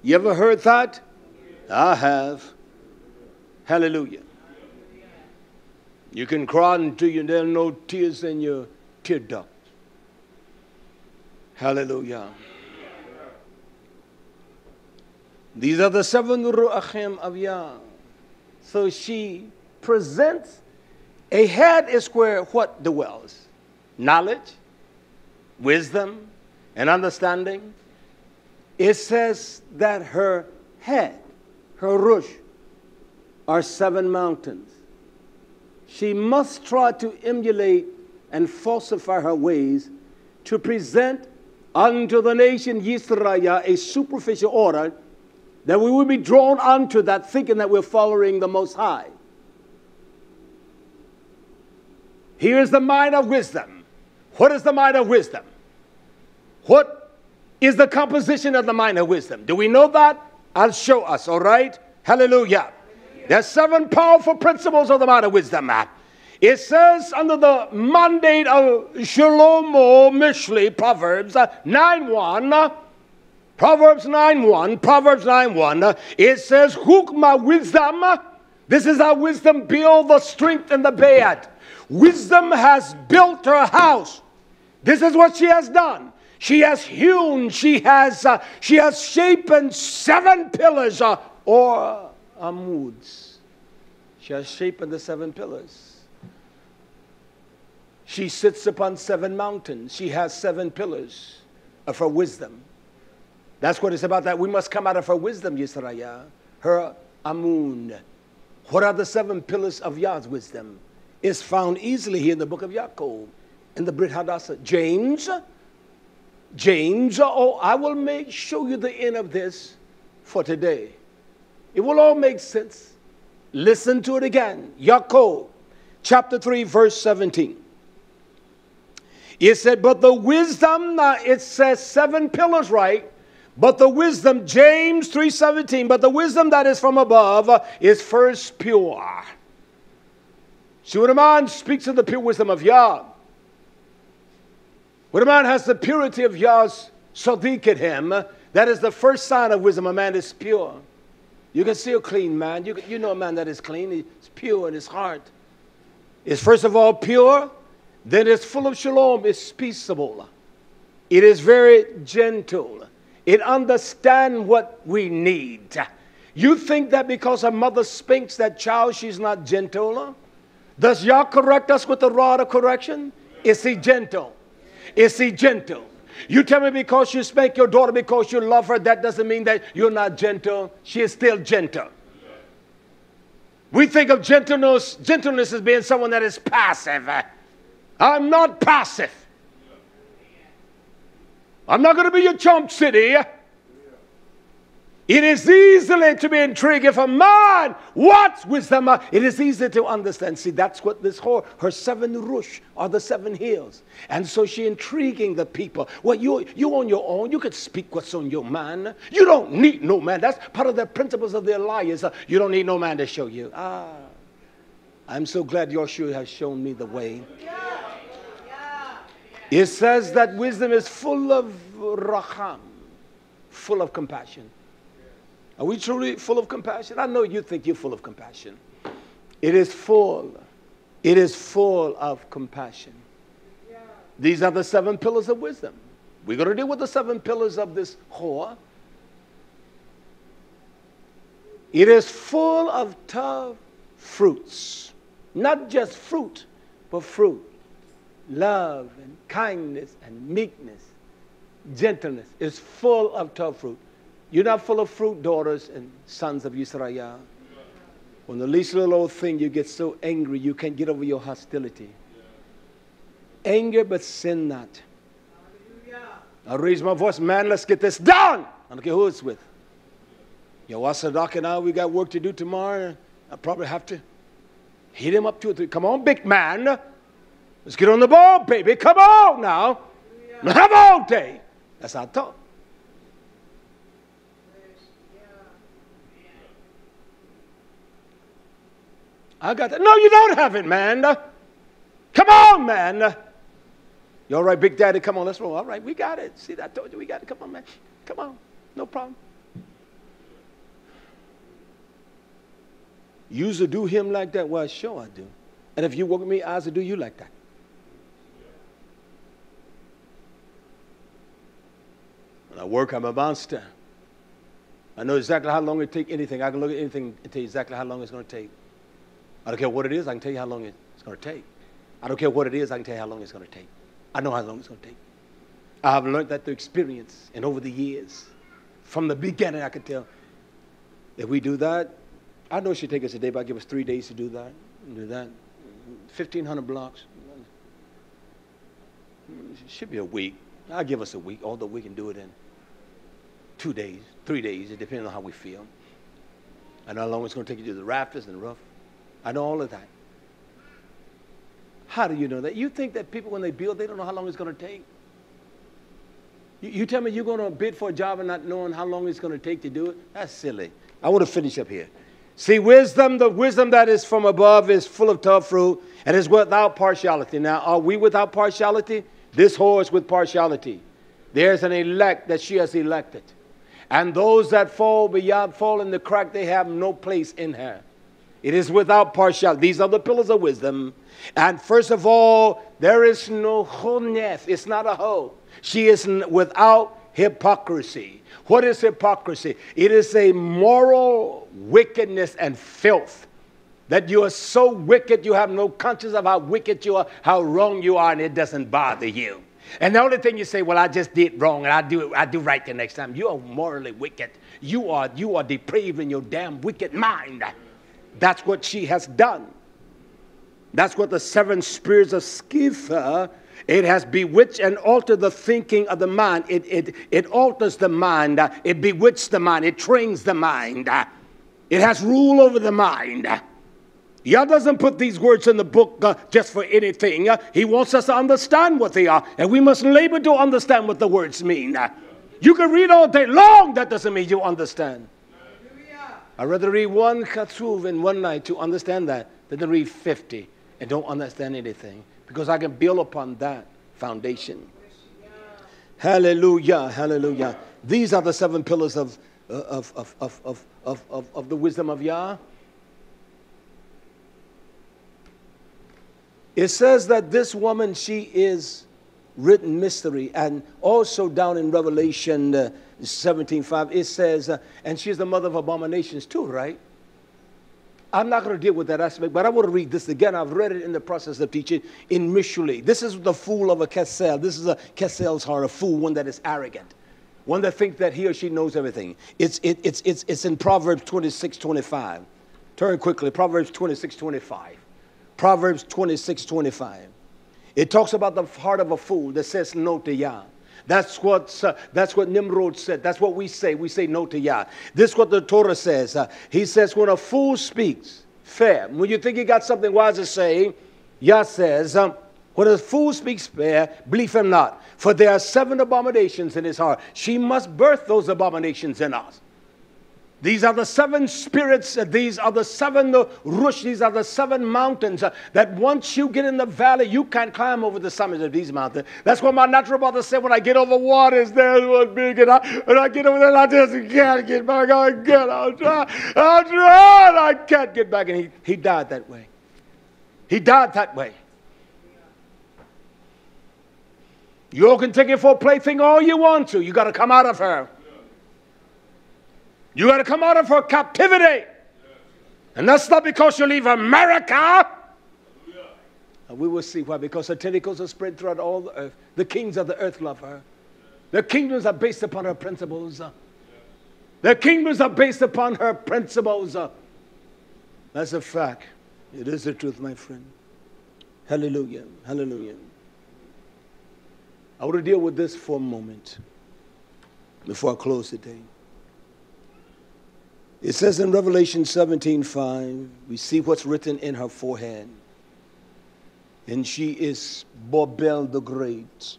You ever heard that? I have. Hallelujah. You can cry until you, there are no tears in your tear duct. Hallelujah. These are the seven ru'achim of Yah. So she presents a head is where what dwells? Knowledge, wisdom, and understanding. It says that her head, her rush, are seven mountains. She must try to emulate and falsify her ways to present unto the nation Yisrael a superficial order that we will be drawn unto that thinking that we're following the Most High. Here is the mind of wisdom. What is the mind of wisdom? What is the composition of the mind of wisdom? Do we know that? I'll show us, all right? Hallelujah. There's seven powerful principles of the mind of wisdom. It says under the mandate of Shlomo Mishli, Proverbs 9 1, Proverbs 9 1, Proverbs 9 1, it says, Hukma wisdom. This is how wisdom build the strength and the bed. Wisdom has built her house. This is what she has done. She has hewn, she has, uh, she has shapen seven pillars uh, or amuds. She has shapen the seven pillars. She sits upon seven mountains. She has seven pillars of her wisdom. That's what it's about. That we must come out of her wisdom, Yisraya. Her amun. What are the seven pillars of Yah's wisdom? is found easily here in the book of Yaakov, in the Brit Hadashah. James, James, oh, I will make show you the end of this for today. It will all make sense. Listen to it again. Yaakov, chapter 3, verse 17. It said, but the wisdom, uh, it says seven pillars, right? But the wisdom, James 3:17, but the wisdom that is from above is first pure See, when a man speaks of the pure wisdom of Yah, when a man has the purity of Yah's sadiq in him, that is the first sign of wisdom. A man is pure. You can see a clean man. You, you know a man that is clean. He's pure in his heart. Is first of all pure, then it's full of shalom. It's peaceable. It is very gentle. It understands what we need. You think that because a mother spanks that child, she's not gentle? Does Yah correct us with the rod of correction? Is he gentle? Is he gentle? You tell me because you spank your daughter because you love her, that doesn't mean that you're not gentle. She is still gentle. We think of gentleness, gentleness as being someone that is passive. I'm not passive. I'm not going to be your chump city. It is easily to be intrigued. If a man wants wisdom, it is easy to understand. See, that's what this whole, her seven rush are the seven hills. And so she intriguing the people. Well, you, you on your own, you could speak what's on your mind. You don't need no man. That's part of the principles of the liars. Uh, you don't need no man to show you. Ah, I'm so glad Yeshua has shown me the way. It says that wisdom is full of raham, full of compassion. Are we truly full of compassion? I know you think you're full of compassion. It is full. It is full of compassion. These are the seven pillars of wisdom. We're going to deal with the seven pillars of this whore. It is full of tough fruits. Not just fruit, but fruit. Love and kindness and meekness, gentleness is full of tough fruit. You're not full of fruit, daughters and sons of Israel. When the least little old thing, you get so angry you can't get over your hostility. Anger, but sin not. I raise my voice, man, let's get this done. I don't care who it's with. Yo, Wasadak and I, we got work to do tomorrow. I probably have to hit him up two or three. Come on, big man. Let's get on the ball, baby. Come on now. Have all day. That's how I talk. I got that. No, you don't have it, man. Come on, man. You all right, Big Daddy? Come on, let's roll. All right, we got it. See, I told you we got it. Come on, man. Come on. No problem. You used to do him like that. Well, sure I do. And if you work with me, I will do you like that. I work, I'm a monster. I know exactly how long it takes anything. I can look at anything and tell you exactly how long it's going to take. I don't care what it is, I can tell you how long it's going to take. I don't care what it is, I can tell you how long it's going to take. I know how long it's going to take. I have learned that through experience and over the years. From the beginning, I can tell if we do that, I know it should take us a day, but I give us three days to do that. Do that. 1,500 blocks. It should be a week. I'll give us a week, although we can do it in two days, three days, depends on how we feel. I know how long it's going to take you to do the rafters and the roof. I know all of that. How do you know that? You think that people, when they build, they don't know how long it's going to take? You, you tell me you're going to bid for a job and not knowing how long it's going to take to do it? That's silly. I want to finish up here. See, wisdom, the wisdom that is from above is full of tough fruit and is without partiality. Now, are we without partiality? This whore is with partiality. There's an elect that she has elected. And those that fall beyond, fall in the crack, they have no place in her. It is without partiality. These are the pillars of wisdom. And first of all, there is no honef. It's not a hoe. She is without hypocrisy. What is hypocrisy? It is a moral wickedness and filth. That you are so wicked, you have no conscience of how wicked you are, how wrong you are, and it doesn't bother you. And the only thing you say, well, I just did wrong and I do, I do right the next time. You are morally wicked. You are, you are depraved in your damn wicked mind. That's what she has done. That's what the seven spirits of Sceva, it has bewitched and altered the thinking of the mind. It, it, it alters the mind. It bewitches the mind. It trains the mind. It has rule over the mind. Yah doesn't put these words in the book uh, just for anything. Uh, he wants us to understand what they are, and we must labor to understand what the words mean. Uh, you can read all day long, that doesn't mean you understand. I'd rather read one Kethuv in one night to understand that than to read 50 and don't understand anything because I can build upon that foundation. Hallelujah, hallelujah. These are the seven pillars of, of, of, of, of, of, of, of the wisdom of Yah. It says that this woman, she is written mystery. And also down in Revelation uh, 17.5, it says, uh, and she's the mother of abominations too, right? I'm not going to deal with that aspect, but I want to read this again. I've read it in the process of teaching in Mishuli. This is the fool of a Kessel. This is a Kessel's heart, a fool, one that is arrogant, one that thinks that he or she knows everything. It's, it, it's, it's, it's in Proverbs 26, 25. Turn quickly, Proverbs 26, 25. Proverbs 26, 25. It talks about the heart of a fool that says no to Yah. That's what, uh, that's what Nimrod said. That's what we say. We say no to Yah. This is what the Torah says. Uh, he says, when a fool speaks, fair. When you think he got something wise to say, Yah says, um, when a fool speaks fair, believe him not. For there are seven abominations in his heart. She must birth those abominations in us. These are the seven spirits, uh, these are the seven uh, rush, these are the seven mountains uh, that once you get in the valley, you can't climb over the summits of these mountains. That's what my natural brother said when I get over waters, there's one big, and I, and I get over there, I just can't get back. I get, I'll try, I'll try, and I can't get back. And he, he died that way. He died that way. You all can take it for a plaything all you want to. You got to come out of her. You got to come out of her captivity. And that's not because you leave America. And we will see why. Because her tentacles are spread throughout all the earth. The kings of the earth love her. The kingdoms are based upon her principles. The kingdoms are based upon her principles. That's a fact. It is the truth, my friend. Hallelujah. Hallelujah. I want to deal with this for a moment before I close today. It says in Revelation 17:5, we see what's written in her forehead. And she is Babel the Great.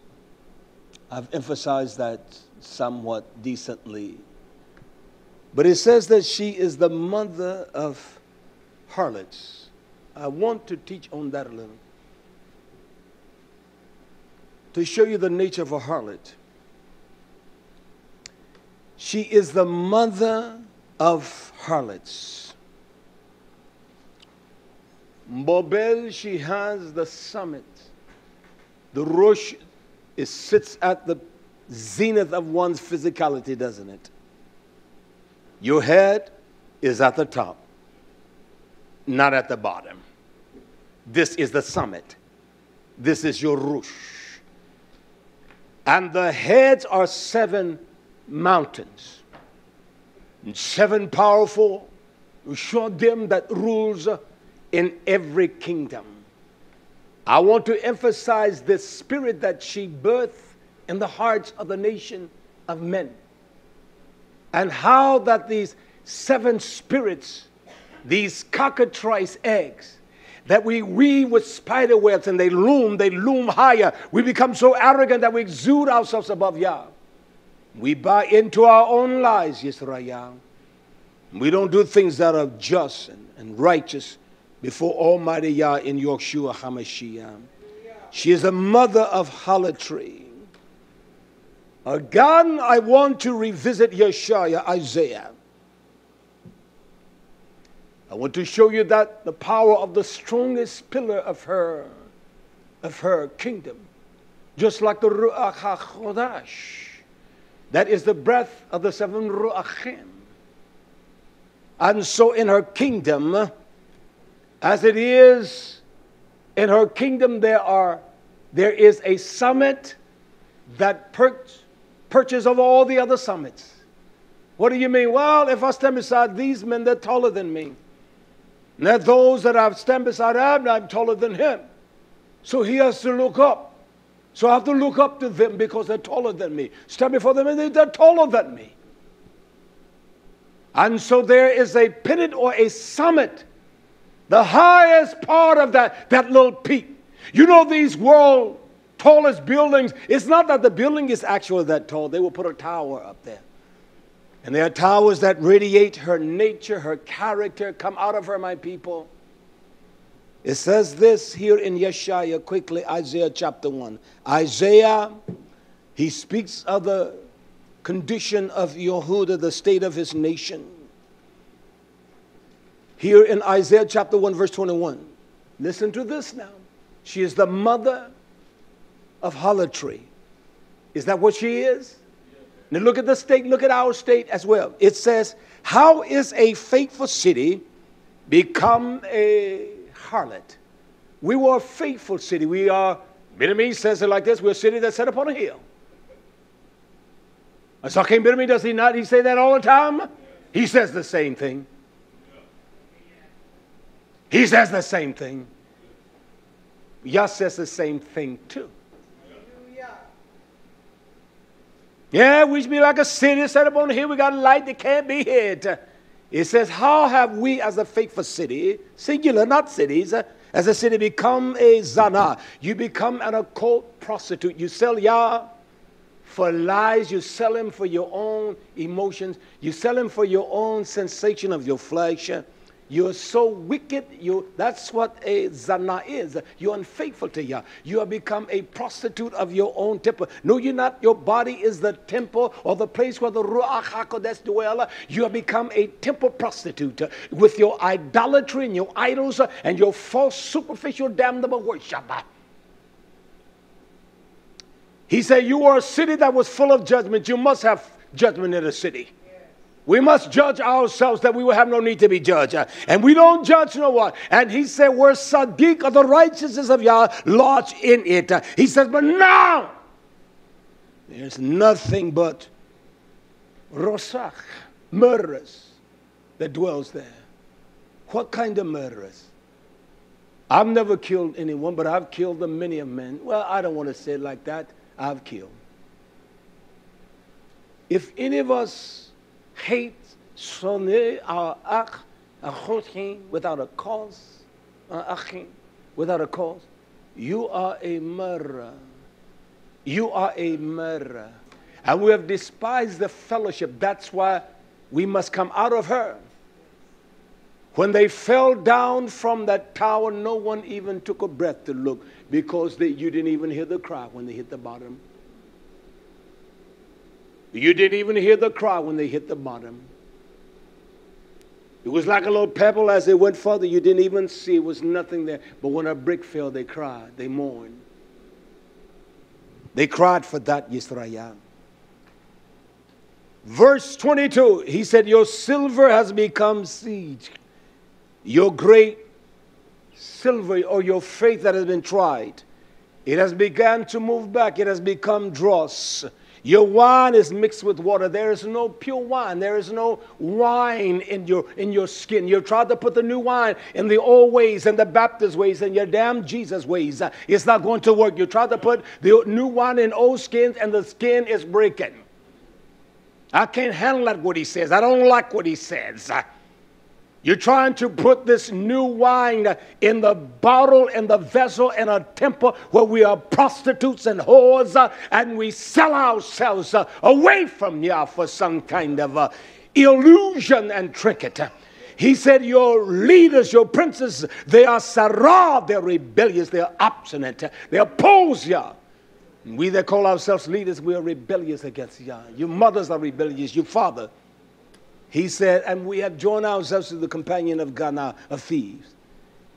I've emphasized that somewhat decently. But it says that she is the mother of harlots. I want to teach on that a little. To show you the nature of a harlot. She is the mother of harlots. Bobel, she has the summit. The Rosh it sits at the zenith of one's physicality, doesn't it? Your head is at the top, not at the bottom. This is the summit. This is your Rosh. And the heads are seven mountains, and seven powerful, who show them that rules in every kingdom. I want to emphasize the spirit that she birthed in the hearts of the nation of men. And how that these seven spirits, these cockatrice eggs, that we weave with spider webs and they loom, they loom higher. We become so arrogant that we exude ourselves above Yah. We buy into our own lies, Yisrael. We don't do things that are just and, and righteous before Almighty Yah in Yeshua HaMashiach. She is a mother of harlotry. Again, I want to revisit Yeshaya, Isaiah. I want to show you that the power of the strongest pillar of her, of her kingdom, just like the Ruach HaKodesh, that is the breath of the seven Ruachim. And so in her kingdom, as it is in her kingdom, there are there is a summit that perch, perches of all the other summits. What do you mean? Well, if I stand beside these men, they're taller than me. And those that I've stand beside Abner, I'm taller than him. So he has to look up. So I have to look up to them because they're taller than me. Stand before them and they're taller than me. And so there is a pinnacle or a summit the highest part of that, that little peak. You know, these world tallest buildings, it's not that the building is actually that tall. They will put a tower up there. And there are towers that radiate her nature, her character, come out of her, my people. It says this here in Yeshaya, quickly, Isaiah chapter 1. Isaiah, he speaks of the condition of Yehuda, the state of his nation here in Isaiah chapter 1, verse 21. Listen to this now. She is the mother of harlotry. Is that what she is? Now look at the state, look at our state as well. It says, How is a faithful city become a harlot? We were a faithful city. We are, Benjamin says it like this we're a city that's set upon a hill. And so King Benjamin, does he not? He say that all the time? He says the same thing. He says the same thing. Yah says the same thing too. Yeah, we should be like a city set up on the hill. We got a light that can't be hid. It says, How have we, as a faithful city, singular, not cities, as a city, become a zana? You become an occult prostitute. You sell Yah for lies. You sell him for your own emotions. You sell him for your own sensation of your flesh. You're so wicked. You, that's what a zana is. You're unfaithful to Yah. You have become a prostitute of your own temple. No, you're not. Your body is the temple or the place where the Ruach HaKodesh dwell. You have become a temple prostitute with your idolatry and your idols and your false, superficial, damnable worship. He said, You are a city that was full of judgment. You must have judgment in a city. We must judge ourselves that we will have no need to be judged. And we don't judge no one. And he said, We're Sadiq of the righteousness of Yah lodged in it. He says, But now there's nothing but Rosach, murderers, that dwells there. What kind of murderers? I've never killed anyone, but I've killed a many of men. Well, I don't want to say it like that. I've killed. If any of us hate sonner our ach, achotchim, without a cause, achim, without a cause, you are a murderer. You are a murderer. And we have despised the fellowship. That's why we must come out of her. When they fell down from that tower, no one even took a breath to look because they, you didn't even hear the cry when they hit the bottom. You didn't even hear the cry when they hit the bottom. It was like a little pebble as they went further. You didn't even see. It was nothing there. But when a brick fell, they cried. They mourned. They cried for that, Yisrael. Verse 22, he said, Your silver has become siege. Your great silver or your faith that has been tried, it has begun to move back. It has become dross. Your wine is mixed with water. There is no pure wine. There is no wine in your, in your skin. You've tried to put the new wine in the old ways and the Baptist ways and your damn Jesus ways. It's not going to work. You try to put the new wine in old skins and the skin is breaking. I can't handle that what he says. I don't like what he says. You're trying to put this new wine in the bottle, in the vessel, in a temple where we are prostitutes and whores, uh, and we sell ourselves uh, away from Yah for some kind of uh, illusion and trinket. He said, Your leaders, your princes, they are sarah, they're rebellious, they're obstinate, they oppose Yah. We that call ourselves leaders, we are rebellious against Yah. Your mothers are rebellious, your father he said, and we have joined ourselves to the companion of Ghana of thieves.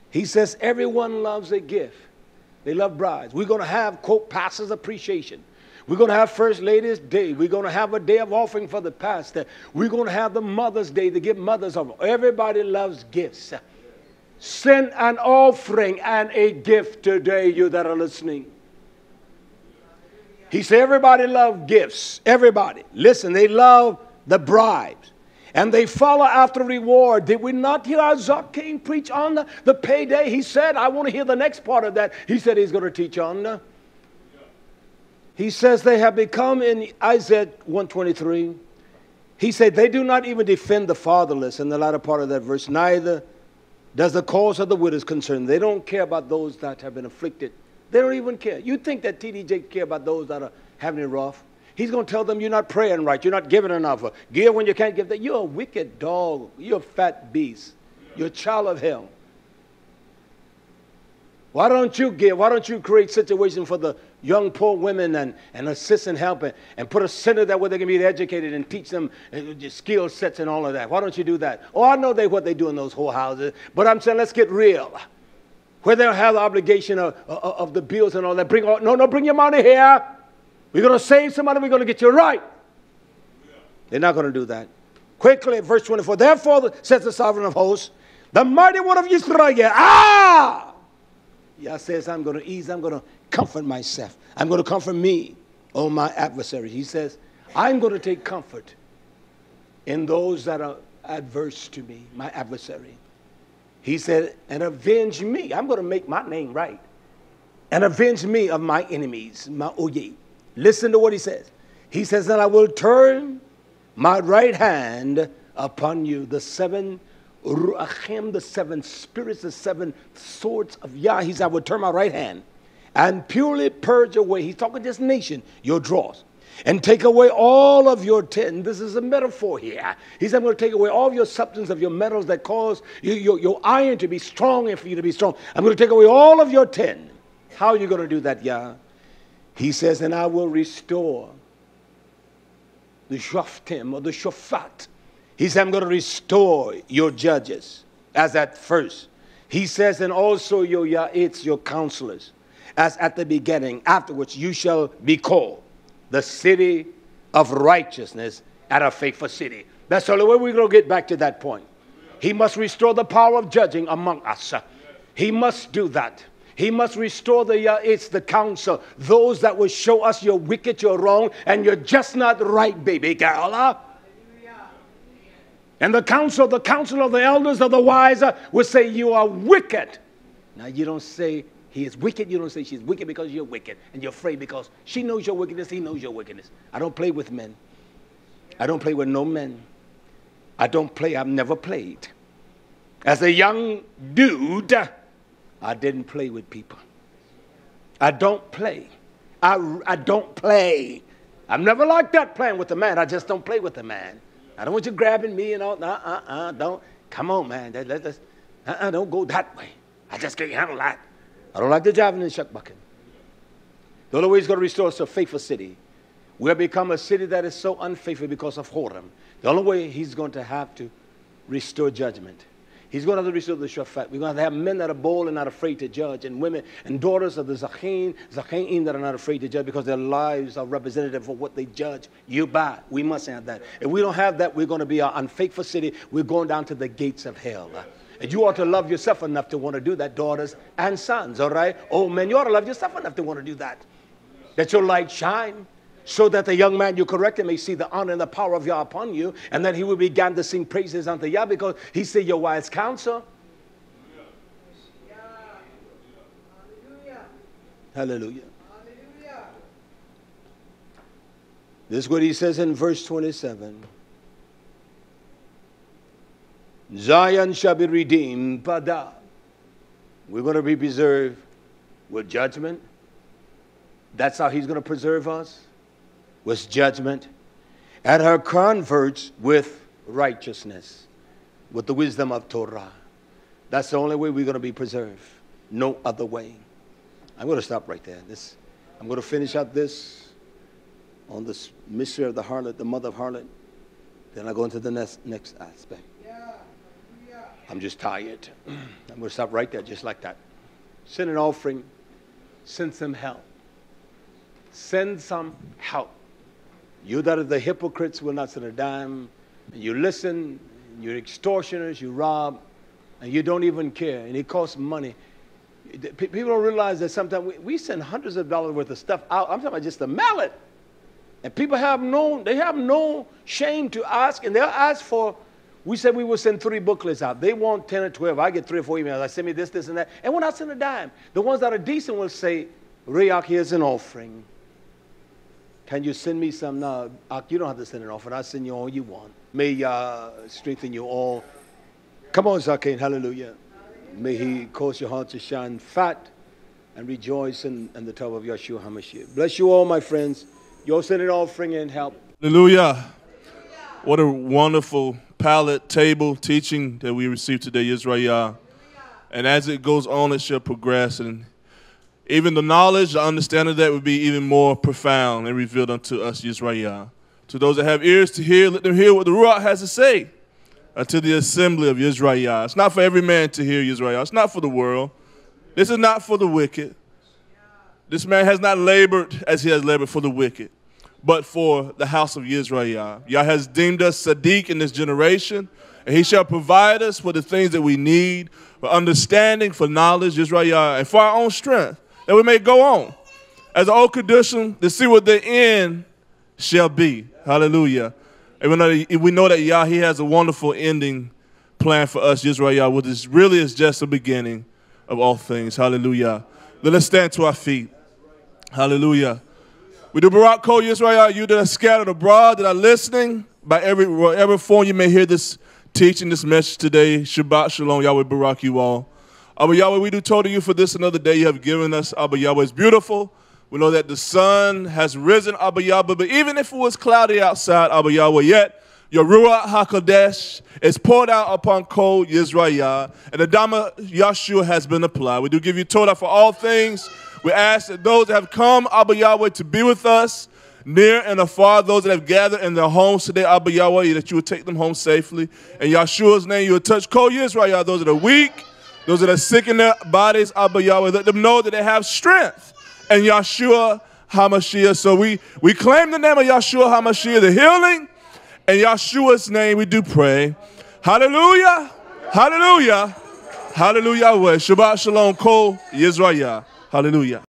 He says, everyone loves a gift. They love brides. We're going to have, quote, pastor's appreciation. We're going to have First Lady's Day. We're going to have a day of offering for the pastor. We're going to have the Mother's Day to give mothers of everybody loves gifts. Send an offering and a gift today, you that are listening. He said, everybody love gifts. Everybody. Listen, they love the bribes and they follow after reward. Did we not hear Isaac King preach on the, the payday? He said, I want to hear the next part of that. He said he's going to teach on the. He says they have become in Isaiah 123. He said they do not even defend the fatherless in the latter part of that verse. Neither does the cause of the widows concern. They don't care about those that have been afflicted. They don't even care. You think that TDJ care about those that are having it rough? He's going to tell them you're not praying right. You're not giving enough. Give when you can't give that. You're a wicked dog. You're a fat beast. You're a child of hell. Why don't you give? Why don't you create situations for the young poor women and, and assist and help and, and put a center that where they can be educated and teach them uh, skill sets and all of that? Why don't you do that? Oh, I know they what they do in those whole houses, but I'm saying let's get real. Where they'll have the obligation of, of, of the bills and all that. Bring all, no, no, bring your money here. We're going to save somebody. We're going to get you right. They're not going to do that. Quickly, verse 24. Therefore, says the sovereign of hosts, the mighty one of Israel, ah! Yah says, I'm going to ease, I'm going to comfort myself. I'm going to comfort me, oh my adversary. He says, I'm going to take comfort in those that are adverse to me, my adversary. He said, and avenge me. I'm going to make my name right. And avenge me of my enemies, my oye. Listen to what he says. He says, that I will turn my right hand upon you. The seven ruachim, the seven spirits, the seven swords of Yah. He said, I will turn my right hand and purely purge away. He's talking to this nation, your dross. And take away all of your tin. This is a metaphor here. He said, I'm going to take away all of your substance of your metals that cause you, your, your iron to be strong and for you to be strong. I'm going to take away all of your tin. How are you going to do that, Yah? He says, and I will restore the shoftim or the shofat. He said, I'm going to restore your judges as at first. He says, and also your yaits, your counselors, as at the beginning. Afterwards, you shall be called the city of righteousness and a faithful city. That's the only way we're going to get back to that point. He must restore the power of judging among us. He must do that. He must restore the uh, it's the council, those that will show us you're wicked, you're wrong, and you're just not right, baby girl. And the council, the council of the elders of the wise uh, will say you are wicked. Now you don't say he is wicked. You don't say she's wicked because you're wicked, and you're afraid because she knows your wickedness. He knows your wickedness. I don't play with men. I don't play with no men. I don't play. I've never played. As a young dude. I didn't play with people. I don't play. I, I don't play. I'm never like that playing with a man. I just don't play with a man. I don't want you grabbing me and all. Uh, uh, uh, don't. Come on, man. Let, let, uh, uh, don't go that way. I just can't handle that. I don't like the driving in the shuck bucket. The only way he's going to restore us to a faithful city. We have become a city that is so unfaithful because of whoredom. The only way he's going to have to restore judgment. He's going to have to restore the shafat. We're going to have men that are bold and not afraid to judge, and women and daughters of the Zakhin, Zakhin that are not afraid to judge because their lives are representative of what they judge you by. We must have that. If we don't have that, we're going to be an unfaithful city. We're going down to the gates of hell. And you ought to love yourself enough to want to do that, daughters and sons, all right? Oh, man, you ought to love yourself enough to want to do that. That your light shine so that the young man you corrected may see the honor and the power of Yah upon you, and then he will begin to sing praises unto Yah because he said your wise counsel. Hallelujah. Hallelujah. This is what he says in verse 27. Zion shall be redeemed, Pada. We're going to be preserved with judgment. That's how he's going to preserve us with judgment, and her converts with righteousness, with the wisdom of Torah. That's the only way we're going to be preserved. No other way. I'm going to stop right there. This, I'm going to finish up this on this mystery of the harlot, the mother of harlot. Then I go into the next, next aspect. I'm just tired. I'm going to stop right there, just like that. Send an offering, send some help. Send some help. You that are the hypocrites will not send a dime. You listen, you're extortioners, you rob, and you don't even care, and it costs money. People don't realize that sometimes we send hundreds of dollars worth of stuff out. I'm talking about just a mallet. And people have no, they have no shame to ask, and they'll ask for, we said we will send three booklets out. They want 10 or 12. I get three or four emails. I send me this, this, and that. And we're not sending a dime. The ones that are decent will say, Rayak, here's an offering. Can you send me some? No, you don't have to send an off, and I'll send you all you want. May uh, strengthen you all. Come on, Zakin, hallelujah. May he cause your heart to shine fat and rejoice in, in the top of Yeshua HaMashiach. Bless you all, my friends. You'll send an offering and help. Hallelujah. What a wonderful pallet table teaching that we received today, Israel. And as it goes on, it shall progress. And even the knowledge, the understanding that would be even more profound and revealed unto us, Israel. To those that have ears to hear, let them hear what the Ruach has to say unto the assembly of Israel. It's not for every man to hear Israel. It's not for the world. This is not for the wicked. This man has not labored as he has labored for the wicked, but for the house of Israel. Yah has deemed us Sadiq in this generation, and he shall provide us with the things that we need, for understanding, for knowledge, Israel, and for our own strength that we may go on as an old condition to see what the end shall be. Hallelujah. And we know that, we know that Yah, He has a wonderful ending plan for us, Israel, Yah, which is really is just the beginning of all things. Hallelujah. Let us stand to our feet. Hallelujah. We do Barak Kol Israel, you that are scattered abroad, that are listening by every whatever form you may hear this teaching, this message today. Shabbat Shalom, Yahweh Barak you all. Abba Yahweh, we do total you for this another day you have given us. Abba Yahweh is beautiful. We know that the sun has risen, Abba Yahweh, but even if it was cloudy outside, Abba Yahweh, yet your Ruach HaKodesh is poured out upon Kol Yisrael, and the Dama Yahshua has been applied. We do give you Torah for all things. We ask that those that have come, Abba Yahweh, to be with us, near and afar, those that have gathered in their homes today, Abba Yahweh, that you would take them home safely. In Yahshua's name, you would touch Kol Yisrael, those that are weak, those that are sick in their bodies, Abba Yahweh, let them know that they have strength and Yeshua HaMashiach. So we, we claim the name of Yeshua HaMashiach, the healing. In Yeshua's name we do pray. Hallelujah. Hallelujah. Hallelujah. Shabbat Shalom. Kol Yisrael. Hallelujah.